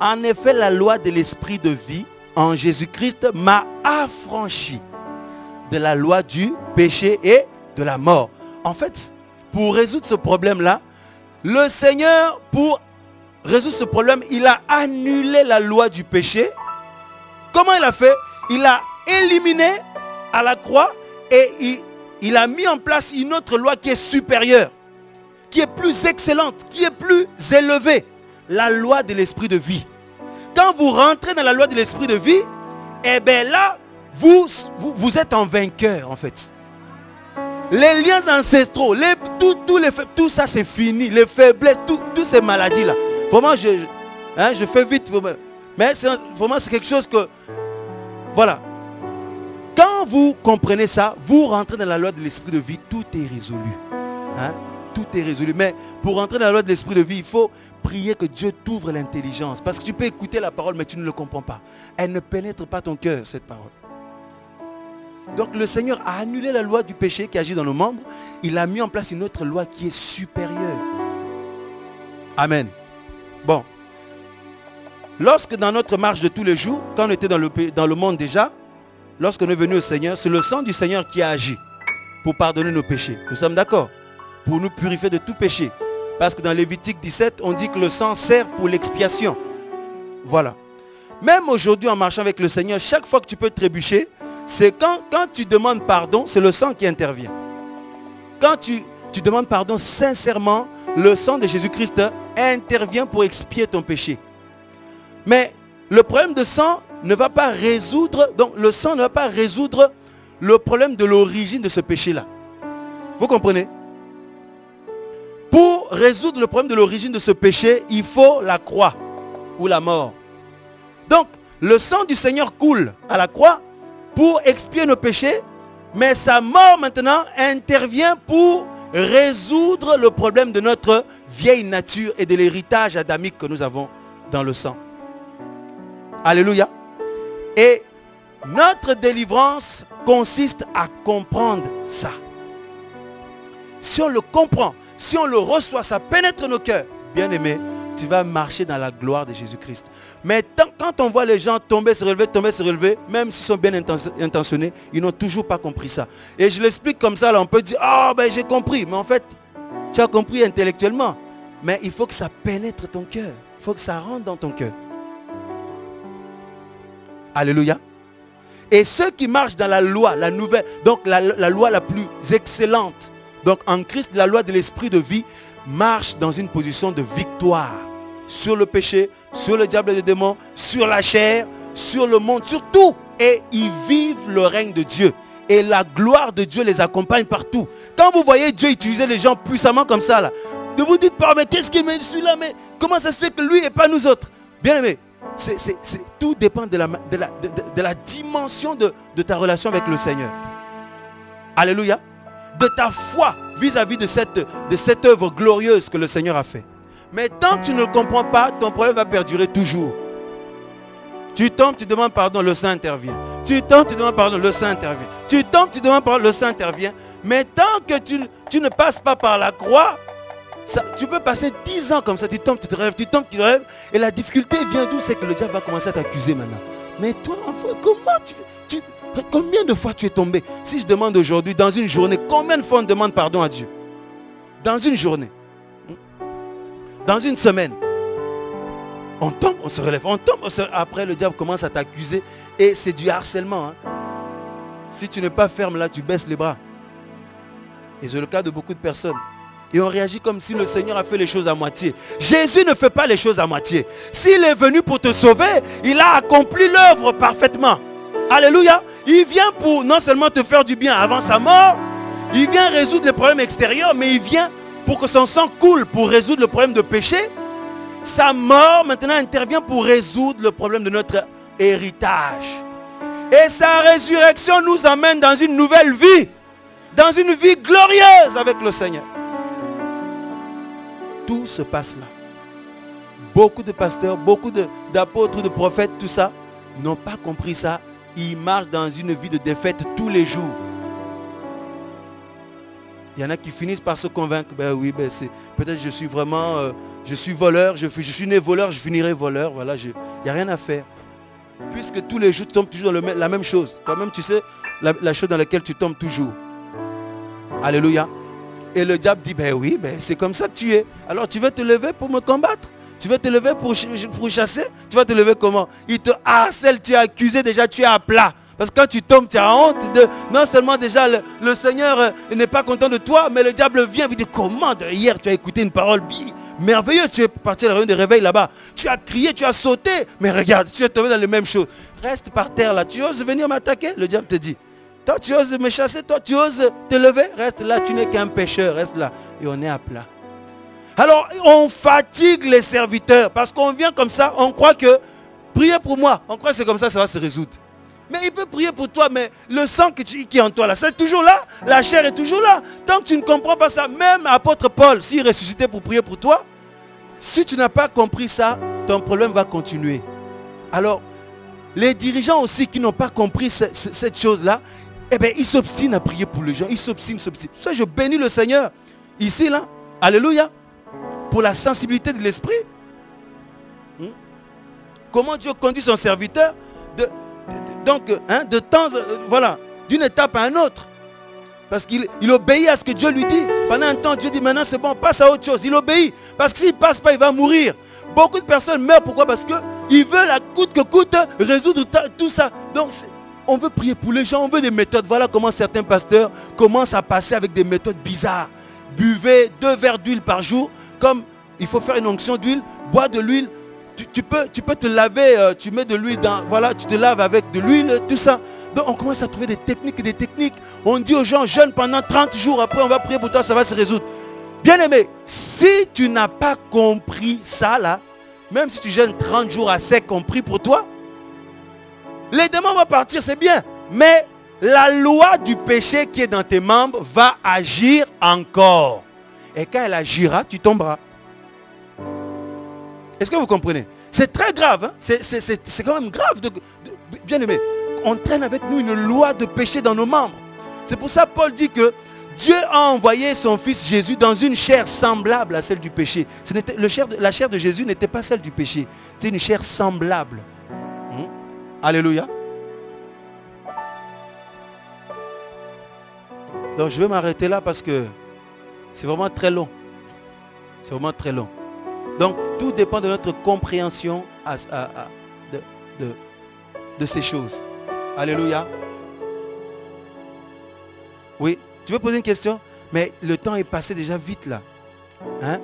En effet, la loi de l'esprit de vie en Jésus-Christ m'a affranchi de la loi du péché et de la mort. En fait, pour résoudre ce problème-là, le Seigneur, pour résoudre ce problème, il a annulé la loi du péché. Comment il a fait? Il a éliminé à la croix et il, a mis en place une autre loi qui est supérieure, qui est plus excellente, qui est plus élevée. La loi de l'esprit de vie. Quand vous rentrez dans la loi de l'esprit de vie, eh bien là, vous, vous, êtes en vainqueur en fait. Les liens ancestraux, tout, tout ça c'est fini. Les faiblesses, toutes ces maladies-là. Vraiment, je, hein, je fais vite. Mais vraiment, c'est quelque chose que... Voilà. Quand vous comprenez ça, vous rentrez dans la loi de l'esprit de vie, tout est résolu. Hein? Tout est résolu. Mais pour rentrer dans la loi de l'esprit de vie, il faut prier que Dieu t'ouvre l'intelligence. Parce que tu peux écouter la parole, mais tu ne le comprends pas. Elle ne pénètre pas ton cœur, cette parole. Donc le Seigneur a annulé la loi du péché qui agit dans nos membres. Il a mis en place une autre loi qui est supérieure. Amen. Bon. Lorsque dans notre marche de tous les jours, quand on était dans le, dans le monde déjà, lorsqu'on est venu au Seigneur, c'est le sang du Seigneur qui a agi pour pardonner nos péchés. Nous sommes d'accord Pour nous purifier de tout péché. Parce que dans Lévitique 17, on dit que le sang sert pour l'expiation. Voilà. Même aujourd'hui, en marchant avec le Seigneur, chaque fois que tu peux trébucher, c'est quand, tu demandes pardon, c'est le sang qui intervient. Quand tu demandes pardon sincèrement, le sang de Jésus-Christ intervient pour expier ton péché. Mais le problème de sang ne va pas résoudre, donc le sang ne va pas résoudre le problème de l'origine de ce péché-là. Vous comprenez? Pour résoudre le problème de l'origine de ce péché, il faut la croix ou la mort. Donc, le sang du Seigneur coule à la croix pour expier nos péchés, mais sa mort maintenant intervient pour résoudre le problème de notre vieille nature et de l'héritage adamique que nous avons dans le sang. Alléluia. Et notre délivrance consiste à comprendre ça. Si on le comprend, si on le reçoit, ça pénètre nos cœurs. Bien aimé, tu vas marcher dans la gloire de Jésus-Christ. Mais quand on voit les gens tomber, se relever, tomber, se relever, même s'ils sont bien intentionnés, ils n'ont toujours pas compris ça. Et je l'explique comme ça, là, on peut dire, ah ben j'ai compris. Mais en fait, tu as compris intellectuellement. Mais il faut que ça pénètre ton cœur. Il faut que ça rentre dans ton cœur. Alléluia. Et ceux qui marchent dans la loi, la nouvelle, donc la loi la plus excellente, donc en Christ, la loi de l'esprit de vie marche dans une position de victoire sur le péché, sur le diable et les démons, sur la chair, sur le monde, sur tout. Et ils vivent le règne de Dieu. Et la gloire de Dieu les accompagne partout. Quand vous voyez Dieu utiliser les gens puissamment comme ça, là, ne vous dites pas, mais qu'est-ce qu'il met celui-là Mais comment ça se fait que lui et pas nous autres? Bien aimé, tout dépend de la, dimension de, ta relation avec le Seigneur. Alléluia de ta foi vis-à-vis de, cette, œuvre glorieuse que le Seigneur a fait. Mais tant que tu ne le comprends pas, ton problème va perdurer toujours. Tu tombes, tu demandes pardon, le Saint intervient. Tu tombes, tu demandes pardon, le Saint intervient. Tu tombes, tu demandes pardon, le Saint intervient. Mais tant que tu ne passes pas par la croix, tu peux passer 10 ans comme ça, tu tombes, tu te rêves, tu tombes, tu te rêves. Et la difficulté vient d'où? C'est que le diable va commencer à t'accuser maintenant. Mais toi, enfant, comment tu, Combien de fois tu es tombé? Si je demande aujourd'hui, dans une journée, combien de fois on demande pardon à Dieu? Dans une journée. Dans une semaine. On tombe, on se relève, on tombe, après le diable commence à t'accuser. Et c'est du harcèlement. Hein. Si tu n'es pas ferme là, tu baisses les bras. Et c'est le cas de beaucoup de personnes. Et on réagit comme si le Seigneur a fait les choses à moitié. Jésus ne fait pas les choses à moitié. S'il est venu pour te sauver, il a accompli l'œuvre parfaitement. Alléluia. Il vient pour non seulement te faire du bien avant sa mort, il vient résoudre les problèmes extérieurs, mais il vient pour que son sang coule, pour résoudre le problème de péché. Sa mort maintenant intervient pour résoudre le problème de notre héritage. Et sa résurrection nous amène dans une nouvelle vie, dans une vie glorieuse avec le Seigneur. Tout se passe là. Beaucoup de pasteurs, beaucoup d'apôtres, de, prophètes, tout ça, n'ont pas compris ça. Ils marchent dans une vie de défaite tous les jours. Il y en a qui finissent par se convaincre, ben oui, ben c'est peut-être je suis vraiment, euh, je suis voleur, je, suis né voleur, je finirai voleur, voilà, il n'y a rien à faire. Puisque tous les jours tu tombes toujours dans la même chose. Toi-même tu sais la chose dans laquelle tu tombes toujours. Alléluia. Et le diable dit, ben oui, ben c'est comme ça que tu es. Alors tu veux te lever pour me combattre? Tu veux te lever pour, chasser? Tu vas te lever comment? Il te harcèle, tu es accusé déjà, tu es à plat. Parce que quand tu tombes, tu as honte de... Non seulement déjà le, Seigneur euh, n'est pas content de toi, mais le diable vient et dit, comment hier tu as écouté une parole merveilleuse, tu es parti à la réunion de réveil là-bas. Tu as crié, tu as sauté, mais regarde, tu es tombé dans les mêmes choses. Reste par terre là, tu oses venir m'attaquer? Le diable te dit, toi, tu oses me chasser, toi, tu oses te lever. Reste là, tu n'es qu'un pécheur, reste là. Et on est à plat. Alors, on fatigue les serviteurs parce qu'on vient comme ça, on croit que, priez pour moi, on croit que c'est comme ça, ça va se résoudre. Mais il peut prier pour toi, mais le sang qui est en toi là, c'est toujours là. La chair est toujours là. Tant que tu ne comprends pas ça, même apôtre Paul, s'il ressuscitait pour prier pour toi, si tu n'as pas compris ça, ton problème va continuer. Alors, les dirigeants aussi qui n'ont pas compris cette chose-là, eh bien, il s'obstine à prier pour les gens. Il s'obstine, s'obstine. Ça, je bénis le Seigneur. Ici, là. Alléluia. Pour la sensibilité de l'esprit. Hmm? Comment Dieu conduit son serviteur de, donc, hein, de temps, euh, voilà, d'une étape à un autre. Parce qu'il il obéit à ce que Dieu lui dit. Pendant un temps, Dieu dit maintenant c'est bon, passe à autre chose. Il obéit. Parce que s'il ne passe pas, il va mourir. Beaucoup de personnes meurent. Pourquoi? Parce qu'ils veulent à coûte que coûte résoudre tout ça. Donc on veut prier pour les gens, on veut des méthodes. Voilà comment certains pasteurs commencent à passer avec des méthodes bizarres. Buvez deux verres d'huile par jour, comme il faut faire une onction d'huile, bois de l'huile. Tu, peux, tu peux te laver, euh, tu mets de l'huile dans, voilà, tu te laves avec de l'huile, tout ça. Donc on commence à trouver des techniques et des techniques. On dit aux gens, jeûne pendant 30 jours, après on va prier pour toi, ça va se résoudre. Bien aimé, si tu n'as pas compris ça là, même si tu jeûnes 30 jours à sec, compris pour toi, les démons vont partir, c'est bien. Mais la loi du péché qui est dans tes membres va agir encore. Et quand elle agira, tu tomberas. Est-ce que vous comprenez? C'est très grave. Hein? C'est quand même grave. De, bien aimé, on traîne avec nous une loi de péché dans nos membres. C'est pour ça Paul dit que Dieu a envoyé son fils Jésus dans une chair semblable à celle du péché. Ce la chair de Jésus n'était pas celle du péché. C'est une chair semblable. Alléluia. Donc je vais m'arrêter là parce que c'est vraiment très long. C'est vraiment très long. Donc tout dépend de notre compréhension de, ces choses. Alléluia. Oui, tu veux poser une question? Mais le temps est passé déjà vite là. Hein?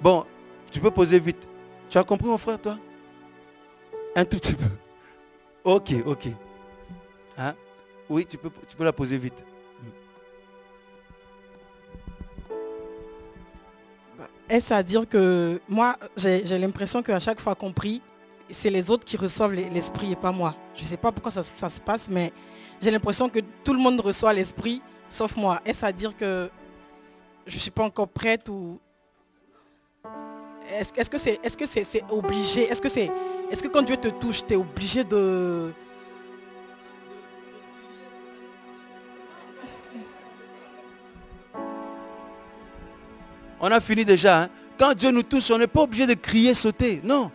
Bon, tu peux poser vite. Tu as compris mon frère toi? Un tout petit peu. Ok, ok. Hein? Oui, tu peux, la poser vite. Bah, est-ce à dire que moi, j'ai l'impression qu'à chaque fois qu'on prie, c'est les autres qui reçoivent l'esprit et pas moi. Je ne sais pas pourquoi ça, se passe, mais j'ai l'impression que tout le monde reçoit l'esprit, sauf moi. Est-ce à dire que je ne suis pas encore prête ou... est-ce que c'est est -ce c'est c'est obligé? Est-ce que c'est est-ce que quand Dieu te touche, tu es obligé de... On a fini déjà. Hein. Quand Dieu nous touche, on n'est pas obligé de crier, sauter. Non.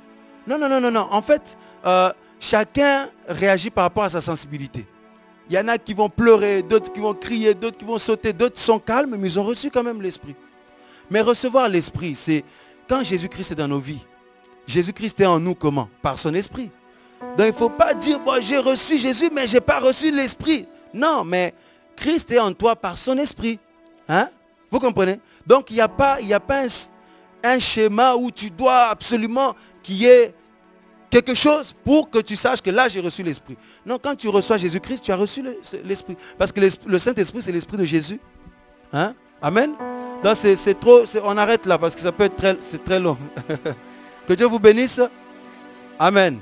Non, non, non, non, non. En fait, euh, chacun réagit par rapport à sa sensibilité. Il y en a qui vont pleurer, d'autres qui vont crier, d'autres qui vont sauter, d'autres sont calmes, mais ils ont reçu quand même l'Esprit. Mais recevoir l'Esprit, c'est quand Jésus-Christ est dans nos vies. Jésus-Christ est en nous comment? Par son Esprit. Donc il ne faut pas dire, bon, j'ai reçu Jésus, mais je n'ai pas reçu l'Esprit. Non, mais Christ est en toi par son Esprit. Hein? Vous comprenez? Donc il n'y a pas, y a pas un, schéma où tu dois absolument qu'il y ait quelque chose pour que tu saches que là j'ai reçu l'Esprit. Non, quand tu reçois Jésus-Christ, tu as reçu l'Esprit. Parce que le Saint-Esprit, c'est l'Esprit de Jésus. Hein? Amen? Donc c'est trop, on arrête là parce que ça peut être très long. que Dieu vous bénisse. Amen.